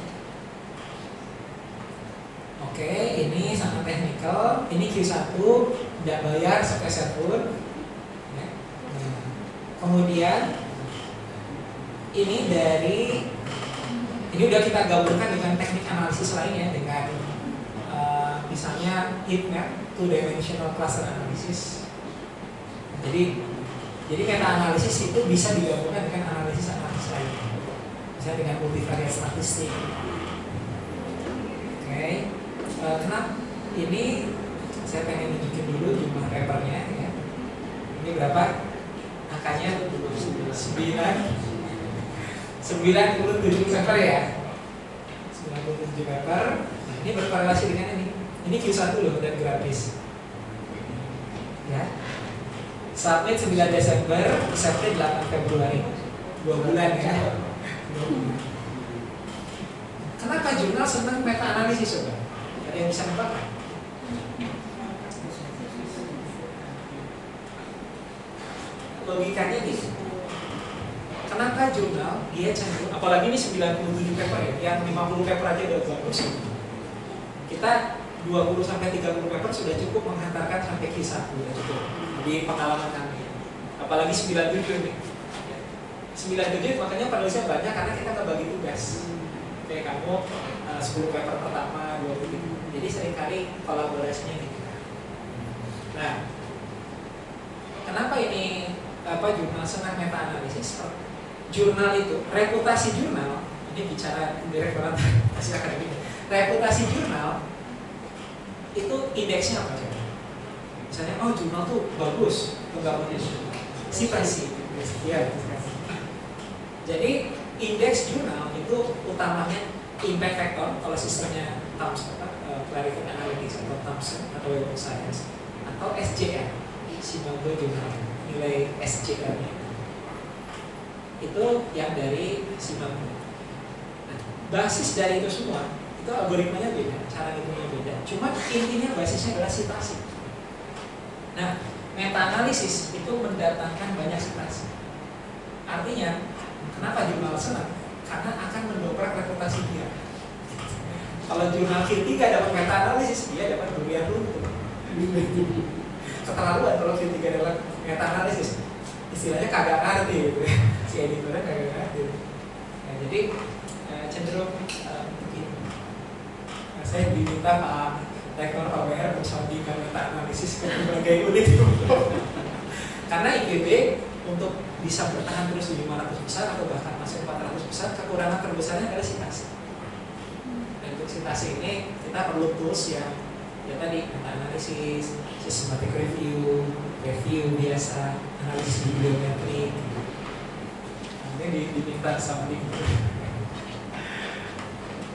oke ini sangat teknikal. Ini Q1 tidak bayar sepeser pun ya. Nah, kemudian ini dari ini udah kita gabungkan dengan teknik analisis lainnya dengan uh, misalnya heat map two dimensional cluster analysis. Jadi jadi meta analisis itu bisa digabungkan dengan analisis analisis lain bisa dengan multivariate statistik. Oke. Okay. uh, kenapa? Ini saya pengen tunjukin dulu jumlah papernya ya. Ini berapa? Angkanya? 9 97 paper ya? 97 paper nah, ini berkorelasi dengan ini. Ini Q1 loh dan gratis ya. Submit 9 Desember accepted 8 Februari. Dua bulan ya. Kenapa jurnal senang meta analisis sobat? Ada yang bisa kan? logikanya gitu kenapa jurnal dia cenderung apalagi ini 97 paper ya yang 50 paper aja udah bagus kita 20 sampai 30 paper sudah cukup menghantarkan sampai Q1 sudah cukup. Di pengalaman kami. Apalagi 97 nih 97 makanya penulisnya banyak karena kita nggak bagi tugas. Kayak kamu uh, 10 paper pertama 20 jadi sering kali kolaborasinya gitu. Nah kenapa ini apa jurnal senang meta analisis jurnal itu reputasi jurnal ini bicara direktorat hasil akademik reputasi jurnal itu indeksnya apa coba misalnya oh jurnal tuh bagus penggambarnya si presi ya jadi indeks jurnal itu utamanya impact factor kalau sistemnya Thomson uh, Clarivate Analytics atau Thomson atau Web Science atau SJR Simago Jurnal nilai SJR nya itu yang dari Simago nah, basis dari itu semua itu algoritmanya beda cara ngitungnya beda. Cuma intinya basisnya adalah citasi nah meta analisis itu mendatangkan banyak citasi artinya kenapa jurnal senang karena akan mendobrak reputasi dia. Kalau jurnal Q3 dapat meta analisis dia dapat durian runtuh keterlaluan kalau Q3 dapat meta analisis istilahnya kagak ngerti. gitu si editornya kagak ngerti nah, jadi eh, cenderung begini nah, saya diminta Pak Rektor PWR bersandingkan meta analisis ke berbagai unit *laughs* karena IPB untuk bisa bertahan terus di 500 besar atau bahkan masuk 400 besar kekurangan terbesarnya adalah sitasi dan untuk sitasi ini kita perlu tools yang ya tadi analisis, systematic review, review biasa, analisis bibliometrik. Ini di- diminta something.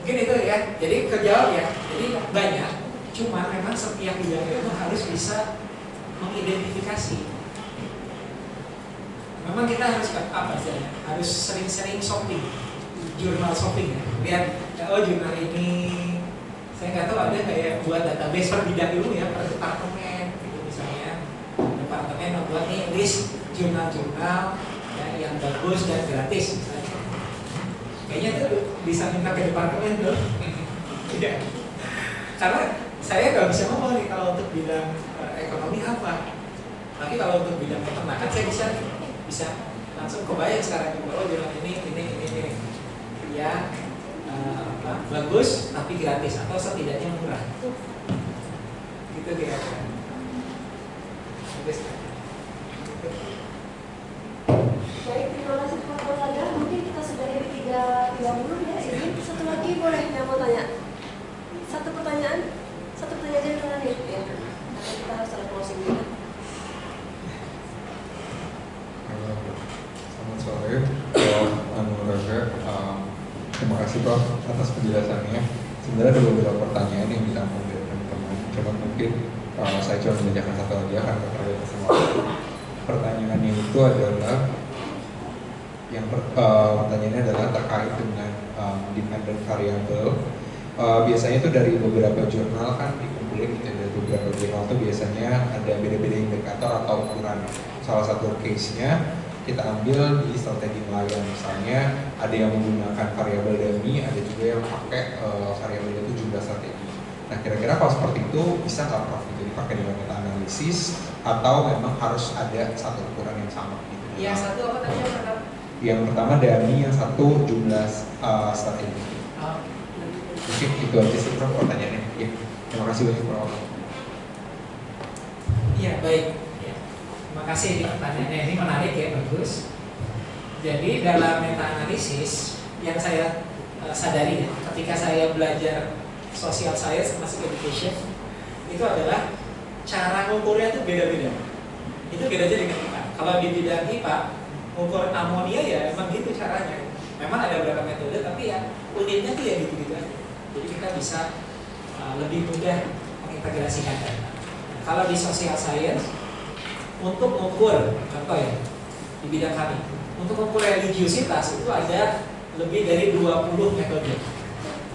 Mungkin itu ya. Jadi kejawab ya. Jadi banyak. Cuma memang setiap bidang itu harus bisa mengidentifikasi. Memang kita harus apa sih? Harus sering-sering shopping, jurnal shopping ya. Lihat, oh jurnal ini saya nggak tahu ada kayak buat database per bidang dulu ya per departemen gitu misalnya departemen membuat nih list jurnal-jurnal yang bagus dan gratis. Kayaknya tuh bisa minta ke departemen tuh. Tidak. Karena saya nggak bisa ngomong nih kalau untuk bidang eh, ekonomi apa. Tapi kalau untuk bidang peternakan saya bisa bisa langsung kebayang sekarang juga oh jurnal ini ini ini ini ya bagus tapi gratis atau setidaknya murah. Gitu kira-kira. Bagus. Baik, terima kasih Pak Kolada. Mungkin kita sudah di tiga tiga puluh ya. Ini satu lagi boleh yang mau tanya? Satu pertanyaan, satu pertanyaan yang terakhir ya. Karena kita harus ada closing. Halo, Selamat sore, Prof. Anu. Um, terima kasih Prof atas penjelasannya. Sebenarnya ada beberapa pertanyaan yang ditanggung dari teman-teman. Cuma mungkin uh, saya cuma menanyakan satu aja karena sama waktu. Pertanyaannya itu adalah yang uh, pertanyaannya adalah terkait dengan um, dependent variable. Uh, biasanya itu dari beberapa jurnal kan dikumpulin gitu dari beberapa jurnal itu biasanya ada beda-beda indikator atau ukuran. Salah satu case-nya kita ambil di strategi nelayan misalnya ada yang menggunakan variabel dummy, ada juga yang pakai uh, variabel itu jumlah strategi. Nah kira-kira kalau seperti itu bisa nggak Prof itu dipakai dengan meta analisis atau memang harus ada satu ukuran yang sama gitu? Yang satu apa tadi yang? Yang pertama dummy, yang satu jumlah uh, strategi. Oh, Mungkin itu aja sih Prof pertanyaannya. Ya, terima kasih banyak Prof. Iya baik. Ya. Terima kasih ini pertanyaannya ini menarik ya bagus. Jadi dalam meta analisis yang saya eh, sadari ya, ketika saya belajar social science masuk education itu adalah cara ngukurnya itu beda-beda. Itu beda dengan IPA. Kalau di bidang IPA ngukur amonia ya emang gitu caranya. Memang ada beberapa metode tapi ya unitnya tuh ya gitu-gitu aja. Jadi kita bisa uh, lebih mudah mengintegrasikan data. Kalau di social science untuk mengukur contoh ya di bidang kami untuk mengukur religiusitas itu ada lebih dari 20 metode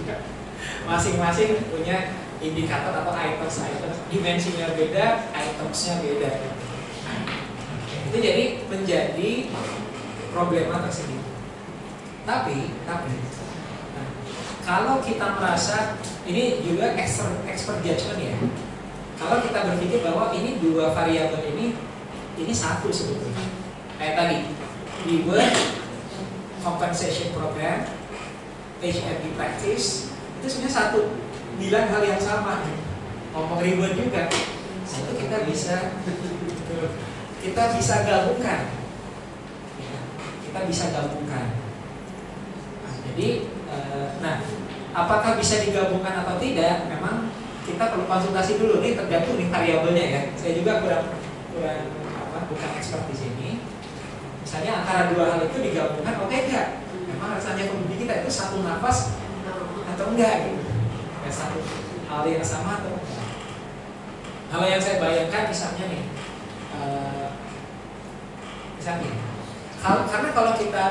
*laughs* masing-masing punya indikator atau items items dimensinya beda itemsnya beda itu jadi menjadi problema tersendiri. Tapi tapi nah, kalau kita merasa ini juga expert, expert judgment ya. Kalau kita berpikir bahwa ini dua variabel ini ini satu sebetulnya. Kayak tadi reward compensation program HMB practice itu sebenarnya satu. Bilang hal yang sama. Ngomong reward juga. Nah, itu kita bisa kita bisa gabungkan. Ya, kita bisa gabungkan. Nah, jadi eh, nah apakah bisa digabungkan atau tidak? Memang kita perlu konsultasi dulu. Nih tergantung nih variabelnya ya. Saya juga kurang kurang apa bukan expert di sini. Misalnya antara dua hal itu digabungkan oke enggak memang rasanya pembimbing kita itu satu nafas atau enggak gitu. Ya satu hal yang sama atau enggak. Kalau yang saya bayangkan misalnya nih eh, misalnya kalau karena kalau kita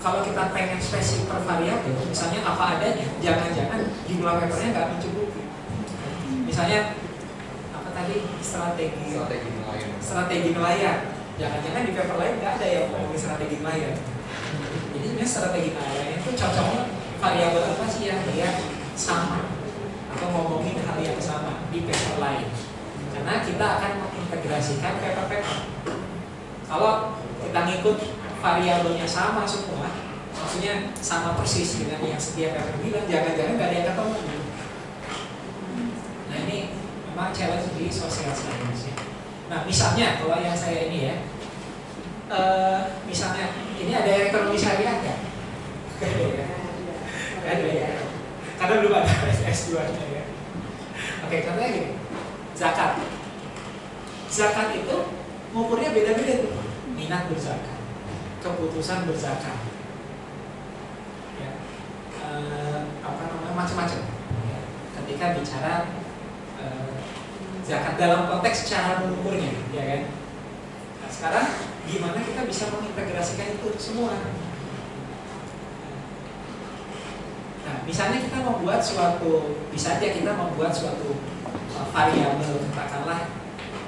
kalau kita pengen spesifik per variabel misalnya apa adanya jangan-jangan jumlah papernya nggak mencukupi. Misalnya apa tadi strategi. Strategi nelayan. strategi nelayan. Jangan-jangan di paper lain nggak ada yang ngomongin strategi nelayan. Jadi sebenarnya strategi nelayan itu cocoknya variabel apa sih yang dia sama? Atau ngomongin hal yang sama di paper lain. Karena kita akan mengintegrasikan paper-paper kalau kita ngikut variabelnya sama semua maksudnya sama persis dengan yang setiap paper bilang jangan-jangan nggak ada yang ketemu nah ini memang challenge di social science ya. Nah, misalnya kalau yang saya ini ya, eh, misalnya ini ada ekonomi syariah ya. Ada ya. Karena belum ada S2 nya ya. Oke, contohnya gini, zakat. Zakat itu ngukurnya beda-beda tuh. Minat berzakat, keputusan berzakat, ya, eh, apa namanya macam-macam. Ya, ketika bicara eh, zakat dalam konteks cara mengukurnya, ya kan? Nah, sekarang gimana kita bisa mengintegrasikan itu semua? Nah, misalnya kita membuat suatu, bisa aja kita membuat suatu uh, variabel katakanlah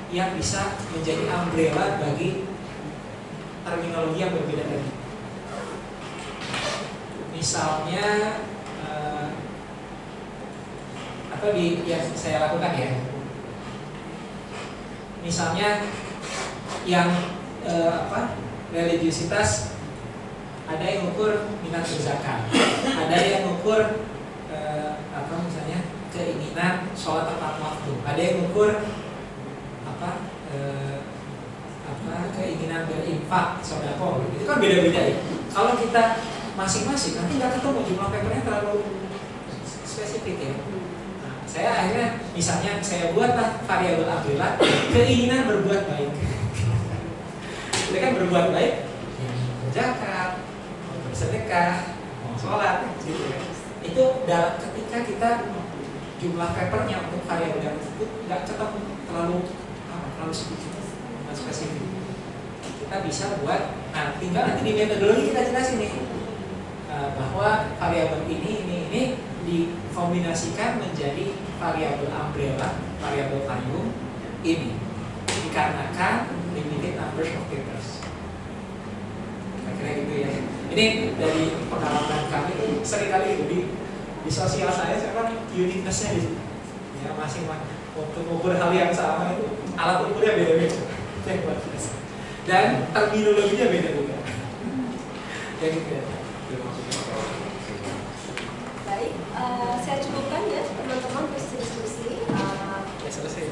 yang bisa menjadi umbrella bagi terminologi yang berbeda tadi. Misalnya uh, atau di yang saya lakukan ya. Misalnya yang uh, apa religiusitas ada yang ukur minat berzakat, ada yang ukur eh, apa misalnya keinginan sholat tepat waktu, ada yang ukur apa eh, apa keinginan berinfak, sodako, itu kan beda-beda ya. Kalau kita masing-masing nanti nggak ketemu jumlah papernya terlalu spesifik ya. Nah, saya akhirnya misalnya saya buatlah variabel umbrella keinginan berbuat baik. Itu kan berbuat baik, berzakat, bersedekah, sholat, gitu ya. Itu dalam ketika kita jumlah papernya untuk variabel tersebut nggak ketemu terlalu terlalu spesifik. Kita bisa buat, nah tinggal nanti di metodologi kita jelasin nih eh, bahwa variabel ini ini ini dikombinasikan menjadi variabel umbrella, variabel payung ini dikarenakan limited numbers of papers. Kira-kira gitu ya. Ini dari pengalaman kami itu sering kali di, di sosial saya saya kan uniquenessnya di. Ya masing masing untuk mengukur hal yang sama itu alat ukurnya beda-beda. Yang luar biasa. Dan terminologinya beda juga. Ya gitu ya. Baik, eh, saya cukupkan ya teman-teman. Eh, Ya selesai.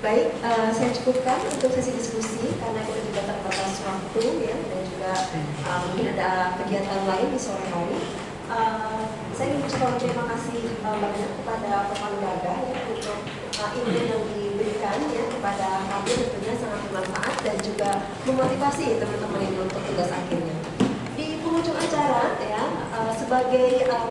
Baik, eh, saya cukupkan untuk sesi diskusi karena kita juga terbatas waktu ya dan juga eh, mungkin ada kegiatan lain di sore hari. Eh, saya ingin mengucapkan terima kasih eh, banyak kepada Bapak Lembaga ya untuk eh, ilmu yang diberikan ya kepada kami tentunya sangat bermanfaat dan juga memotivasi teman-teman ini untuk tugas akhirnya. Di penghujung acara ya eh, sebagai eh,